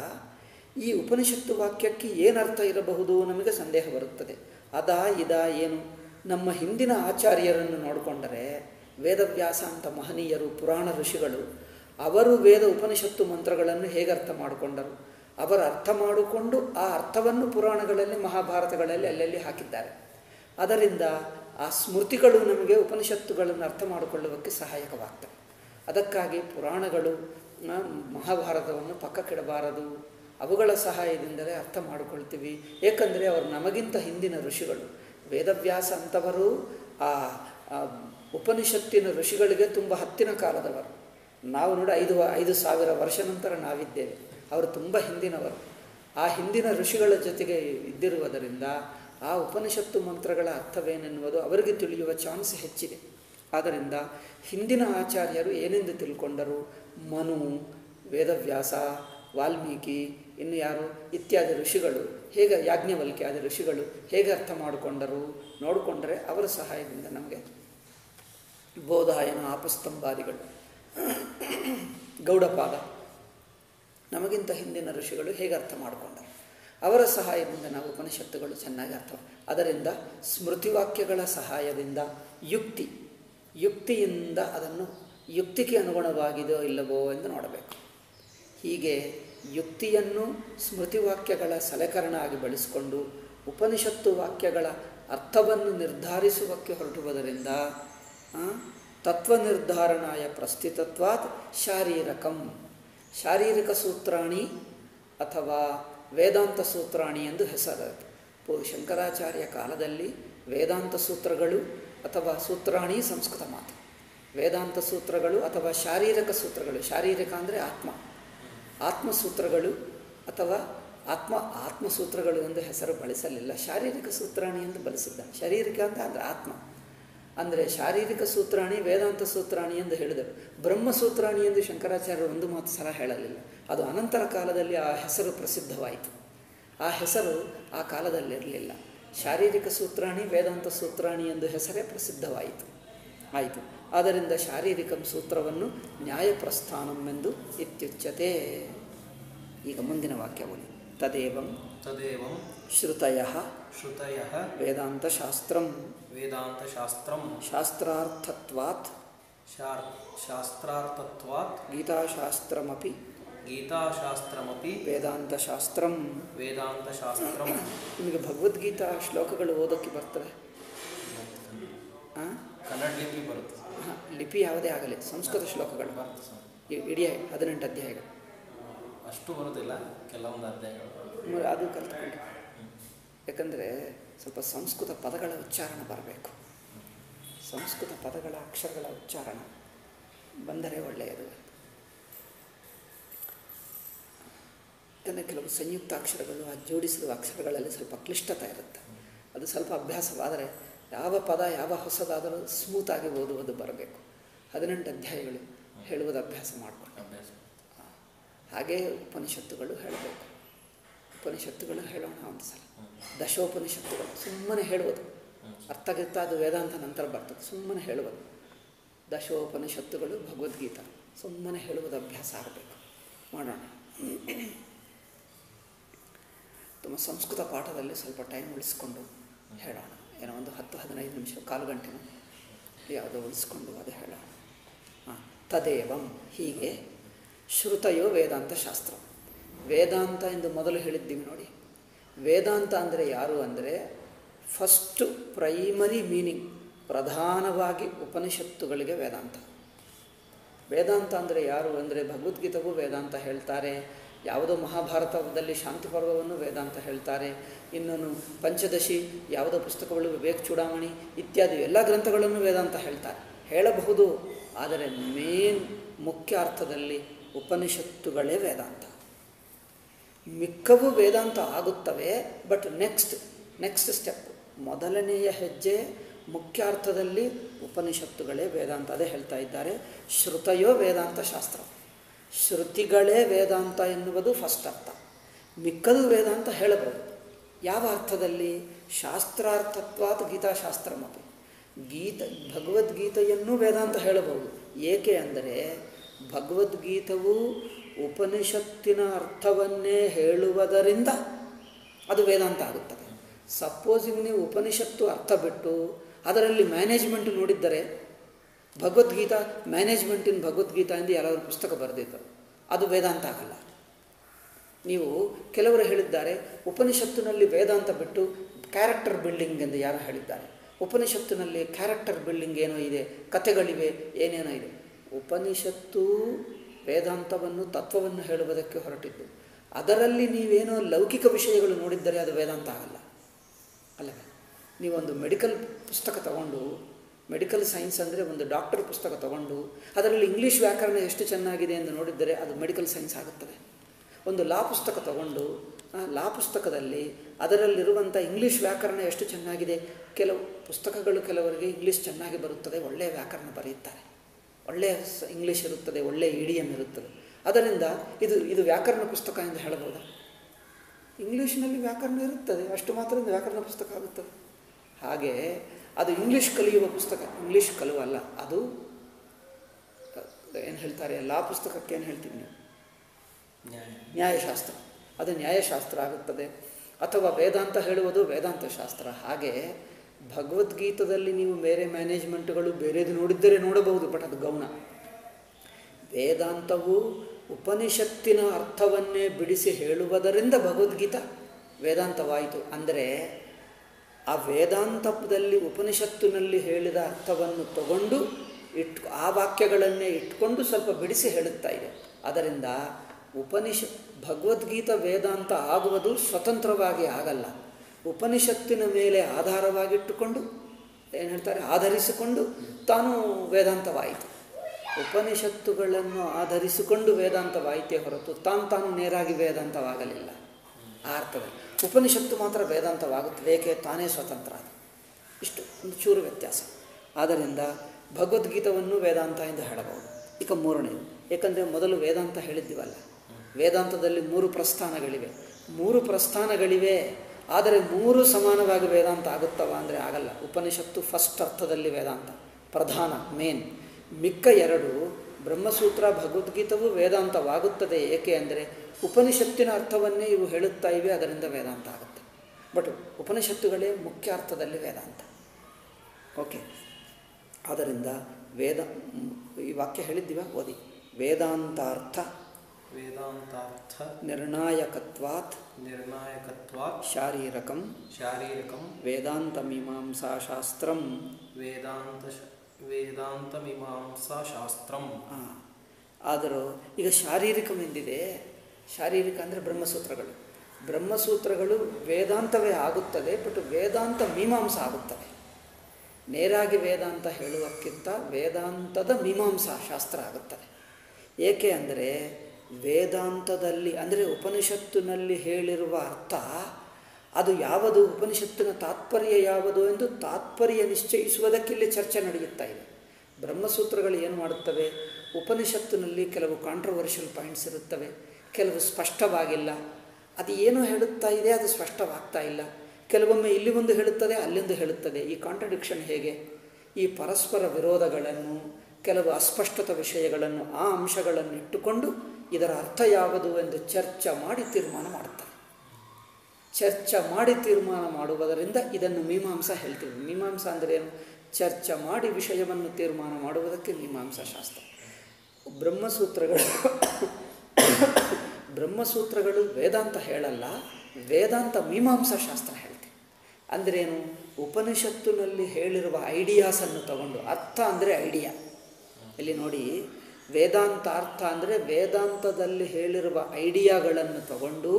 ಈ ಉಪನಿಷತ್ತು ವಾಕ್ಯಕ್ಕೆ ಏನರ್ಥ ಇರಬಹುದು ನಮಗೆ ಸಂದೇಹ ಬರುತ್ತದೆ. ಅದಾ ಇದಾ ಏನು? ನಮ್ಮ ಹಿಂದಿನ ಆಚಾರ್ಯರನ್ನು ನೋಡಿಕೊಂಡರೆ ವೇದವ್ಯಾಸ ಅಂತ ಮಹನೀಯರು, ಪುರಾಣ ಋಷಿಗಳು, ಅವರು ವೇದ ಉಪನಿಷತ್ತು ಮಂತ್ರಗಳನ್ನು ಹೇಗೆ ಅರ್ಥ ಮಾಡಿಕೊಂಡರು? ಅವರ ಅರ್ಥ ಮಾಡಿಕೊಂಡು ಆ ಅರ್ಥವನ್ನು ಪುರಾಣಗಳಲ್ಲಿ, ಮಹಾಭಾರತಗಳಲ್ಲಿ ಅಲ್ಲಲ್ಲಿ ಹಾಕಿದ್ದಾರೆ. ಅದರಿಂದ ಆ ಸ್ಮೃತಿಗಳು ನಮಗೆ ಉಪನಿಷತ್ತುಗಳನ್ನು ಅರ್ಥ ಮಾಡಿಕೊಳ್ಳುವುದಕ್ಕೆ ಸಹಾಯಕವಾಗ್ತವೆ. ಅದಕ್ಕಾಗಿ ಪುರಾಣಗಳು ಮಹಾಭಾರತವನ್ನು ಪಕ್ಕಕ್ಕಿಡಬಾರದು ಅವುಗಳ ಸಹಾಯದಿಂದಲೇ ಅರ್ಥ ಮಾಡಿಕೊಳ್ತೀವಿ. ಏಕೆಂದರೆ ಅವರು ನಮಗಿಂತ ಹಿಂದಿನ ಋಷಿಗಳು. ವೇದವ್ಯಾಸ ಅಂಥವರು ಆ, ಉಪನಿಷತ್ತಿನ ಋಷಿಗಳಿಗೆ ತುಂಬ ಹತ್ತಿನ ಕಾಲದವರು. ನಾವು ನೋಡಿ ಐದು ಐದು ಸಾವಿರ ವರ್ಷ ನಂತರ ನಾವಿದ್ದೇವೆ. ಅವರು ತುಂಬ ಹಿಂದಿನವರು. ಆ ಹಿಂದಿನ ಋಷಿಗಳ ಜೊತೆಗೆ ಇದ್ದಿರುವುದರಿಂದ ಆ ಉಪನಿಷತ್ತು ಮಂತ್ರಗಳ ಅರ್ಥವೇನೆನ್ನುವುದು ಅವರಿಗೆ ತಿಳಿಯುವ ಚಾನ್ಸ್ ಹೆಚ್ಚಿದೆ. ಆದ್ದರಿಂದ ಹಿಂದಿನ ಆಚಾರ್ಯರು ಏನೆಂದು ತಿಳ್ಕೊಂಡರು? ಮನು, ವೇದವ್ಯಾಸ, ವಾಲ್ಮೀಕಿ ಇನ್ನು ಯಾರು ಇತ್ಯಾದಿ ಋಷಿಗಳು, ಹೇಗೆ ಯಾಜ್ಞವಲ್ಕ್ಯಾದಿ ಋಷಿಗಳು ಹೇಗೆ ಅರ್ಥ ಮಾಡಿಕೊಂಡರು ನೋಡಿಕೊಂಡರೆ ಅವರ ಸಹಾಯದಿಂದ ನಮಗೆ ಬೋಧಾಯನ ಆಪಸ್ತಂಭಾದಿಗಳು ಗೌಡಪಾದ, ನಮಗಿಂತ ಹಿಂದಿನ ಋಷಿಗಳು ಹೇಗೆ ಅರ್ಥ ಮಾಡಿಕೊಂಡರು? ಅವರ ಸಹಾಯದಿಂದ ನಾವು ಉಪನಿಷತ್ತುಗಳು ಚೆನ್ನಾಗಿ ಅರ್ಥ ಅದರಿಂದ ಸ್ಮೃತಿವಾಕ್ಯಗಳ ಸಹಾಯದಿಂದ ಯುಕ್ತಿ, ಯುಕ್ತಿಯಿಂದ ಅದನ್ನು ಯುಕ್ತಿಗೆ ಅನುಗುಣವಾಗಿದೆಯೋ ಇಲ್ಲವೋ ಎಂದು ನೋಡಬೇಕು. ಹೀಗೆ ಯುಕ್ತಿಯನ್ನು ಸ್ಮೃತಿವಾಕ್ಯಗಳ ಸಲಕರಣ ಆಗಿ ಬಳಸಿಕೊಂಡು ಉಪನಿಷತ್ತು ವಾಕ್ಯಗಳ ಅರ್ಥವನ್ನು ನಿರ್ಧರಿಸುವಕ್ಕೆ ಹೊರಟುವುದರಿಂದ ತತ್ವ ನಿರ್ಧಾರಣಾಯ ಪ್ರಸ್ಥಿತತ್ವಾತ್ ಶಾರೀರಕಂ. ಶಾರೀರಿಕ ಸೂತ್ರಾಣಿ ಅಥವಾ ವೇದಾಂತ ಸೂತ್ರಾಣಿ ಎಂದು ಹೆಸರಾಯಿತು ಪೂ ಶಂಕರಾಚಾರ್ಯ ಕಾಲದಲ್ಲಿ ವೇದಾಂತ ಸೂತ್ರಗಳು ಅಥವಾ ಸೂತ್ರಾಣಿ ಸಂಸ್ಕೃತ ಮಾತು. ವೇದಾಂತ ಸೂತ್ರಗಳು ಅಥವಾ ಶಾರೀರಿಕ ಸೂತ್ರಗಳು. ಶಾರೀರಿಕ ಅಂದರೆ ಆತ್ಮ. ಆತ್ಮಸೂತ್ರಗಳು ಅಥವಾ ಆತ್ಮ ಆತ್ಮಸೂತ್ರಗಳು ಎಂದು ಹೆಸರು ಬಳಸಲಿಲ್ಲ. ಶಾರೀರಿಕ ಸೂತ್ರಾಣಿ ಎಂದು ಬಳಸಿದ್ದ. ಶಾರೀರಿಕ ಅಂತ ಅಂದರೆ ಆತ್ಮ. ಅಂದರೆ ಶಾರೀರಿಕ ಸೂತ್ರಾಣಿ, ವೇದಾಂತ ಸೂತ್ರಾಣಿ ಎಂದು ಹೇಳಿದರು. ಬ್ರಹ್ಮಸೂತ್ರಾಣಿ ಎಂದು ಶಂಕರಾಚಾರ್ಯರು ಒಂದು ಮಾತು ಸಲ ಹೇಳಲಿಲ್ಲ. ಅದು ಅನಂತರ ಕಾಲದಲ್ಲಿ ಆ ಹೆಸರು ಪ್ರಸಿದ್ಧವಾಯಿತು. ಆ ಹೆಸರು ಆ ಕಾಲದಲ್ಲಿರಲಿಲ್ಲ. ಶಾರೀರಿಕ ಸೂತ್ರಾಣಿ, ವೇದಾಂತ ಸೂತ್ರಾಣಿ ಎಂದು ಹೆಸರೇ ಪ್ರಸಿದ್ಧವಾಯಿತು. ಆಯಿತು. ಆದ್ದರಿಂದ ಶಾರೀರಿಕ ಸೂತ್ರವನ್ನು ನ್ಯಾಯಪ್ರಸ್ಥಾನಂ ಎಂದು ಇತ್ಯುಚ್ಯತೆ. ಈಗ ಮುಂದಿನ ವಾಕ್ಯವನ್ನು ತದೇವಂ ತದೇವಂ ಶ್ರುತಯ ಶ್ರುತಯ ವೇದಾಂತಶಾಸ್ತ್ರಂ. ವೇದಾಂತಶಾಸ್ತ್ರಂ ಶಾಸ್ತ್ರಾರ್ಥತ್ವಾತ್ ಶಾಸ್ತ್ರಾರ್ಥತ್ವಾತ್ ಗೀತಾಶಾಸ್ತ್ರಮಪಿ ಗೀತಾಶಾಸ್ತ್ರಮಪಿ ವೇದಾಂತಶಾಸ್ತ್ರಂ. ವೇದಾಂತಶಾಸ್ತ್ರಂ ನಿಮಗೆ ಭಗವದ್ಗೀತಾ ಶ್ಲೋಕಗಳು ಓದೋಕ್ಕೆ ಬರ್ತವೆ? ಹಾಂ ಕನ್ನಡ ಲಿಪಿ ಬರುತ್ತೆ. ಲಿಪಿ ಯಾವುದೇ ಆಗಲಿ ಸಂಸ್ಕೃತ ಶ್ಲೋಕಗಳು. ಇಡೀ ಹದಿನೆಂಟು ಅಧ್ಯಾಯಗಳು. ಅಷ್ಟು ಬರೋದಿಲ್ಲ ಕೆಲವೊಂದು ಅಧ್ಯಾಯಗಳು. ಅದು ಕಲ್ತ್ಕೊಂಡು. ಯಾಕಂದರೆ ಸ್ವಲ್ಪ ಸಂಸ್ಕೃತ ಪದಗಳ ಉಚ್ಚಾರಣ ಬರಬೇಕು. ಸಂಸ್ಕೃತ ಪದಗಳ ಅಕ್ಷರಗಳ ಉಚ್ಚಾರಣ ಬಂದರೆ ಒಳ್ಳೆಯದು. ಯಾಕಂದರೆ ಕೆಲವು ಸಂಯುಕ್ತ ಅಕ್ಷರಗಳು ಆ ಜೋಡಿಸಿದ ಅಕ್ಷರಗಳಲ್ಲಿ ಸ್ವಲ್ಪ ಕ್ಲಿಷ್ಟತೆ ಇರುತ್ತೆ. ಅದು ಸ್ವಲ್ಪ ಅಭ್ಯಾಸವಾದರೆ ಯಾವ ಪದ ಯಾವ ಹೊಸದಾದರೂ ಸ್ಮೂತಾಗಿ ಓದುವುದು ಬರಬೇಕು. ಹದಿನೆಂಟು ಅಧ್ಯಾಯಗಳು ಹೇಳುವುದು ಅಭ್ಯಾಸ ಮಾಡಿಕೊಂಡು. ಹಾಗೆ ಹಾಗೇ ಉಪನಿಷತ್ತುಗಳು ಹೇಳಬೇಕು. ಉಪನಿಷತ್ತುಗಳು ಹೇಳೋಣ ಒಂದು ಸಲ. ದಶೋಪನಿಷತ್ತುಗಳು ಸುಮ್ಮನೆ ಹೇಳುವುದು. ಅರ್ಥಗಿರ್ತ ಅದು ವೇದಾಂತ ನಂತರ ಬರ್ತದೆ. ಸುಮ್ಮನೆ ಹೇಳುವುದು. ದಶೋಪನಿಷತ್ತುಗಳು ಭಗವದ್ಗೀತಾ. ಸುಮ್ಮನೆ ಹೇಳುವುದು ಅಭ್ಯಾಸ ಆಗಬೇಕು. ಮಾಡೋಣ. ತುಂಬ ಸಂಸ್ಕೃತ ಪಾಠದಲ್ಲಿ ಸ್ವಲ್ಪ ಟೈಮ್ ಉಳಿಸ್ಕೊಂಡು ಹೇಳೋಣ. ಏನೋ ಒಂದು ಹತ್ತು ಹದಿನೈದು ನಿಮಿಷ ಕಾಲು ಗಂಟೆನೂ ಯಾವುದೋ ಉಳಿಸ್ಕೊಂಡು ಅದು ಹೇಳೋಣ. ತದೇವಂ. ಹೀಗೆ ಶ್ರುತಯೋ ವೇದಾಂತ ಶಾಸ್ತ್ರ. ವೇದಾಂತ ಎಂದು ಮೊದಲು ಹೇಳಿದ್ದೀವಿ ನೋಡಿ. ವೇದಾಂತ ಅಂದರೆ ಯಾರು ಅಂದರೆ ಫಸ್ಟು ಪ್ರೈಮರಿ ಮೀನಿಂಗ್ ಪ್ರಧಾನವಾಗಿ ಉಪನಿಷತ್ತುಗಳಿಗೆ ವೇದಾಂತ. ವೇದಾಂತ ಅಂದರೆ ಯಾರು ಅಂದರೆ ಭಗವದ್ಗೀತೆಗೂ ವೇದಾಂತ ಹೇಳ್ತಾರೆ. ಯಾವುದೋ ಮಹಾಭಾರತದಲ್ಲಿ ಶಾಂತಿ ಪರ್ವವನ್ನು ವೇದಾಂತ ಹೇಳ್ತಾರೆ. ಇನ್ನೊಂದು ಪಂಚದಶಿ, ಯಾವುದೋ ಪುಸ್ತಕಗಳು ವಿವೇಕ್ ಚೂಡಾಮಣಿ ಇತ್ಯಾದಿ ಎಲ್ಲ ಗ್ರಂಥಗಳನ್ನು ವೇದಾಂತ ಹೇಳ್ತಾರೆ. ಹೇಳಬಹುದು. ಆದರೆ ಮೇನ್ ಮುಖ್ಯ ಅರ್ಥದಲ್ಲಿ ಉಪನಿಷತ್ತುಗಳೇ ವೇದಾಂತ. ಮಿಕ್ಕವು ವೇದಾಂತ ಆಗುತ್ತವೆ ಬಟ್ ನೆಕ್ಸ್ಟ್ ನೆಕ್ಸ್ಟ್ ಸ್ಟೆಪ್ ಮೊದಲನೆಯ ಹೆಜ್ಜೆ ಮುಖ್ಯಾರ್ಥದಲ್ಲಿ ಉಪನಿಷತ್ತುಗಳೇ ವೇದಾಂತ ಅದೇ ಹೇಳ್ತಾ ಇದ್ದಾರೆ. ಶ್ರುತಯೋ ವೇದಾಂತ ಶಾಸ್ತ್ರ. ಶ್ರುತಿಗಳೇ ವೇದಾಂತ ಎನ್ನುವುದು ಫಸ್ಟ್ ಅರ್ಥ. ಮಿಕ್ಕದು ವೇದಾಂತ ಹೇಳಬಹುದು. ಯಾವ ಅರ್ಥದಲ್ಲಿ? ಶಾಸ್ತ್ರಾರ್ಥತ್ವಾತ್ ಗೀತಾಶಾಸ್ತ್ರಮಪಿ. ಗೀತ, ಭಗವದ್ಗೀತೆಯನ್ನು ವೇದಾಂತ ಹೇಳಬಹುದು. ಏಕೆ ಅಂದರೆ, ಭಗವದ್ಗೀತವು ಉಪನಿಷತ್ತಿನ ಅರ್ಥವನ್ನೇ ಹೇಳುವುದರಿಂದ ಅದು ವೇದಾಂತ ಆಗುತ್ತದೆ. ಸಪೋಸಿಂಗ್ ನೀವು ಉಪನಿಷತ್ತು ಅರ್ಥ ಬಿಟ್ಟು ಅದರಲ್ಲಿ ಮ್ಯಾನೇಜ್ಮೆಂಟ್ ನೋಡಿದ್ದರೆ, ಭಗವದ್ಗೀತಾ ಮ್ಯಾನೇಜ್ಮೆಂಟ್ ಇನ್ ಭಗವದ್ಗೀತಾ ಎಂದು ಯಾರಾದರೂ ಪುಸ್ತಕ ಬರೆದಿದ್ದರು ಅದು ವೇದಾಂತ ಆಗಲ್ಲ. ನೀವು ಕೆಲವರು ಹೇಳಿದ್ದಾರೆ, ಉಪನಿಷತ್ತಿನಲ್ಲಿ ವೇದಾಂತ ಬಿಟ್ಟು ಕ್ಯಾರೆಕ್ಟರ್ ಬಿಲ್ಡಿಂಗ್ ಎಂದು ಯಾರು ಹೇಳಿದ್ದಾರೆ. ಉಪನಿಷತ್ತಿನಲ್ಲಿ ಕ್ಯಾರೆಕ್ಟರ್ ಬಿಲ್ಡಿಂಗ್ ಏನೋ ಇದೆ, ಕಥೆಗಳಿವೆ, ಏನೇನೋ ಇದೆ. ಉಪನಿಷತ್ತು ವೇದಾಂತವನ್ನು, ತತ್ವವನ್ನು ಹೇಳುವುದಕ್ಕೆ ಹೊರಟಿದ್ದು. ಅದರಲ್ಲಿ ನೀವೇನೋ ಲೌಕಿಕ ವಿಷಯಗಳು ನೋಡಿದ್ದರೆ ಅದು ವೇದಾಂತ ಆಗಲ್ಲ ಅಲ್ಲವೇ? ನೀವೊಂದು ಮೆಡಿಕಲ್ ಪುಸ್ತಕ ತಗೊಂಡು ಮೆಡಿಕಲ್ ಸೈನ್ಸ್ ಅಂದರೆ ಒಂದು ಡಾಕ್ಟರ್ ಪುಸ್ತಕ ತಗೊಂಡು, ಅದರಲ್ಲಿ ಇಂಗ್ಲೀಷ್ ವ್ಯಾಕರಣ ಎಷ್ಟು ಚೆನ್ನಾಗಿದೆ ಎಂದು ನೋಡಿದ್ದರೆ ಅದು ಮೆಡಿಕಲ್ ಸೈನ್ಸ್ ಆಗುತ್ತದೆ. ಒಂದು ಲಾ ಪುಸ್ತಕ ತಗೊಂಡು ಲಾ ಪುಸ್ತಕದಲ್ಲಿ ಅದರಲ್ಲಿರುವಂಥ ಇಂಗ್ಲೀಷ್ ವ್ಯಾಕರಣ ಎಷ್ಟು ಚೆನ್ನಾಗಿದೆ. ಕೆಲವು ಪುಸ್ತಕಗಳು ಕೆಲವರಿಗೆ ಇಂಗ್ಲೀಷ್ ಚೆನ್ನಾಗಿ ಬರುತ್ತದೆ ಒಳ್ಳೆಯ ವ್ಯಾಕರಣ ಬರೆಯುತ್ತಾರೆ. ಒಳ್ಳೆಯ ಇಂಗ್ಲೀಷ್ ಇರುತ್ತದೆ ಒಳ್ಳೆಯ ಇಡಿಯಮ್ ಇರುತ್ತದೆ. ಅದರಿಂದ ಇದು ಇದು ವ್ಯಾಕರಣ ಪುಸ್ತಕ ಎಂದು ಹೇಳಬಹುದಾ? ಇಂಗ್ಲೀಷ್ನಲ್ಲಿ ವ್ಯಾಕರಣ ಇರುತ್ತದೆ ಅಷ್ಟು ಮಾತ್ರ ವ್ಯಾಕರಣ ಪುಸ್ತಕ ಆಗುತ್ತದೆ. ಹಾಗೆ ಅದು ಇಂಗ್ಲೀಷ್ ಕಲಿಯುವ ಪುಸ್ತಕ ಇಂಗ್ಲೀಷ್ ಕಲುವಲ್ಲ ಅದು ಏನು ಹೇಳ್ತಾರೆ ಲಾ ಪುಸ್ತಕಕ್ಕೆ ಏನು ಹೇಳ್ತೀವಿ ನೀವು? ನ್ಯಾಯ. ನ್ಯಾಯಶಾಸ್ತ್ರ. ಅದು ನ್ಯಾಯಶಾಸ್ತ್ರ ಆಗುತ್ತದೆ. ಅಥವಾ ವೇದಾಂತ ಹೇಳುವುದು ವೇದಾಂತ ಶಾಸ್ತ್ರ ಹಾಗೆ ಭಗವದ್ಗೀತದಲ್ಲಿ ನೀವು ಬೇರೆ ಮ್ಯಾನೇಜ್ಮೆಂಟ್ಗಳು ಬೇರೆದು ನೋಡಿದ್ದರೆ ನೋಡಬಹುದು, ಬಟ್ ಅದು ಗೌಣ. ವೇದಾಂತವು ಉಪನಿಷತ್ತಿನ ಅರ್ಥವನ್ನೇ ಬಿಡಿಸಿ ಹೇಳುವುದರಿಂದ ಭಗವದ್ಗೀತ ವೇದಾಂತವಾಯಿತು. ಅಂದರೆ ಆ ವೇದಾಂತದಲ್ಲಿ ಉಪನಿಷತ್ತಿನಲ್ಲಿ ಹೇಳಿದ ಅರ್ಥವನ್ನು ತಗೊಂಡು ಇಟ್ ಆ ವಾಕ್ಯಗಳನ್ನೇ ಇಟ್ಕೊಂಡು ಸ್ವಲ್ಪ ಬಿಡಿಸಿ ಹೇಳುತ್ತಾ ಇದೆ. ಅದರಿಂದ ಉಪನಿಷ ಭಗವದ್ಗೀತ ವೇದಾಂತ ಆಗುವುದು ಸ್ವತಂತ್ರವಾಗಿ ಆಗಲ್ಲ. ಉಪನಿಷತ್ತಿನ ಮೇಲೆ ಆಧಾರವಾಗಿಟ್ಟುಕೊಂಡು ಏನು ಹೇಳ್ತಾರೆ? ಆಧರಿಸಿಕೊಂಡು ತಾನು ವೇದಾಂತವಾಯಿತು. ಉಪನಿಷತ್ತುಗಳನ್ನು ಆಧರಿಸಿಕೊಂಡು ವೇದಾಂತವಾಯಿತೇ ಹೊರತು ತಾನು ತಾನು ನೇರಾಗಿ ವೇದಾಂತವಾಗಲಿಲ್ಲ. ಆ ಅರ್ಥದಲ್ಲಿ. ಉಪನಿಷತ್ತು ಮಾತ್ರ ವೇದಾಂತವಾಗುತ್ತದೆ. ಏಕೆ? ತಾನೇ ಸ್ವತಂತ್ರ ಅದು. ಇಷ್ಟು ಒಂದು ಚೂರು ವ್ಯತ್ಯಾಸ. ಆದ್ದರಿಂದ ಭಗವದ್ಗೀತವನ್ನು ವೇದಾಂತ ಎಂದು ಹೇಳಬಹುದು. ಈಗ ಮೂರನೇದು. ಏಕೆಂದರೆ ಮೊದಲು ವೇದಾಂತ ಹೇಳಿದ್ದೀವಲ್ಲ. ವೇದಾಂತದಲ್ಲಿ ಮೂರು ಪ್ರಸ್ಥಾನಗಳಿವೆ. ಮೂರು ಪ್ರಸ್ಥಾನಗಳಿವೆ. ಆದರೆ ಮೂರು ಸಮಾನವಾಗಿ ವೇದಾಂತ ಆಗುತ್ತವ ಅಂದರೆ ಆಗಲ್ಲ. ಉಪನಿಷತ್ತು ಫಸ್ಟ್ ಅರ್ಥದಲ್ಲಿ ವೇದಾಂತ. ಪ್ರಧಾನ, ಮೇನ್. ಮಿಕ್ಕ ಎರಡು ಬ್ರಹ್ಮಸೂತ್ರ ಭಗವದ್ಗೀತವು ವೇದಾಂತವಾಗುತ್ತದೆ. ಏಕೆ ಅಂದರೆ ಉಪನಿಷತ್ತಿನ ಅರ್ಥವನ್ನೇ ಇವು ಹೇಳುತ್ತಾ ಇವೆ, ಅದರಿಂದ ವೇದಾಂತ ಆಗುತ್ತೆ. ಬಟ್ ಉಪನಿಷತ್ತುಗಳೇ ಮುಖ್ಯ ಅರ್ಥದಲ್ಲಿ ವೇದಾಂತ. ಓಕೆ. ಆದ್ದರಿಂದ ವೇದ, ಈ ವಾಕ್ಯ ಹೇಳಿದ್ದೀವ? ಓದಿ. ವೇದಾಂತಾರ್ಥ ವೇದಾಂತಾರ್ಥ ನಿರ್ಣಾಯಕತ್ವಾತ್ ನಿರ್ಣಾಯಕತ್ವಾತ್ ಶಾರೀರಕಂ ಶಾರೀರಕಂ ವೇದಾಂತ ಮೀಮಾಂಸಾ ಶಾಸ್ತ್ರಂ ಹಾಂ ಆದರೂ ಈಗ ಶಾರೀರಿಕಂ ಎಂದಿದೆ ಶಾರೀರಿಕ ಅಂದರೆ ಬ್ರಹ್ಮಸೂತ್ರಗಳು. ಬ್ರಹ್ಮಸೂತ್ರಗಳು ವೇದಾಂತವೇ ಆಗುತ್ತದೆ ಬಟ್ ವೇದಾಂತ ಮೀಮಾಂಸ ಆಗುತ್ತವೆ ನೇರಾಗಿ ವೇದಾಂತ ಹೇಳುವಕ್ಕಿಂತ ವೇದಾಂತದ ಮೀಮಾಂಸಾ ಶಾಸ್ತ್ರ ಆಗುತ್ತದೆ. ಏಕೆ ಅಂದರೆ ವೇದಾಂತದಲ್ಲಿ, ಅಂದರೆ ಉಪನಿಷತ್ತಿನಲ್ಲಿ ಹೇಳಿರುವ ಅರ್ಥ, ಅದು ಯಾವುದು, ಉಪನಿಷತ್ತಿನ ತಾತ್ಪರ್ಯ ಯಾವುದು ಎಂದು ತಾತ್ಪರ್ಯ ನಿಶ್ಚಯಿಸುವುದಕ್ಕೆ ಇಲ್ಲಿ ಚರ್ಚೆ ನಡೆಯುತ್ತಾ ಇದೆ. ಬ್ರಹ್ಮಸೂತ್ರಗಳು ಏನು ಮಾಡುತ್ತವೆ? ಉಪನಿಷತ್ತಿನಲ್ಲಿ ಕೆಲವು ಕಾಂಟ್ರವರ್ಷಿಯಲ್ ಪಾಯಿಂಟ್ಸ್ ಇರುತ್ತವೆ, ಕೆಲವು ಸ್ಪಷ್ಟವಾಗಿಲ್ಲ. ಅದು ಏನು ಹೇಳುತ್ತಾ ಇದೆ, ಅದು ಸ್ಪಷ್ಟವಾಗ್ತಾ ಇಲ್ಲ. ಕೆಲವೊಮ್ಮೆ ಇಲ್ಲಿ ಒಂದು ಹೇಳುತ್ತದೆ, ಅಲ್ಲಿಂದ ಹೇಳುತ್ತದೆ. ಈ ಕಾಂಟ್ರಡಿಕ್ಷನ್ ಹೇಗೆ? ಈ ಪರಸ್ಪರ ವಿರೋಧಗಳನ್ನು, ಕೆಲವು ಅಸ್ಪಷ್ಟತ ವಿಷಯಗಳನ್ನು, ಆ ಅಂಶಗಳನ್ನು ಇಟ್ಟುಕೊಂಡು ಇದರ ಅರ್ಥ ಯಾವುದು ಎಂದು ಚರ್ಚೆ ಮಾಡಿ ತೀರ್ಮಾನ ಮಾಡ್ತಾರೆ. ಚರ್ಚೆ ಮಾಡಿ ತೀರ್ಮಾನ ಮಾಡುವುದರಿಂದ ಇದನ್ನು ಮೀಮಾಂಸ ಹೇಳ್ತೀವಿ. ಮೀಮಾಂಸ ಏನು? ಚರ್ಚೆ ಮಾಡಿ ವಿಷಯವನ್ನು ತೀರ್ಮಾನ ಮಾಡುವುದಕ್ಕೆ ಮೀಮಾಂಸಾ ಶಾಸ್ತ್ರ. ಬ್ರಹ್ಮಸೂತ್ರಗಳು <coughs> ಬ್ರಹ್ಮಸೂತ್ರಗಳು ವೇದಾಂತ ಹೇಳಲ್ಲ, ವೇದಾಂತ ಮೀಮಾಂಸಾ ಶಾಸ್ತ್ರ ಹೇಳ್ತೀವಿ. ಅಂದ್ರೇನು ಉಪನಿಷತ್ತಿನಲ್ಲಿ ಹೇಳಿರುವ ಐಡಿಯಾಸನ್ನು ತಗೊಂಡು, ಅರ್ಥ ಅಂದರೆ ಐಡಿಯಾ. ಇಲ್ಲಿ ನೋಡಿ ವೇದಾಂತ ಅರ್ಥ ಅಂದರೆ ವೇದಾಂತದಲ್ಲಿ ಹೇಳಿರುವ ಐಡಿಯಾಗಳನ್ನು ತಗೊಂಡು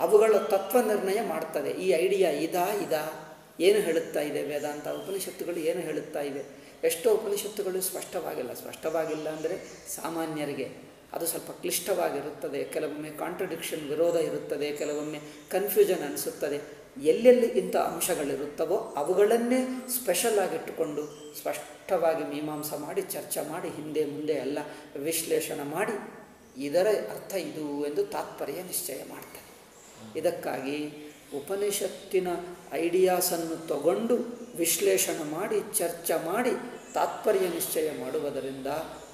ಅವುಗಳ ತತ್ವ ನಿರ್ಣಯ ಮಾಡ್ತದೆ ಈ ಐಡಿಯಾ ಇದಾ ಇದಾ. ಏನು ಹೇಳುತ್ತಾ ಇದೆ ವೇದಾಂತ? ಉಪನಿಷತ್ತುಗಳು ಏನು ಹೇಳುತ್ತಾ ಇದೆ ಎಷ್ಟೋ ಉಪನಿಷತ್ತುಗಳು ಸ್ಪಷ್ಟವಾಗಿಲ್ಲ. ಸ್ಪಷ್ಟವಾಗಿಲ್ಲ ಅಂದರೆ ಸಾಮಾನ್ಯರಿಗೆ ಅದು ಸ್ವಲ್ಪ ಕ್ಲಿಷ್ಟವಾಗಿರುತ್ತದೆ. ಕೆಲವೊಮ್ಮೆ ಕಾಂಟ್ರಡಿಕ್ಷನ್ ವಿರೋಧ ಇರುತ್ತದೆ, ಕೆಲವೊಮ್ಮೆ ಕನ್ಫ್ಯೂಷನ್ ಅನಿಸುತ್ತದೆ. ಎಲ್ಲೆಲ್ಲಿ ಇಂಥ ಅಂಶಗಳಿರುತ್ತವೋ ಅವುಗಳನ್ನೇ ಸ್ಪೆಷಲ್ ಆಗಿಟ್ಟುಕೊಂಡು ಸ್ಪಷ್ಟವಾಗಿ ಮೀಮಾಂಸ ಮಾಡಿ, ಚರ್ಚೆ ಮಾಡಿ, ಹಿಂದೆ ಮುಂದೆ ಎಲ್ಲ ವಿಶ್ಲೇಷಣೆ ಮಾಡಿ, ಇದರ ಅರ್ಥ ಇದು ಎಂದು ತಾತ್ಪರ್ಯ ನಿಶ್ಚಯ ಮಾಡ್ತಾರೆ. ಇದಕ್ಕಾಗಿ ಉಪನಿಷತ್ತಿನ ಐಡಿಯಾಸನ್ನು ತಗೊಂಡು ವಿಶ್ಲೇಷಣೆ ಮಾಡಿ, ಚರ್ಚೆ ಮಾಡಿ ತಾತ್ಪರ್ಯ ನಿಶ್ಚಯ ಮಾಡುವುದರಿಂದ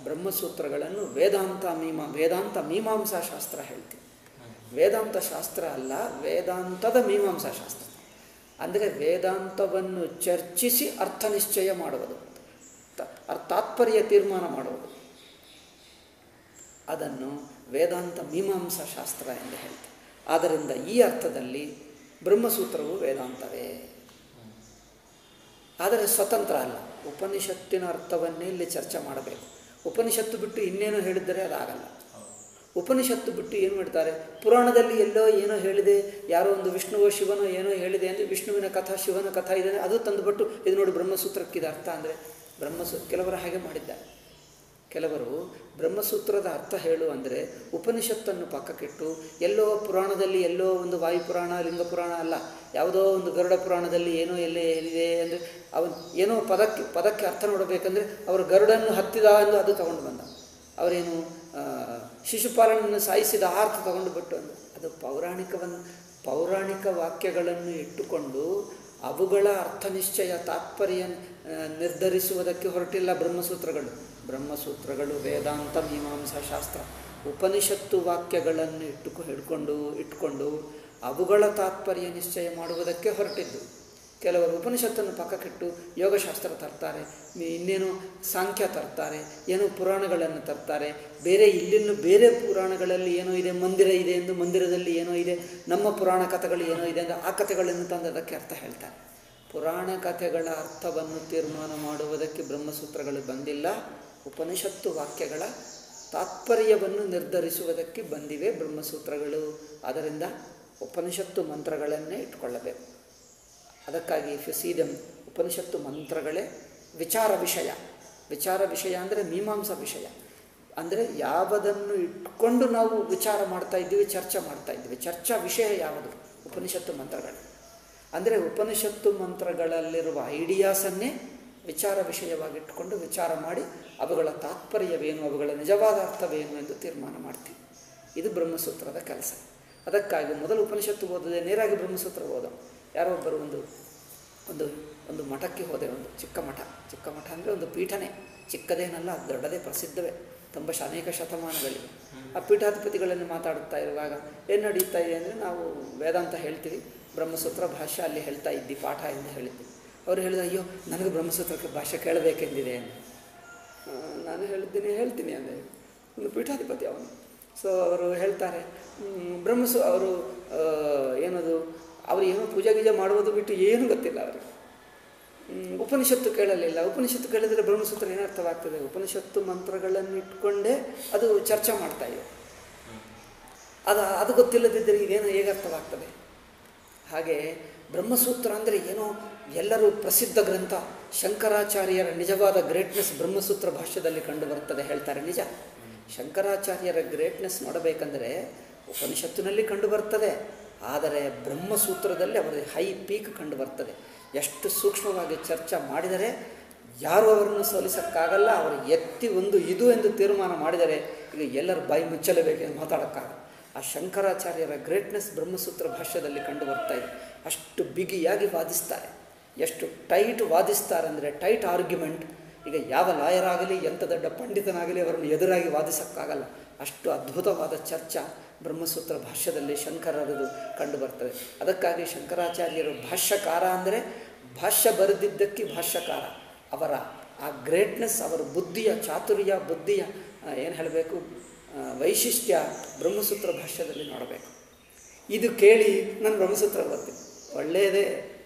ಬ್ರಹ್ಮಸೂತ್ರಗಳನ್ನು ವೇದಾಂತ ಮೀಮಾ, ವೇದಾಂತ ಮೀಮಾಂಸಾ ಶಾಸ್ತ್ರ ಹೇಳ್ತೀವಿ. ವೇದಾಂತ ಶಾಸ್ತ್ರ ಅಲ್ಲ, ವೇದಾಂತದ ಮೀಮಾಂಸಾ ಶಾಸ್ತ್ರ. ಅಂದರೆ ವೇದಾಂತವನ್ನು ಚರ್ಚಿಸಿ ಅರ್ಥ ನಿಶ್ಚಯ ಮಾಡುವುದು ತಾತ್ಪರ್ಯ ತೀರ್ಮಾನ ಮಾಡುವುದು. ಅದನ್ನು ವೇದಾಂತ ಮೀಮಾಂಸಾ ಶಾಸ್ತ್ರ ಎಂದು ಹೇಳ್ತಾರೆ. ಆದ್ದರಿಂದ ಈ ಅರ್ಥದಲ್ಲಿ ಬ್ರಹ್ಮಸೂತ್ರವು ವೇದಾಂತವೇ. ಆದರೆ ಸ್ವತಂತ್ರ ಅಲ್ಲ. ಉಪನಿಷತ್ತಿನ ಅರ್ಥವನ್ನೇ ಇಲ್ಲಿ ಚರ್ಚೆ ಮಾಡಬೇಕು. ಉಪನಿಷತ್ತು ಬಿಟ್ಟು ಇನ್ನೇನು ಹೇಳಿದರೆ ಅದಾಗಲ್ಲ. ಉಪನಿಷತ್ತು ಬಿಟ್ಟು ಏನು ಮಾಡ್ತಾರೆ? ಪುರಾಣದಲ್ಲಿ ಎಲ್ಲೋ ಏನೋ ಹೇಳಿದೆ, ಯಾರೋ ಒಂದು ವಿಷ್ಣುವೋ ಶಿವನೋ ಏನೋ ಹೇಳಿದೆ ಅಂದರೆ ವಿಷ್ಣುವಿನ ಕಥಾ, ಶಿವನ ಕಥಾ ಇದೆ ಅದು ತಂದುಬಿಟ್ಟು ಇದು ನೋಡಿ ಬ್ರಹ್ಮಸೂತ್ರಕ್ಕಿದ ಅರ್ಥ ಅಂದರೆ ಬ್ರಹ್ಮಸೂ, ಕೆಲವರು ಹಾಗೆ ಮಾಡಿದ್ದಾರೆ ಕೆಲವರು ಬ್ರಹ್ಮಸೂತ್ರದ ಅರ್ಥ ಹೇಳು ಅಂದರೆ ಉಪನಿಷತ್ತನ್ನು ಪಕ್ಕಕ್ಕಿಟ್ಟು ಎಲ್ಲೋ ಪುರಾಣದಲ್ಲಿ ಎಲ್ಲೋ ಒಂದು ವಾಯುಪುರಾಣ ಲಿಂಗ ಪುರಾಣ ಅಲ್ಲ, ಯಾವುದೋ ಒಂದು ಗರುಡ ಪುರಾಣದಲ್ಲಿ ಏನೋ ಎಲ್ಲೇ ಹೇಳಿದೆ ಅಂದರೆ ಅವನು ಏನೋ ಪದಕ್ಕೆ ಪದಕ್ಕೆ ಅರ್ಥ ನೋಡಬೇಕಂದ್ರೆ ಅವರು ಗರುಡನ್ನು ಹತ್ತಿದ ಎಂದು ಅದು ತಗೊಂಡು ಬಂದ. ಅವರೇನು ಶಿಶುಪಾಲನನ್ನು ಸಾಯಿಸಿದ ಆರ್ಥ ತಗೊಂಡು ಬಿಟ್ಟು ಅಂದ ಅದು ಪೌರಾಣಿಕವನ್ನು ಪೌರಾಣಿಕ ವಾಕ್ಯಗಳನ್ನು ಇಟ್ಟುಕೊಂಡು ಅವುಗಳ ಅರ್ಥ ನಿಶ್ಚಯ ತಾತ್ಪರ್ಯ ನಿರ್ಧರಿಸುವುದಕ್ಕೆ ಹೊರಟಿಲ್ಲ ಬ್ರಹ್ಮಸೂತ್ರಗಳು. ಬ್ರಹ್ಮಸೂತ್ರಗಳು ವೇದಾಂತ ಮೀಮಾಂಸಾ ಶಾಸ್ತ್ರ. ಉಪನಿಷತ್ತು ವಾಕ್ಯಗಳನ್ನು ಇಟ್ಟುಕೊ, ಹಿಡ್ಕೊಂಡು, ಇಟ್ಕೊಂಡು ಅವುಗಳ ತಾತ್ಪರ್ಯ ನಿಶ್ಚಯ ಮಾಡುವುದಕ್ಕೆ ಹೊರಟಿದ್ದು. ಕೆಲವರು ಉಪನಿಷತ್ತನ್ನು ಪಕ್ಕಕ್ಕಿಟ್ಟು ಯೋಗಶಾಸ್ತ್ರ ತರ್ತಾರೆ ಇನ್ನೇನು ಸಾಂಖ್ಯ ತರ್ತಾರೆ, ಏನೋ ಪುರಾಣಗಳನ್ನು ತರ್ತಾರೆ, ಬೇರೆ ಇಲ್ಲಿನ್ನು ಬೇರೆ ಪುರಾಣಗಳಲ್ಲಿ ಏನೋ ಇದೆ, ಮಂದಿರ ಇದೆ ಎಂದು ಮಂದಿರದಲ್ಲಿ ಏನೋ ಇದೆ, ನಮ್ಮ ಪುರಾಣ ಕಥೆಗಳು ಏನೋ ಇದೆ ಅಂದರೆ ಆ ಕಥೆಗಳನ್ನು ತಂದು ಅದಕ್ಕೆ ಅರ್ಥ ಹೇಳ್ತಾರೆ. ಪುರಾಣ ಕಥೆಗಳ ಅರ್ಥವನ್ನು ತೀರ್ಮಾನ ಮಾಡುವುದಕ್ಕೆ ಬ್ರಹ್ಮಸೂತ್ರಗಳು ಬಂದಿಲ್ಲ, ಉಪನಿಷತ್ತು ವಾಕ್ಯಗಳ ತಾತ್ಪರ್ಯವನ್ನು ನಿರ್ಧರಿಸುವುದಕ್ಕೆ ಬಂದಿವೆ ಬ್ರಹ್ಮಸೂತ್ರಗಳು. ಅದರಿಂದ ಉಪನಿಷತ್ತು ಮಂತ್ರಗಳನ್ನೇ ಇಟ್ಕೊಳ್ಳಬೇಕು ಅದಕ್ಕಾಗಿ ಫಿಸೀದಂ ಉಪನಿಷತ್ತು ಮಂತ್ರಗಳೇ ವಿಚಾರ ವಿಷಯ. ವಿಚಾರ ವಿಷಯ ಅಂದರೆ ಮೀಮಾಂಸಾ ವಿಷಯ. ಅಂದರೆ ಯಾವುದನ್ನು ಇಟ್ಕೊಂಡು ನಾವು ವಿಚಾರ ಮಾಡ್ತಾ ಇದ್ದೀವಿ, ಚರ್ಚೆ ಮಾಡ್ತಾ ಇದ್ದೀವಿ. ಚರ್ಚಾ ವಿಷಯ ಯಾವುದು? ಉಪನಿಷತ್ತು ಮಂತ್ರಗಳು. ಅಂದರೆ ಉಪನಿಷತ್ತು ಮಂತ್ರಗಳಲ್ಲಿರುವ ಐಡಿಯಾಸನ್ನೇ ವಿಚಾರ ವಿಷಯವಾಗಿಟ್ಟುಕೊಂಡು ವಿಚಾರ ಮಾಡಿ ಅವುಗಳ ತಾತ್ಪರ್ಯವೇನು, ಅವುಗಳ ನಿಜವಾದ ಅರ್ಥವೇನು ಎಂದು ತೀರ್ಮಾನ ಮಾಡ್ತೀವಿ. ಇದು ಬ್ರಹ್ಮಸೂತ್ರದ ಕೆಲಸ. ಅದಕ್ಕಾಗಿ ಮೊದಲು ಉಪನಿಷತ್ತು ಓದದೆ ನೇರಾಗಿ ಬ್ರಹ್ಮಸೂತ್ರ ಓದ ಯಾರೋ ಒಬ್ಬರು ಒಂದು ಒಂದು ಒಂದು ಮಠಕ್ಕೆ ಹೋದೆ, ಒಂದು ಚಿಕ್ಕ ಮಠ. ಚಿಕ್ಕ ಮಠ ಅಂದರೆ ಒಂದು ಪೀಠನೇ. ಚಿಕ್ಕದೇನಲ್ಲ ಅದು ದೊಡ್ಡದೇ ಪ್ರಸಿದ್ಧವೇ. ತುಂಬ ಅನೇಕ ಶತಮಾನಗಳಿವೆ. ಆ ಪೀಠಾಧಿಪತಿಗಳನ್ನು ಮಾತಾಡುತ್ತಾ ಇರುವಾಗ ಏನು ನಡೀತಾ ಇದೆ ಅಂದರೆ ನಾವು ವೇದಾಂತ ಹೇಳ್ತೀವಿ. ಬ್ರಹ್ಮಸೂತ್ರ ಭಾಷೆ ಅಲ್ಲಿ ಹೇಳ್ತಾ ಇದ್ದಿ, ಪಾಠ ಎಂದು ಹೇಳಿದ್ವಿ ಅವರು ಹೇಳಿದ ಅಯ್ಯೋ, ನನಗೆ ಬ್ರಹ್ಮಸೂತ್ರಕ್ಕೆ ಭಾಷೆ ಕೇಳಬೇಕೆಂದಿದೆ ಎಂದು ನಾನು ಹೇಳಿದ್ದೀನಿ, ಹೇಳ್ತೀನಿ ಅಂದರೆ ಒಂದು ಪೀಠಾಧಿಪತಿ ಅವನು. ಸೊ ಅವರು ಹೇಳ್ತಾರೆ ಬ್ರಹ್ಮಸೂ, ಅವರು ಏನದು ಅವರು ಏನೋ ಪೂಜಾ ಗೀಜೆ ಮಾಡುವುದು ಬಿಟ್ಟು ಏನು ಗೊತ್ತಿಲ್ಲ ಅವರಿಗೆ. ಉಪನಿಷತ್ತು ಕೇಳಲಿಲ್ಲ. ಉಪನಿಷತ್ತು ಕೇಳಿದರೆ ಬ್ರಹ್ಮಸೂತ್ರ ಏನು ಅರ್ಥವಾಗ್ತದೆ? ಉಪನಿಷತ್ತು ಮಂತ್ರಗಳನ್ನು ಇಟ್ಕೊಂಡೇ ಅದು ಚರ್ಚೆ ಮಾಡ್ತಾ ಇವೆ ಅದು ಅದು ಗೊತ್ತಿಲ್ಲದಿದ್ದರೆ ಇದೇನು ಹೇಗೆ ಅರ್ಥವಾಗ್ತದೆ? ಹಾಗೆ ಬ್ರಹ್ಮಸೂತ್ರ ಅಂದರೆ ಏನೋ ಎಲ್ಲರೂ ಪ್ರಸಿದ್ಧ ಗ್ರಂಥ. ಶಂಕರಾಚಾರ್ಯರ ನಿಜವಾದ ಗ್ರೇಟ್ನೆಸ್ ಬ್ರಹ್ಮಸೂತ್ರ ಭಾಷ್ಯದಲ್ಲಿ ಕಂಡು ಬರ್ತದೆ ಹೇಳ್ತಾರೆ ನಿಜ. ಶಂಕರಾಚಾರ್ಯರ ಗ್ರೇಟ್ನೆಸ್ ನೋಡಬೇಕಂದರೆ ಉಪನಿಷತ್ತಿನಲ್ಲಿ ಕಂಡು ಬರ್ತದೆ. ಆದರೆ ಬ್ರಹ್ಮಸೂತ್ರದಲ್ಲಿ ಅವರ ಹೈ ಪೀಕ್ ಕಂಡು ಬರ್ತದೆ. ಎಷ್ಟು ಸೂಕ್ಷ್ಮವಾಗಿ ಚರ್ಚೆ ಮಾಡಿದರೆ ಯಾರು ಅವರನ್ನು ಸೋಲಿಸೋಕ್ಕಾಗಲ್ಲ, ಅವರು ಎತ್ತಿ ಒಂದು ಇದು ಎಂದು ತೀರ್ಮಾನ ಮಾಡಿದರೆ ಈಗ ಎಲ್ಲರೂ ಬಾಯಿ ಮುಚ್ಚಲೇಬೇಕೆಂದು ಮಾತಾಡೋಕ್ಕಾಗಲ್ಲ. ಆ ಶಂಕರಾಚಾರ್ಯರ ಗ್ರೇಟ್ನೆಸ್ ಬ್ರಹ್ಮಸೂತ್ರ ಭಾಷ್ಯದಲ್ಲಿ ಕಂಡು ಬರ್ತಾ ಇದೆ. ಅಷ್ಟು ಬಿಗಿಯಾಗಿ ವಾದಿಸ್ತಾರೆ. ಎಷ್ಟು ಟೈಟ್ ವಾದಿಸ್ತಾರೆ ಅಂದರೆ ಟೈಟ್ ಆರ್ಗ್ಯುಮೆಂಟ್. ಈಗ ಯಾವ ಲಾಯರ್ ಆಗಲಿ ಎಂಥ ದೊಡ್ಡ ಪಂಡಿತನಾಗಲಿ ಅವರನ್ನು ಎದುರಾಗಿ ವಾದಿಸೋಕ್ಕಾಗಲ್ಲ. ಅಷ್ಟು ಅದ್ಭುತವಾದ ಚರ್ಚಾ. ಬ್ರಹ್ಮಸೂತ್ರ ಭಾಷ್ಯದಲ್ಲಿ ಶಂಕರರದು ಕಂಡು ಬರ್ತದೆ. ಅದಕ್ಕಾಗಿ ಶಂಕರಾಚಾರ್ಯರು ಭಾಷ್ಯಕಾರ ಅಂದರೆ ಭಾಷ್ಯ ಬರೆದಿದ್ದಕ್ಕೆ ಭಾಷ್ಯಕಾರ. ಅವರ ಆ ಗ್ರೇಟ್ನೆಸ್ ಅವರ ಬುದ್ಧಿಯ ಚಾತುರ್ಯ, ಬುದ್ಧಿಯ ಏನು ಹೇಳಬೇಕು? ವೈಶಿಷ್ಟ್ಯ ಬ್ರಹ್ಮಸೂತ್ರ ಭಾಷ್ಯದಲ್ಲಿ ನೋಡಬೇಕು. ಇದು ಕೇಳಿ ನಾನು ಬ್ರಹ್ಮಸೂತ್ರ ಓದ್ತೀನಿ. ಒಳ್ಳೆಯದೇ,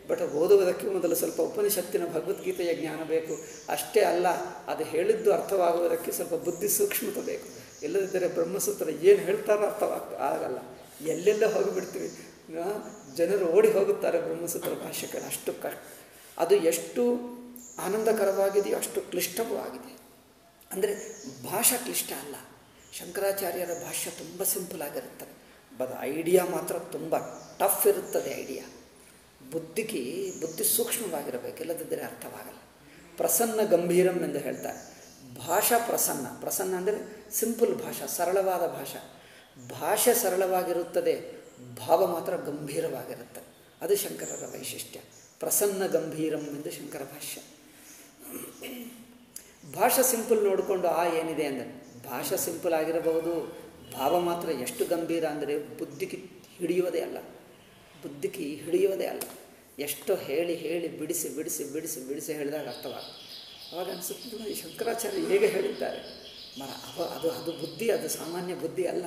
ಬಟ್ ಓದುವುದಕ್ಕೆ ಮೊದಲು ಸ್ವಲ್ಪ ಉಪನಿಷತ್ತಿನ ಭಗವದ್ಗೀತೆಯ ಜ್ಞಾನ ಬೇಕು. ಅಷ್ಟೇ ಅಲ್ಲ, ಅದು ಹೇಳಿದ್ದು ಅರ್ಥವಾಗುವುದಕ್ಕೆ ಸ್ವಲ್ಪ ಬುದ್ಧಿ ಸೂಕ್ಷ್ಮತೆ ಬೇಕು. ಇಲ್ಲದಿದ್ದರೆ ಬ್ರಹ್ಮಸೂತ್ರ ಏನು ಹೇಳ್ತಾರೋ ಅರ್ಥ ಆಗಲ್ಲ. ಎಲ್ಲೆಲ್ಲ ಹೋಗಿಬಿಡ್ತೀವಿ. ಜನರು ಓಡಿ ಹೋಗುತ್ತಾರೆ ಬ್ರಹ್ಮಸೂತ್ರ ಭಾಷೆಗಳು ಅಷ್ಟು ಕ ಅದು ಎಷ್ಟು ಆನಂದಕರವಾಗಿದೆಯೋ ಅಷ್ಟು ಕ್ಲಿಷ್ಟವೂ ಆಗಿದೆ. ಅಂದರೆ ಭಾಷಾ ಕ್ಲಿಷ್ಟ ಅಲ್ಲ. ಶಂಕರಾಚಾರ್ಯರ ಭಾಷೆ ತುಂಬ ಸಿಂಪಲ್ ಆಗಿರುತ್ತದೆ ಬಟ್ ಐಡಿಯಾ ಮಾತ್ರ ತುಂಬ ಟಫ್ ಇರುತ್ತದೆ ಐಡಿಯಾ. ಬುದ್ಧಿಗೆ ಬುದ್ಧಿ ಸೂಕ್ಷ್ಮವಾಗಿರಬೇಕು. ಇಲ್ಲದಿದ್ದರೆ ಅರ್ಥವಾಗಲ್ಲ. ಪ್ರಸನ್ನ ಗಂಭೀರಂ ಎಂದು ಹೇಳ್ತಾರೆ. ಭಾಷಾ ಪ್ರಸನ್ನ. ಪ್ರಸನ್ನ ಅಂದರೆ ಸಿಂಪಲ್ ಭಾಷಾ, ಸರಳವಾದ ಭಾಷಾ. ಭಾಷೆ ಸರಳವಾಗಿರುತ್ತದೆ, ಭಾವ ಮಾತ್ರ ಗಂಭೀರವಾಗಿರುತ್ತೆ. ಅದು ಶಂಕರರ ವೈಶಿಷ್ಟ್ಯ. ಪ್ರಸನ್ನ ಗಂಭೀರಂ ಎಂದು ಶಂಕರ ಭಾಷ್ಯ. ಭಾಷೆ ಸಿಂಪಲ್ ನೋಡಿಕೊಂಡು ಆ ಏನಿದೆ ಅಂದರೆ, ಭಾಷೆ ಸಿಂಪಲ್ ಆಗಿರಬಹುದು, ಭಾವ ಮಾತ್ರ ಎಷ್ಟು ಗಂಭೀರ ಅಂದರೆ ಬುದ್ಧಿಗೆ ಹಿಡಿಯುವುದೇ ಅಲ್ಲ. ಬುದ್ಧಿಗೆ ಹಿಡಿಯುವುದೇ ಅಲ್ಲ. ಎಷ್ಟೋ ಹೇಳಿ ಹೇಳಿ ಬಿಡಿಸಿ ಬಿಡಿಸಿ ಬಿಡಿಸಿ ಬಿಡಿಸಿ ಹೇಳಿದಾಗ ಅರ್ಥವಾಗ್ತದೆ ಅವಾಗ ಅನಿಸುತ್ತೆ ಈ ಶಂಕರಾಚಾರ್ಯ ಹೇಗೆ ಹೇಳಿದ್ದಾರೆ? ಮರ, ಅವ, ಅದು ಅದು ಬುದ್ಧಿ, ಅದು ಸಾಮಾನ್ಯ ಬುದ್ಧಿ ಅಲ್ಲ.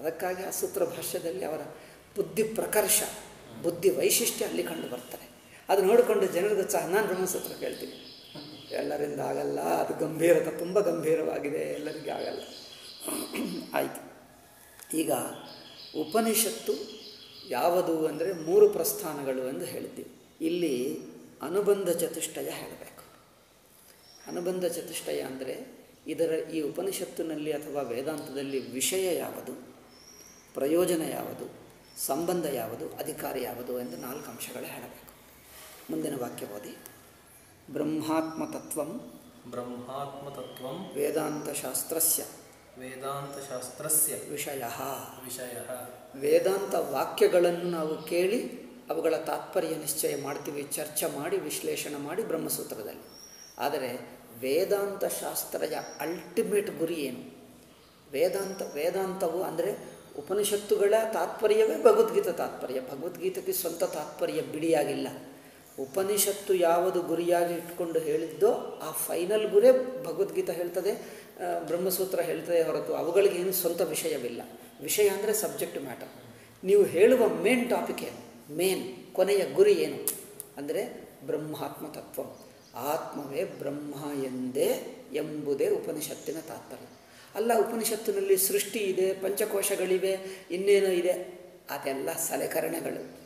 ಅದಕ್ಕಾಗಿ ಆ ಸೂತ್ರ ಭಾಷ್ಯದಲ್ಲಿ ಅವರ ಬುದ್ಧಿ ಪ್ರಕರ್ಷ, ಬುದ್ಧಿ ವೈಶಿಷ್ಟ್ಯ ಅಲ್ಲಿ ಕಂಡು ಬರ್ತಾರೆ. ಅದು ನೋಡಿಕೊಂಡು ಜನರದ ಸಹ ನಾನು ಬ್ರಹ್ಮಸೂತ್ರ ಕೇಳ್ತೀನಿ. ಎಲ್ಲರಿಂದ ಆಗಲ್ಲ, ಅದು ಗಂಭೀರತೆ, ತುಂಬ ಗಂಭೀರವಾಗಿದೆ, ಎಲ್ಲರಿಗೆ ಆಗಲ್ಲ. ಆಯಿತು. ಈಗ ಉಪನಿಷತ್ತು ಯಾವುದು ಅಂದರೆ ಮೂರು ಪ್ರಸ್ಥಾನಗಳು ಎಂದು ಹೇಳ್ತೀವಿ. ಇಲ್ಲಿ ಅನುಬಂಧ ಚತುಷ್ಟಯ ಹೇಳಬೇಕು. ಅನುಬಂಧ ಚತುಷ್ಟಯ ಅಂದರೆ ಇದರ ಈ ಉಪನಿಷತ್ತಿನಲ್ಲಿ ಅಥವಾ ವೇದಾಂತದಲ್ಲಿ ವಿಷಯ ಯಾವುದು ಪ್ರಯೋಜನ ಯಾವುದು ಸಂಬಂಧ ಯಾವುದು ಅಧಿಕಾರ ಯಾವುದು ಎಂದು ನಾಲ್ಕು ಅಂಶಗಳೇ ಹೇಳಬೇಕು. ಮುಂದಿನ ವಾಕ್ಯ ಓದಿ. ಬ್ರಹ್ಮಾತ್ಮತತ್ವಂ ಬ್ರಹ್ಮಾತ್ಮತತ್ವಂ ವೇದಾಂತಶಾಸ್ತ್ರಸ್ಯ ವೇದಾಂತಶಾಸ್ತ್ರಸ್ಯ ವಿಷಯ. ವಿಷಯ. ವೇದಾಂತ ವಾಕ್ಯಗಳನ್ನು ನಾವು ಕೇಳಿ ಅವುಗಳ ತಾತ್ಪರ್ಯ ನಿಶ್ಚಯ ಮಾಡ್ತೀವಿ ಚರ್ಚೆ ಮಾಡಿ ವಿಶ್ಲೇಷಣೆ ಮಾಡಿ ಬ್ರಹ್ಮಸೂತ್ರದಲ್ಲಿ. ಆದರೆ ವೇದಾಂತ ಶಾಸ್ತ್ರದ ಅಲ್ಟಿಮೇಟ್ ಗುರಿ ಏನು? ವೇದಾಂತ, ವೇದಾಂತವು ಅಂದರೆ ಉಪನಿಷತ್ತುಗಳ ತಾತ್ಪರ್ಯವೇ ಭಗವದ್ಗೀತೆ ತಾತ್ಪರ್ಯ. ಭಗವದ್ಗೀತೆಗೆ ಸ್ವಂತ ತಾತ್ಪರ್ಯ ಬಿಡಿಯಾಗಿಲ್ಲ ಉಪನಿಷತ್ತು ಯಾವುದು ಗುರಿಯಾಗಿ ಇಟ್ಕೊಂಡು ಹೇಳಿದ್ದೋ ಆ ಫೈನಲ್ ಗುರೇ ಭಗವದ್ಗೀತ ಹೇಳ್ತದೆ ಬ್ರಹ್ಮಸೂತ್ರ ಹೇಳ್ತದೆ ಹೊರತು ಅವುಗಳಿಗೆ ಏನು ಸ್ವಂತ ವಿಷಯವಿಲ್ಲ. ವಿಷಯ ಅಂದರೆ ಸಬ್ಜೆಕ್ಟ್ ಮ್ಯಾಟರ್ ನೀವು ಹೇಳುವ ಮೇನ್ ಟಾಪಿಕ್ ಏನು? ಮೇನ್ ಕೊನೆಯ ಗುರಿ ಏನು? ಅಂದರೆ ಬ್ರಹ್ಮಾತ್ಮ ತತ್ವ. ಆತ್ಮವೇ ಬ್ರಹ್ಮ ಎಂದೇ ಎಂಬುದೇ ಉಪನಿಷತ್ತಿನ ತಾತ್ಪರ್ಯ. ಅಲ್ಲ, ಉಪನಿಷತ್ತಿನಲ್ಲಿ ಸೃಷ್ಟಿ ಇದೆ, ಪಂಚಕೋಶಗಳಿವೆ, ಇನ್ನೇನೋ ಇದೆ, ಅದೆಲ್ಲ ಸಲಕರಣೆಗಳು.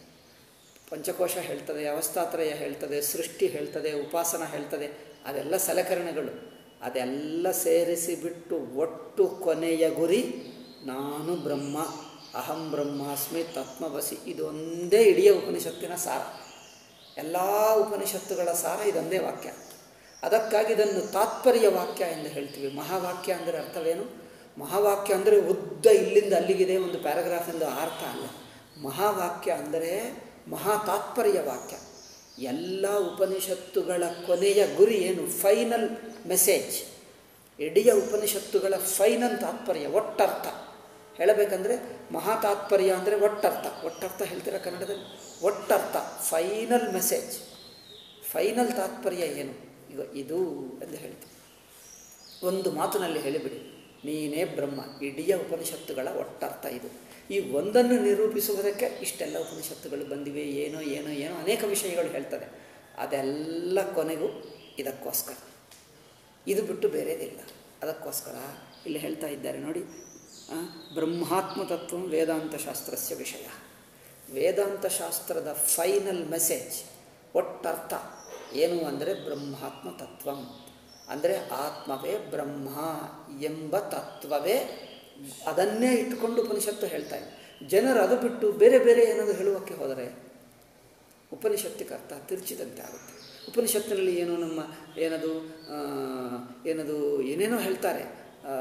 ಪಂಚಕೋಶ ಹೇಳ್ತದೆ, ಅವಸ್ಥಾತ್ರಯ ಹೇಳ್ತದೆ, ಸೃಷ್ಟಿ ಹೇಳ್ತದೆ, ಉಪಾಸನ ಹೇಳ್ತದೆ, ಅದೆಲ್ಲ ಸಲಕರಣೆಗಳು. ಅದೆಲ್ಲ ಸೇರಿಸಿ ಬಿಟ್ಟು ಒಟ್ಟು ಕೊನೆಯ ಗುರಿ ನಾನು ಬ್ರಹ್ಮ, ಅಹಂ ಬ್ರಹ್ಮಾಸ್ಮಿ ತತ್ಮವಸಿ. ಇದೊಂದೇ ಇಡೀ ಉಪನಿಷತ್ತಿನ ಸಾರ. ಎಲ್ಲ ಉಪನಿಷತ್ತುಗಳ ಸಾರ ಇದೊಂದೇ ವಾಕ್ಯ. ಅದಕ್ಕಾಗಿ ಇದನ್ನು ತಾತ್ಪರ್ಯ ವಾಕ್ಯ ಎಂದು ಹೇಳ್ತೀವಿ. ಮಹಾವಾಕ್ಯ ಅಂದರೆ ಅರ್ಥವೇನು? ಮಹಾವಾಕ್ಯ ಅಂದರೆ ಉದ್ದ ಇಲ್ಲಿಂದ ಅಲ್ಲಿಗಿದೆ ಒಂದು ಪ್ಯಾರಾಗ್ರಾಫ್ ಎಂದು ಅರ್ಥ ಅಲ್ಲ. ಮಹಾವಾಕ್ಯ ಅಂದರೆ ಮಹಾ ತಾತ್ಪರ್ಯ ವಾಕ್ಯ. ಎಲ್ಲ ಉಪನಿಷತ್ತುಗಳ ಕೊನೆಯ ಗುರಿ ಏನು? Final message. ಇಡೀ ಉಪನಿಷತ್ತುಗಳ ಫೈನಲ್ ತಾತ್ಪರ್ಯ, ಒಟ್ಟರ್ಥ. ಹೇಳಬೇಕಂದ್ರೆ ಮಹಾತಾತ್ಪರ್ಯ ಅಂದರೆ ಒಟ್ಟರ್ಥ. ಒಟ್ಟರ್ಥ ಹೇಳ್ತೀರ ಕನ್ನಡದಲ್ಲಿ? ಒಟ್ಟರ್ಥ. ಫೈನಲ್ ಮೆಸೇಜ್ ಫೈನಲ್ ತಾತ್ಪರ್ಯ ಏನು? ಈಗ ಇದು ಎಂದು ಹೇಳ್ತೀವಿ ಒಂದು ಮಾತಿನಲ್ಲಿ ಹೇಳಿಬಿಡಿ. ನೀನೇ ಬ್ರಹ್ಮ. ಇಡೀ ಉಪನಿಷತ್ತುಗಳ ಒಟ್ಟರ್ಥ ಇದು. ಈ ಒಂದನ್ನು ನಿರೂಪಿಸುವುದಕ್ಕೆ ಇಷ್ಟೆಲ್ಲ ಉಪನಿಷತ್ತುಗಳು ಬಂದಿವೆ. ಏನೋ ಏನೋ ಏನೋ ಅನೇಕ ವಿಷಯಗಳು ಹೇಳ್ತದೆ ಅದೆಲ್ಲ ಕೊನೆಗೂ ಇದಕ್ಕೋಸ್ಕರ. ಇದು ಬಿಟ್ಟು ಬೇರೆದಿಲ್ಲ. ಅದಕ್ಕೋಸ್ಕರ ಇಲ್ಲಿ ಹೇಳ್ತಾ ಇದ್ದಾರೆ ನೋಡಿ. ಆ, ಬ್ರಹ್ಮಾತ್ಮ ತತ್ವ ವೇದಾಂತ ಶಾಸ್ತ್ರಸ್ಯ ವಿಷಯ. ವೇದಾಂತ ಶಾಸ್ತ್ರದ ಫೈನಲ್ ಮೆಸೇಜ್ ಒಟ್ಟರ್ಥ ಏನು ಅಂದರೆ ಬ್ರಹ್ಮಾತ್ಮ ತತ್ವಂ. ಅಂದರೆ ಆತ್ಮವೇ ಬ್ರಹ್ಮ ಎಂಬ ತತ್ವವೇ ಅದನ್ನೇ ಇಟ್ಟುಕೊಂಡು ಉಪನಿಷತ್ತು ಹೇಳ್ತಾ ಇದೆ. ಜನರು ಅದು ಬಿಟ್ಟು ಬೇರೆ ಬೇರೆ ಏನಾದರೂ ಹೇಳುವಕ್ಕೆ ಹೋದರೆ ಉಪನಿಷತ್ತಿಗೆ ಅರ್ಥ ತಿರುಚಿದಂತೆ ಆಗುತ್ತೆ. ಉಪನಿಷತ್ತಿನಲ್ಲಿ ಏನೋ ನಮ್ಮ ಏನದು ಏನದು ಏನೇನೋ ಹೇಳ್ತಾರೆ.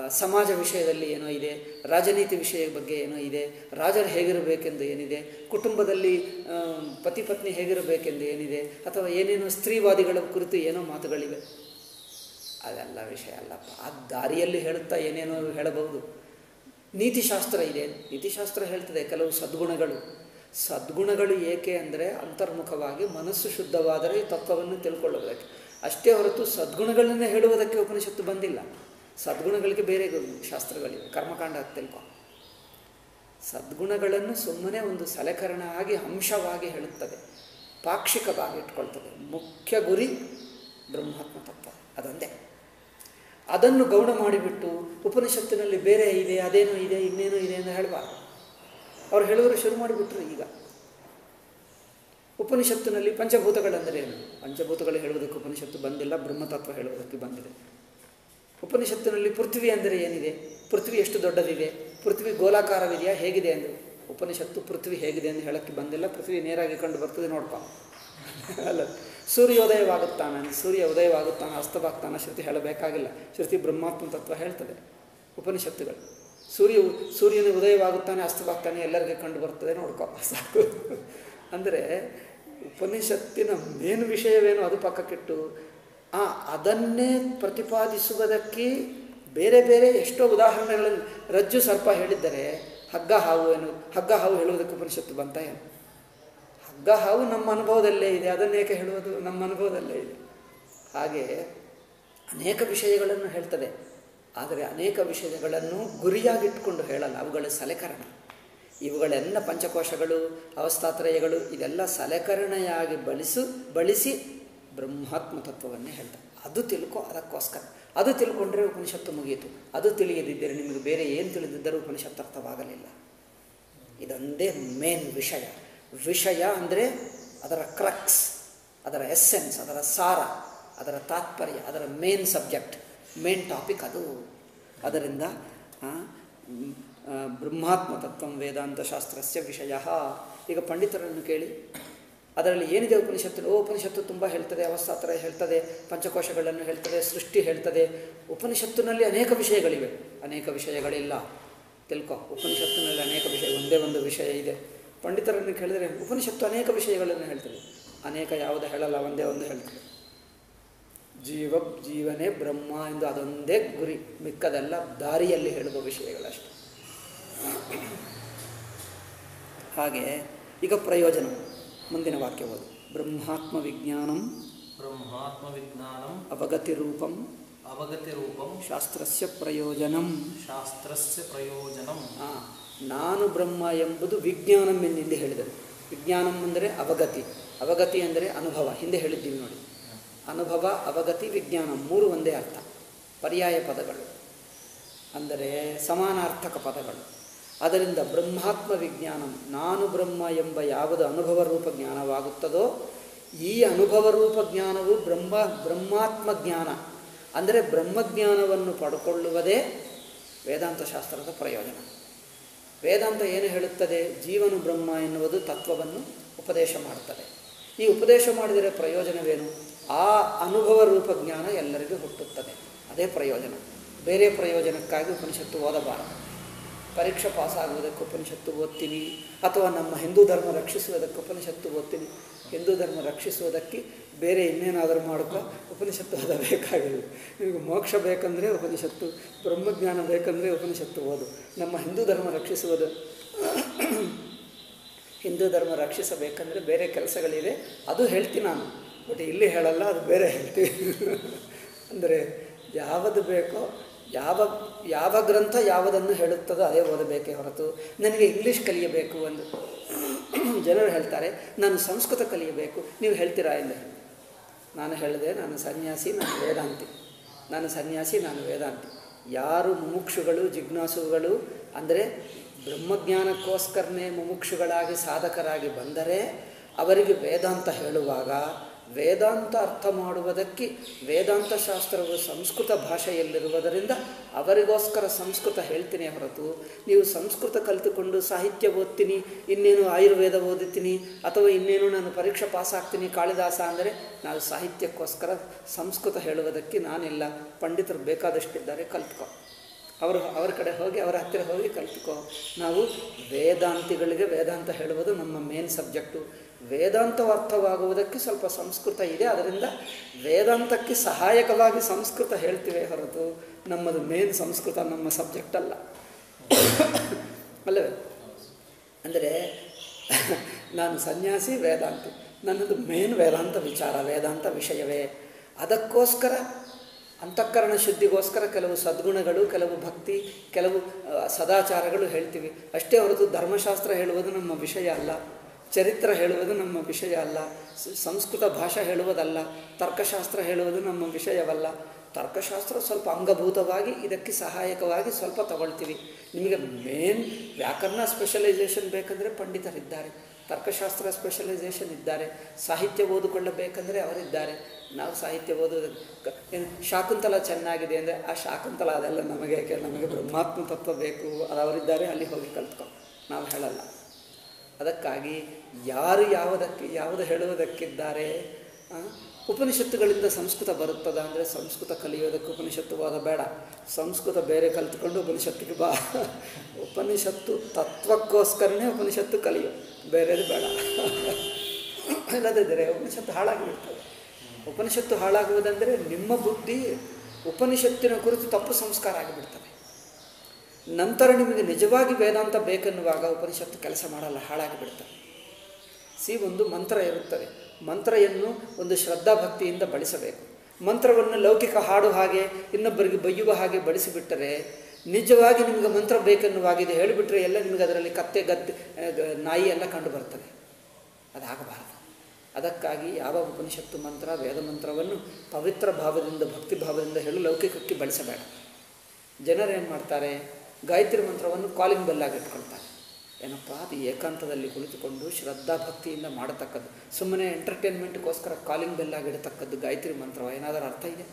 ಸಮಾಜ ವಿಷಯದಲ್ಲಿ ಏನೋ ಇದೆ, ರಾಜನೀತಿ ವಿಷಯ ಬಗ್ಗೆ ಏನೋ ಇದೆ, ರಾಜರು ಹೇಗಿರಬೇಕೆಂದು ಏನಿದೆ, ಕುಟುಂಬದಲ್ಲಿ ಪತಿ ಪತ್ನಿ ಹೇಗಿರಬೇಕೆಂದು ಏನಿದೆ, ಅಥವಾ ಏನೇನೋ ಸ್ತ್ರೀವಾದಿಗಳ ಕುರಿತು ಏನೋ ಮಾತುಗಳಿವೆ. ಅದೆಲ್ಲ ವಿಷಯ ಅಲ್ಲಪ್ಪ. ಆ ದಾರಿಯಲ್ಲಿ ಹೇಳುತ್ತಾ ಏನೇನೋ ಹೇಳಬಹುದು. ನೀತಿಶಾಸ್ತ್ರ ಇದೆ. ನೀತಿಶಾಸ್ತ್ರ ಹೇಳ್ತದೆ ಕೆಲವು ಸದ್ಗುಣಗಳು. ಸದ್ಗುಣಗಳು ಏಕೆ ಅಂದರೆ ಅಂತರ್ಮುಖವಾಗಿ ಮನಸ್ಸು ಶುದ್ಧವಾದರೆ ತತ್ವವನ್ನು ತಿಳ್ಕೊಳ್ಳುವುದಕ್ಕೆ. ಅಷ್ಟೇ ಹೊರತು ಸದ್ಗುಣಗಳನ್ನು ಹೇಳುವುದಕ್ಕೆ ಉಪನಿಷತ್ತು ಬಂದಿಲ್ಲ. ಸದ್ಗುಣಗಳಿಗೆ ಬೇರೆ ಶಾಸ್ತ್ರಗಳಿವೆ. ಕರ್ಮಕಾಂಡ ತಿಳ್ಕೊ. ಸದ್ಗುಣಗಳನ್ನು ಸುಮ್ಮನೆ ಒಂದು ಸಲಕರಣ ಆಗಿ ಅಂಶವಾಗಿ ಹೇಳುತ್ತದೆ. ಪಾಕ್ಷಿಕವಾಗಿ ಇಟ್ಕೊಳ್ತದೆ. ಮುಖ್ಯ ಗುರಿ ಬ್ರಹ್ಮಾತ್ಮ ತತ್ವ. ಅದೊಂದೇ. ಅದನ್ನು ಗೌಣ ಮಾಡಿಬಿಟ್ಟು ಉಪನಿಷತ್ತಿನಲ್ಲಿ ಬೇರೆ ಇದೆ, ಅದೇನೋ ಇದೆ, ಇನ್ನೇನೋ ಇದೆ ಅಂತ ಹೇಳಬಾರ್ದು. ಅವ್ರು ಹೇಳುವರು ಶುರು ಮಾಡಿಬಿಟ್ರು ಈಗ. ಉಪನಿಷತ್ತಿನಲ್ಲಿ ಪಂಚಭೂತಗಳೆಂದರೆ ಏನು? ಪಂಚಭೂತಗಳು ಹೇಳುವುದಕ್ಕೆ ಉಪನಿಷತ್ತು ಬಂದಿಲ್ಲ, ಬ್ರಹ್ಮತತ್ವ ಹೇಳುವುದಕ್ಕೆ ಬಂದಿದೆ. ಉಪನಿಷತ್ತಿನಲ್ಲಿ ಪೃಥ್ವಿ ಅಂದರೆ ಏನಿದೆ? ಪೃಥ್ವಿ ಎಷ್ಟು ದೊಡ್ಡದಿದೆ? ಪೃಥ್ವಿ ಗೋಲಾಕಾರವಿದೆಯಾ? ಹೇಗಿದೆ ಅಂದರು. ಉಪನಿಷತ್ತು ಪೃಥ್ವಿ ಹೇಗಿದೆ ಅಂತ ಹೇಳೋಕ್ಕೆ ಬಂದಿಲ್ಲ. ಪೃಥ್ವಿ ನೇರಾಗಿ ಕಂಡು ಬರ್ತದೆ ನೋಡ್ಕೊ. ಅಲ್ಲ. ಸೂರ್ಯೋದಯವಾಗುತ್ತಾನೆ ಸೂರ್ಯ ಉದಯವಾಗುತ್ತಾನೆ, ಅಸ್ತವಾಗ್ತಾನೆ ಶ್ರುತಿ ಹೇಳಬೇಕಾಗಿಲ್ಲ. ಶ್ರುತಿ ಬ್ರಹ್ಮಾತ್ಮ ತತ್ವ ಹೇಳ್ತದೆ ಉಪನಿಷತ್ತುಗಳು. ಸೂರ್ಯ ಸೂರ್ಯನ ಉದಯವಾಗುತ್ತಾನೆ, ಅಸ್ತವಾಗ್ತಾನೆ, ಎಲ್ಲರಿಗೆ ಕಂಡು ಬರ್ತದೆ ನೋಡ್ಕೊ. ಸಾಕು. ಅಂದರೆ ಉಪನಿಷತ್ತಿನ ಮೇನ್ ವಿಷಯವೇನು? ಅದು ಪಕ್ಕಕ್ಕಿಟ್ಟು ಆ, ಅದನ್ನೇ ಪ್ರತಿಪಾದಿಸುವುದಕ್ಕೆ ಬೇರೆ ಬೇರೆ ಎಷ್ಟೋ ಉದಾಹರಣೆಗಳಲ್ಲಿ ರಜ್ಜು ಸರ್ಪ ಹೇಳಿದ್ದರೆ, ಹಗ್ಗ ಹಾವು ಏನು ಹಗ್ಗ ಹಾವು ಹೇಳುವುದಕ್ಕೆ ಉಪನಿಷತ್ತು ಬಂತ ಏನು? ಹಗ್ಗ ಹಾವು ನಮ್ಮ ಅನುಭವದಲ್ಲೇ ಇದೆ ಅದನ್ನೇಕೆ ಹೇಳುವುದು? ನಮ್ಮ ಅನುಭವದಲ್ಲೇ ಇದೆ. ಹಾಗೆ ಅನೇಕ ವಿಷಯಗಳನ್ನು ಹೇಳ್ತದೆ. ಆದರೆ ಅನೇಕ ವಿಷಯಗಳನ್ನು ಗುರಿಯಾಗಿಟ್ಕೊಂಡು ಹೇಳಲ್ಲ, ಅವುಗಳ ಸಲಕರಣ. ಇವುಗಳೆಲ್ಲ ಪಂಚಕೋಶಗಳು, ಅವಸ್ಥಾತ್ರಯಗಳು, ಇದೆಲ್ಲ ಸಲಕರಣೆಯಾಗಿ ಬಳಸು, ಬಳಸಿ ಬ್ರಹ್ಮಾತ್ಮ ತತ್ವವನ್ನೇ ಹೇಳ್ತಾರೆ. ಅದು ತಿಳ್ಕೊ, ಅದಕ್ಕೋಸ್ಕರ. ಅದು ತಿಳ್ಕೊಂಡ್ರೆ ಉಪನಿಷತ್ತು ಮುಗಿಯಿತು ಅದು ತಿಳಿಯದಿದ್ದರೆ ನಿಮಗೆ ಬೇರೆ ಏನು ತಿಳಿದಿದ್ದರೂ ಉಪನಿಷತ್ತು ಅರ್ಥವಾಗಲಿಲ್ಲ. ಇದೊಂದೇ ಮೇನ್ ವಿಷಯ. ವಿಷಯ ಅಂದರೆ ಅದರ ಕ್ರಕ್ಸ್ ಅದರ ಎಸ್ಸೆನ್ಸ್ ಅದರ ಸಾರ, ಅದರ ತಾತ್ಪರ್ಯ, ಅದರ ಮೇನ್ ಸಬ್ಜೆಕ್ಟ್ ಮೇನ್ ಟಾಪಿಕ್ ಅದು. ಅದರಿಂದ ಬ್ರಹ್ಮಾತ್ಮ ವೇದಾಂತ ಶಾಸ್ತ್ರಸ್ಯ ವಿಷಯ. ಈಗ ಪಂಡಿತರನ್ನು ಕೇಳಿ. ಅದರಲ್ಲಿ ಏನಿದೆ ಉಪನಿಷತ್ತು ಉಪನಿಷತ್ತು ತುಂಬ ಹೇಳ್ತದೆ, ಅವಸ್ಥಾತ್ರ ಹೇಳ್ತದೆ, ಪಂಚಕೋಶಗಳನ್ನು ಹೇಳ್ತದೆ, ಸೃಷ್ಟಿ ಹೇಳ್ತದೆ. ಉಪನಿಷತ್ತಿನಲ್ಲಿ ಅನೇಕ ವಿಷಯಗಳಿವೆ. ಅನೇಕ ವಿಷಯಗಳಿಲ್ಲ. ತಿಳ್ಕೊ, ಉಪನಿಷತ್ತಿನಲ್ಲಿ ಅನೇಕ ವಿಷಯ, ಒಂದೇ ಒಂದು ವಿಷಯ ಇದೆ. ಪಂಡಿತರನ್ನು ಕೇಳಿದರೆ ಉಪನಿಷತ್ತು ಅನೇಕ ವಿಷಯಗಳನ್ನು ಹೇಳ್ತದೆ. ಅನೇಕ ಯಾವುದು ಹೇಳಲ್ಲ, ಒಂದೇ ಒಂದು ಹೇಳ್ತದೆ. ಜೀವ ಜೀವನೇ ಬ್ರಹ್ಮ ಎಂದು ಅದೊಂದೇ ಗುರಿ, ಮಿಕ್ಕದೆಲ್ಲ ದಾರಿಯಲ್ಲಿ ಹೇಳುವ ವಿಷಯಗಳಷ್ಟೇ. ಹಾಗೆ ಈಗ ಪ್ರಯೋಜನ. ಮುಂದಿನ ವಾಕ್ಯ ಓದು. ಬ್ರಹ್ಮಾತ್ಮ ವಿಜ್ಞಾನಂ ಬ್ರಹ್ಮಾತ್ಮ ವಿಜ್ಞಾನಂ ಅವಗತಿ ರೂಪಂ ಅವಗತಿ ರೂಪಂ ಶಾಸ್ತ್ರಸ್ಯ ಪ್ರಯೋಜನಂ. ಶಾಸ್ತ್ರಸ್ಯ ಪ್ರಯೋಜನಂ. ನಾನು ಬ್ರಹ್ಮ ಎಂಬುದು ವಿಜ್ಞಾನಂ ಎಂದಿಂದೆ ಹೇಳಿದರು. ವಿಜ್ಞಾನಂ ಅಂದರೆ ಅವಗತಿ. ಅವಗತಿ ಅಂದರೆ ಅನುಭವ. ಹಿಂದೆ ಹೇಳಿದ್ದೀವಿ ನೋಡಿ. ಅನುಭವ ಅವಗತಿ ವಿಜ್ಞಾನ ಮೂರು ಒಂದೇ ಅರ್ಥ. ಪರ್ಯಾಯ ಪದಗಳು. ಅಂದರೆ ಸಮಾನಾರ್ಥಕ ಪದಗಳು. ಅದರಿಂದ ಬ್ರಹ್ಮಾತ್ಮ ವಿಜ್ಞಾನಂ, ನಾನು ಬ್ರಹ್ಮ ಎಂಬ ಯಾವುದು ಅನುಭವ ರೂಪ ಜ್ಞಾನವಾಗುತ್ತದೋ, ಈ ಅನುಭವ ರೂಪ ಜ್ಞಾನವು ಬ್ರಹ್ಮ, ಬ್ರಹ್ಮಾತ್ಮ ಜ್ಞಾನ. ಅಂದರೆ ಬ್ರಹ್ಮಜ್ಞಾನವನ್ನು ಪಡ್ಕೊಳ್ಳುವುದೇ ವೇದಾಂತ ಶಾಸ್ತ್ರದ ಪ್ರಯೋಜನ. ವೇದಾಂತ ಏನು ಹೇಳುತ್ತದೆ? ಜೀವನು ಬ್ರಹ್ಮ ಎನ್ನುವುದು ತತ್ವವನ್ನು ಉಪದೇಶ ಮಾಡುತ್ತದೆ. ಈ ಉಪದೇಶ ಮಾಡಿದರೆ ಪ್ರಯೋಜನವೇನು? ಆ ಅನುಭವ ರೂಪ ಜ್ಞಾನ ಎಲ್ಲರಿಗೂ ಹುಟ್ಟುತ್ತದೆ. ಅದೇ ಪ್ರಯೋಜನ. ಬೇರೆ ಪ್ರಯೋಜನಕ್ಕಾಗಿ ಉಪನಿಷತ್ತು ಓದಬಾರದು. ಪರೀಕ್ಷೆ ಪಾಸ್ ಆಗುವುದಕ್ಕೆ ಉಪನಿಷತ್ತು ಓದ್ತೀನಿ, ಅಥವಾ ನಮ್ಮ ಹಿಂದೂ ಧರ್ಮ ರಕ್ಷಿಸುವುದಕ್ಕೆ ಉಪನಿಷತ್ತು ಓದ್ತೀನಿ. ಹಿಂದೂ ಧರ್ಮ ರಕ್ಷಿಸುವುದಕ್ಕೆ ಬೇರೆ ಇನ್ನೇನಾದರೂ ಮಾಡ್ಕೊ ಉಪನಿಷತ್ತು ಓದಬೇಕಾಗಿಲ್ಲ. ನಿಮಗೆ ಮೋಕ್ಷ ಬೇಕಂದರೆ ಉಪನಿಷತ್ತು, ಬ್ರಹ್ಮಜ್ಞಾನ ಬೇಕಂದರೆ ಉಪನಿಷತ್ತು ಓದು. ನಮ್ಮ ಹಿಂದೂ ಧರ್ಮ ರಕ್ಷಿಸುವುದು, ಹಿಂದೂ ಧರ್ಮ ರಕ್ಷಿಸಬೇಕಂದರೆ ಬೇರೆ ಕೆಲಸಗಳಿವೆ. ಅದು ಹೇಳ್ತೀನಿ ನಾನು. ಬಟ್ ಇಲ್ಲಿ ಹೇಳಲ್ಲ, ಅದು ಬೇರೆ ಹೇಳ್ತೀನಿ. <laughs> ಅಂದರೆ ಯಾವುದು ಬೇಕೋ ಯಾವ ಯಾವ ಗ್ರಂಥ ಯಾವುದನ್ನು ಹೇಳುತ್ತದೋ ಅದೇ ಓದಬೇಕೇ ಹೊರತು ನನಗೆ ಇಂಗ್ಲೀಷ್ ಕಲಿಯಬೇಕು ಎಂದು ಜನರು ಹೇಳ್ತಾರೆ, ನಾನು ಸಂಸ್ಕೃತ ಕಲಿಯಬೇಕು, ನೀವು ಹೇಳ್ತೀರಾ ಎಂದು. ನಾನು ಹೇಳಿದೆ, ನಾನು ಸನ್ಯಾಸಿ, ನಾನು ವೇದಾಂತಿ. ನಾನು ಸನ್ಯಾಸಿ, ನಾನು ವೇದಾಂತಿ. ಯಾರು ಮುಮುಕ್ಷುಗಳು, ಜಿಜ್ಞಾಸುಗಳು, ಅಂದರೆ ಬ್ರಹ್ಮಜ್ಞಾನಕ್ಕೋಸ್ಕರನೇ ಮುಮುಕ್ಷುಗಳಾಗಿ ಸಾಧಕರಾಗಿ ಬಂದರೆ ಅವರಿಗೆ ವೇದಾಂತ ಹೇಳುವಾಗ ವೇದಾಂತ ಅರ್ಥ ಮಾಡುವುದಕ್ಕೆ ವೇದಾಂತ ಶಾಸ್ತ್ರವು ಸಂಸ್ಕೃತ ಭಾಷೆಯಲ್ಲಿರುವುದರಿಂದ ಅವರಿಗೋಸ್ಕರ ಸಂಸ್ಕೃತ ಹೇಳ್ತೀನಿ ಹೊರತು ನೀವು ಸಂಸ್ಕೃತ ಕಲಿತುಕೊಂಡು ಸಾಹಿತ್ಯ ಓದ್ತೀನಿ, ಇನ್ನೇನು ಆಯುರ್ವೇದ ಓದುತ್ತೀನಿ ಅಥವಾ ಇನ್ನೇನು ನಾನು ಪರೀಕ್ಷೆ ಪಾಸ್ ಆಗ್ತೀನಿ ಕಾಳಿದಾಸ ಅಂದರೆ ನಾವು ಸಾಹಿತ್ಯಕ್ಕೋಸ್ಕರ ಸಂಸ್ಕೃತ ಹೇಳುವುದಕ್ಕೆ ನಾನಿಲ್ಲ. ಪಂಡಿತರು ಬೇಕಾದಷ್ಟಿದ್ದಾರೆ, ಕಲ್ತ್ಕೊ. ಅವರು ಅವರ ಕಡೆ ಹೋಗಿ, ಅವರ ಹತ್ತಿರ ಹೋಗಿ ಕಲ್ತ್ಕೊ. ನಾವು ವೇದಾಂತಿಗಳಿಗೆ ವೇದಾಂತ ಹೇಳುವುದು ನಮ್ಮ ಮೇನ್ ಸಬ್ಜೆಕ್ಟು ವೇದಾಂತ ಅರ್ಥವಾಗುವುದಕ್ಕೆ ಸ್ವಲ್ಪ ಸಂಸ್ಕೃತ ಇದೆ. ಅದರಿಂದ ವೇದಾಂತಕ್ಕೆ ಸಹಾಯಕವಾಗಿ ಸಂಸ್ಕೃತ ಹೇಳ್ತೀವಿ ಹೊರತು ನಮ್ಮದು ಮೇನ್ ಸಂಸ್ಕೃತ, ನಮ್ಮ ಸಬ್ಜೆಕ್ಟ್ ಅಲ್ಲ. ಅಲ್ಲವೇ? ಅಂದರೆ ನಾನು ಸನ್ಯಾಸಿ, ವೇದಾಂತಿ. ನನ್ನದು ಮೇನ್ ವೇದಾಂತ ವಿಚಾರ, ವೇದಾಂತ ವಿಷಯವೇ. ಅದಕ್ಕೋಸ್ಕರ ಅಂತಃಕರಣ ಶುದ್ಧಿಗೋಸ್ಕರ ಕೆಲವು ಸದ್ಗುಣಗಳು, ಕೆಲವು ಭಕ್ತಿ, ಕೆಲವು ಸದಾಚಾರಗಳು ಹೇಳ್ತೀವಿ. ಅಷ್ಟೇ ಹೊರತು ಧರ್ಮಶಾಸ್ತ್ರ ಹೇಳುವುದು ನಮ್ಮ ವಿಷಯ ಅಲ್ಲ. ಚರಿತ್ರ ಹೇಳುವುದು ನಮ್ಮ ವಿಷಯ ಅಲ್ಲ. ಸಂಸ್ಕೃತ ಭಾಷೆ ಹೇಳುವುದಲ್ಲ. ತರ್ಕಶಾಸ್ತ್ರ ಹೇಳುವುದು ನಮ್ಮ ವಿಷಯವಲ್ಲ. ತರ್ಕಶಾಸ್ತ್ರ ಸ್ವಲ್ಪ ಅಂಗಭೂತವಾಗಿ, ಇದಕ್ಕೆ ಸಹಾಯಕವಾಗಿ ಸ್ವಲ್ಪ ತಗೊಳ್ತೀವಿ. ನಿಮಗೆ ಮೇನ್ ವ್ಯಾಕರಣ ಸ್ಪೆಷಲೈಸೇಷನ್ ಬೇಕಂದರೆ ಪಂಡಿತರಿದ್ದಾರೆ. ತರ್ಕಶಾಸ್ತ್ರ ಸ್ಪೆಷಲೈಸೇಷನ್ ಇದ್ದಾರೆ. ಸಾಹಿತ್ಯ ಓದಿಕೊಳ್ಳಬೇಕಂದರೆ ಅವರಿದ್ದಾರೆ. ನಾವು ಸಾಹಿತ್ಯ ಓದೋದು ಏನು ಶಾಕುಂತಲ ಚೆನ್ನಾಗಿದೆ ಅಂದರೆ ಆ ಶಾಕುಂತಲ ಅದೆಲ್ಲ ನಮಗೆ ನಮಗೆ ಬ್ರಹ್ಮಾತ್ಮ ತತ್ವ ಬೇಕು. ಅದು ಅವರಿದ್ದಾರೆ, ಅಲ್ಲಿ ಹೋಗಿ ಕಲ್ತ್ಕೊ. ನಾವು ಹೇಳಲ್ಲ. ಅದಕ್ಕಾಗಿ ಯಾರು ಯಾವುದಕ್ಕೆ, ಯಾವುದು ಹೇಳುವುದಕ್ಕಿದ್ದಾರೆ ಉಪನಿಷತ್ತುಗಳಿಂದ ಸಂಸ್ಕೃತ ಬರುತ್ತದ ಅಂದರೆ ಸಂಸ್ಕೃತ ಕಲಿಯೋದಕ್ಕೆ ಉಪನಿಷತ್ತು ಓದ ಬೇಡ. ಸಂಸ್ಕೃತ ಬೇರೆ ಕಲಿತುಕೊಂಡು ಉಪನಿಷತ್ತಿಗೆ ಬಾ. ಉಪನಿಷತ್ತು ತತ್ವಕ್ಕೋಸ್ಕರನೇ ಉಪನಿಷತ್ತು ಕಲಿಯೋ. ಬೇರೆದು ಬೇಡ. ಇಲ್ಲದಿದ್ದರೆ ಉಪನಿಷತ್ತು ಹಾಳಾಗಿಬಿಡ್ತದೆ. ಉಪನಿಷತ್ತು ಹಾಳಾಗುವುದಂದರೆ ನಿಮ್ಮ ಬುದ್ಧಿ ಉಪನಿಷತ್ತಿನ ಕುರಿತು ತಪ್ಪು ಸಂಸ್ಕಾರ ಆಗಿಬಿಡ್ತದೆ. ನಂತರ ನಿಮಗೆ ನಿಜವಾಗಿ ವೇದಾಂತ ಬೇಕೆನ್ನುವಾಗ ಉಪನಿಷತ್ತು ಕೆಲಸ ಮಾಡಲ್ಲ ಹಾಳಾಗಿ ಬಿಡ್ತದೆ ಸಿ ಒಂದು ಮಂತ್ರ ಇರುತ್ತದೆ. ಮಂತ್ರೆಯನ್ನು ಒಂದು ಶ್ರದ್ಧಾಭಕ್ತಿಯಿಂದ ಬಳಸಬೇಕು. ಮಂತ್ರವನ್ನು ಲೌಕಿಕ ಹಾಡು ಹಾಗೆ, ಇನ್ನೊಬ್ಬರಿಗೆ ಬೈಯುವ ಹಾಗೆ ಬಳಸಿಬಿಟ್ಟರೆ ನಿಜವಾಗಿ ನಿಮಗೆ ಮಂತ್ರ ಬೇಕೆನ್ನುವಾಗಿದೆ ಹೇಳಿಬಿಟ್ರೆ ಎಲ್ಲ ನಿಮಗೆ ಅದರಲ್ಲಿ ಕತ್ತೆ, ಗದ್ದೆ ನಾಯಿ ಎಲ್ಲ ಕಂಡು ಬರ್ತದೆ. ಅದಾಗಬಾರದು. ಅದಕ್ಕಾಗಿ ಯಾವ ಉಪನಿಷತ್ತು ಮಂತ್ರ, ವೇದ ಮಂತ್ರವನ್ನು ಪವಿತ್ರ ಭಾವದಿಂದ, ಭಕ್ತಿ ಭಾವದಿಂದ ಹೇಳಿ, ಲೌಕಿಕಕ್ಕೆ ಬಳಸಬೇಡ. ಜನರೇನು ಮಾಡ್ತಾರೆ? ಗಾಯತ್ರಿ ಮಂತ್ರವನ್ನು ಕಾಲಿಂಗ್ ಬೆಲ್ಲಾಗಿ ಇಟ್ಕೊಳ್ತಾರೆ. ಏನಪ್ಪ, ಅದು ಏಕಾಂತದಲ್ಲಿ ಕುಳಿತುಕೊಂಡು ಶ್ರದ್ಧಾ ಭಕ್ತಿಯಿಂದ ಮಾಡತಕ್ಕದ್ದು. ಸುಮ್ಮನೆ ಎಂಟರ್ಟೈನ್ಮೆಂಟ್ಗೋಸ್ಕರ ಕಾಲಿಂಗ್ ಬೆಲ್ಲಾಗಿ ಇಡತಕ್ಕದ್ದು ಗಾಯತ್ರಿ ಮಂತ್ರವ ಏನಾದರೂ ಅರ್ಥ ಇದೆ?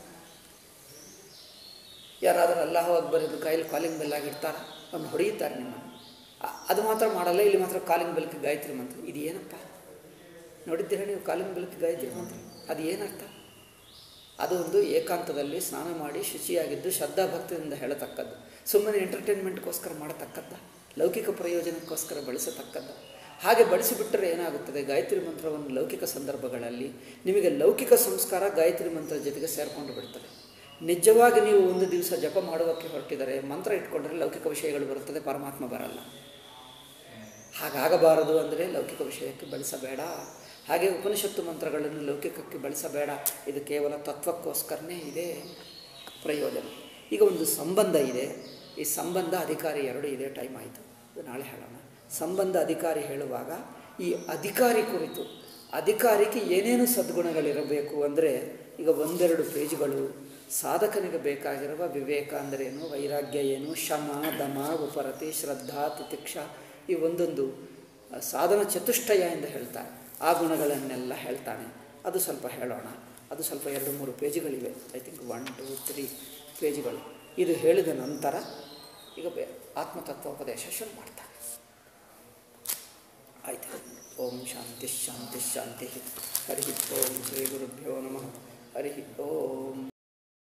ಯಾರಾದರೂ ಅಲ್ಲಾಹ ಅಕ್ಬರಿದ್ದು ಕೈಲಿ ಕಾಲಿಂಗ್ ಬೆಲ್ಲಾಗಿ ಇಡ್ತಾರ? ಅವ್ನು ಹೊಡೆಯುತ್ತಾರೆ ನಿಮ್ಮನ್ನು. ಅ- ಅದು ಮಾತ್ರ ಮಾಡಲ್ಲ, ಇಲ್ಲಿ ಮಾತ್ರ ಕಾಲಿಂಗ್ ಬೆಲ್ಕಿ ಗಾಯತ್ರಿ ಮಂತ್ರ. ಇದು ಏನಪ್ಪ? ನೋಡಿದ್ದೀರಾ ನೀವು ಕಾಲಿಂಗ್ ಬೆಲ್ಕಿ ಗಾಯತ್ರಿ ಮಂತ್ರ? ಅದು ಏನರ್ಥ ಅದು ಒಂದು ಏಕಾಂತದಲ್ಲಿ ಸ್ನಾನ ಮಾಡಿ ಶುಚಿಯಾಗಿದ್ದು ಶ್ರದ್ಧಾ ಭಕ್ತಿಯಿಂದ ಹೇಳತಕ್ಕದ್ದು. ಸುಮ್ಮನೆ ಎಂಟರ್ಟೈನ್ಮೆಂಟ್ಗೋಸ್ಕರ ಮಾಡತಕ್ಕಂಥ ಲೌಕಿಕ ಪ್ರಯೋಜನಕ್ಕೋಸ್ಕರ ಬಳಸತಕ್ಕದ್ದು. ಹಾಗೆ ಬಳಸಿಬಿಟ್ಟರೆ ಏನಾಗುತ್ತದೆ? ಗಾಯತ್ರಿ ಮಂತ್ರವನ್ನು ಲೌಕಿಕ ಸಂದರ್ಭಗಳಲ್ಲಿ ನಿಮಗೆ ಲೌಕಿಕ ಸಂಸ್ಕಾರ ಗಾಯತ್ರಿ ಮಂತ್ರ ಜೊತೆಗೆ ಸೇರಿಕೊಂಡು ಬಿಡ್ತದೆ. ನಿಜವಾಗಿ ನೀವು ಒಂದು ದಿವಸ ಜಪ ಮಾಡುವಕ್ಕೆ ಹೊರಟಿದರೆ, ಮಂತ್ರ ಇಟ್ಕೊಂಡ್ರೆ ಲೌಕಿಕ ವಿಷಯಗಳು ಬರುತ್ತದೆ, ಪರಮಾತ್ಮ ಬರಲ್ಲ. ಹಾಗಾಗಬಾರದು ಅಂದರೆ ಲೌಕಿಕ ವಿಷಯಕ್ಕೆ ಬಳಸಬೇಡ. ಹಾಗೆ ಉಪನಿಷತ್ತು ಮಂತ್ರಗಳನ್ನು ಲೌಕಿಕಕ್ಕೆ ಬಳಸಬೇಡ. ಇದು ಕೇವಲ ತತ್ವಕ್ಕೋಸ್ಕರನೇ ಇದೆ. ಪ್ರಯೋಜನ. ಈಗ ಒಂದು ಸಂಬಂಧ ಇದೆ. ಈ ಸಂಬಂಧ ಅಧಿಕಾರಿ ಎರಡು ಇದೇ, ಟೈಮ್ ಆಯಿತು. ನಾಳೆ ಹೇಳೋಣ. ಸಂಬಂಧ ಅಧಿಕಾರಿ ಹೇಳುವಾಗ ಈ ಅಧಿಕಾರಿ ಕುರಿತು, ಅಧಿಕಾರಿಗೆ ಏನೇನು ಸದ್ಗುಣಗಳಿರಬೇಕು ಅಂದರೆ ಈಗ ಒಂದೆರಡು ಪೇಜ್ಗಳು, ಸಾಧಕನಿಗೆ ಬೇಕಾಗಿರುವ ವಿವೇಕ ಏನು, ವೈರಾಗ್ಯ ಏನು, ಶಮ, ದಮ, ಉಪರತಿ, ಶ್ರದ್ಧಾ, ತಿತಿಕ್ಷ, ಈ ಒಂದೊಂದು ಸಾಧನ ಚತುಷ್ಟಯ ಎಂದು ಹೇಳ್ತಾರೆ. ಆ ಗುಣಗಳನ್ನೆಲ್ಲ ಹೇಳ್ತಾನೆ. ಅದು ಸ್ವಲ್ಪ ಹೇಳೋಣ. ಅದು ಸ್ವಲ್ಪ ಎರಡು ಮೂರು ಪೇಜ್ಗಳಿವೆ. I think one two three ಪೇಜ್ಗಳು. ಇದು ಹೇಳಿದ ನಂತರ ಈಗ ಬೆ ಆತ್ಮತತ್ವೋಪದೇಶ ಶುರು ಮಾಡ್ತಾನೆ ಆಯ್ತು. ಓಂ ಶಾಂತಿ ಶಾಂತಿ ಶಾಂತಿ. ಹರಿ ಓಂ ಶ್ರೀ ಗುರುಭ್ಯೋ ನಮಃ. ಹರಿ ಓಂ.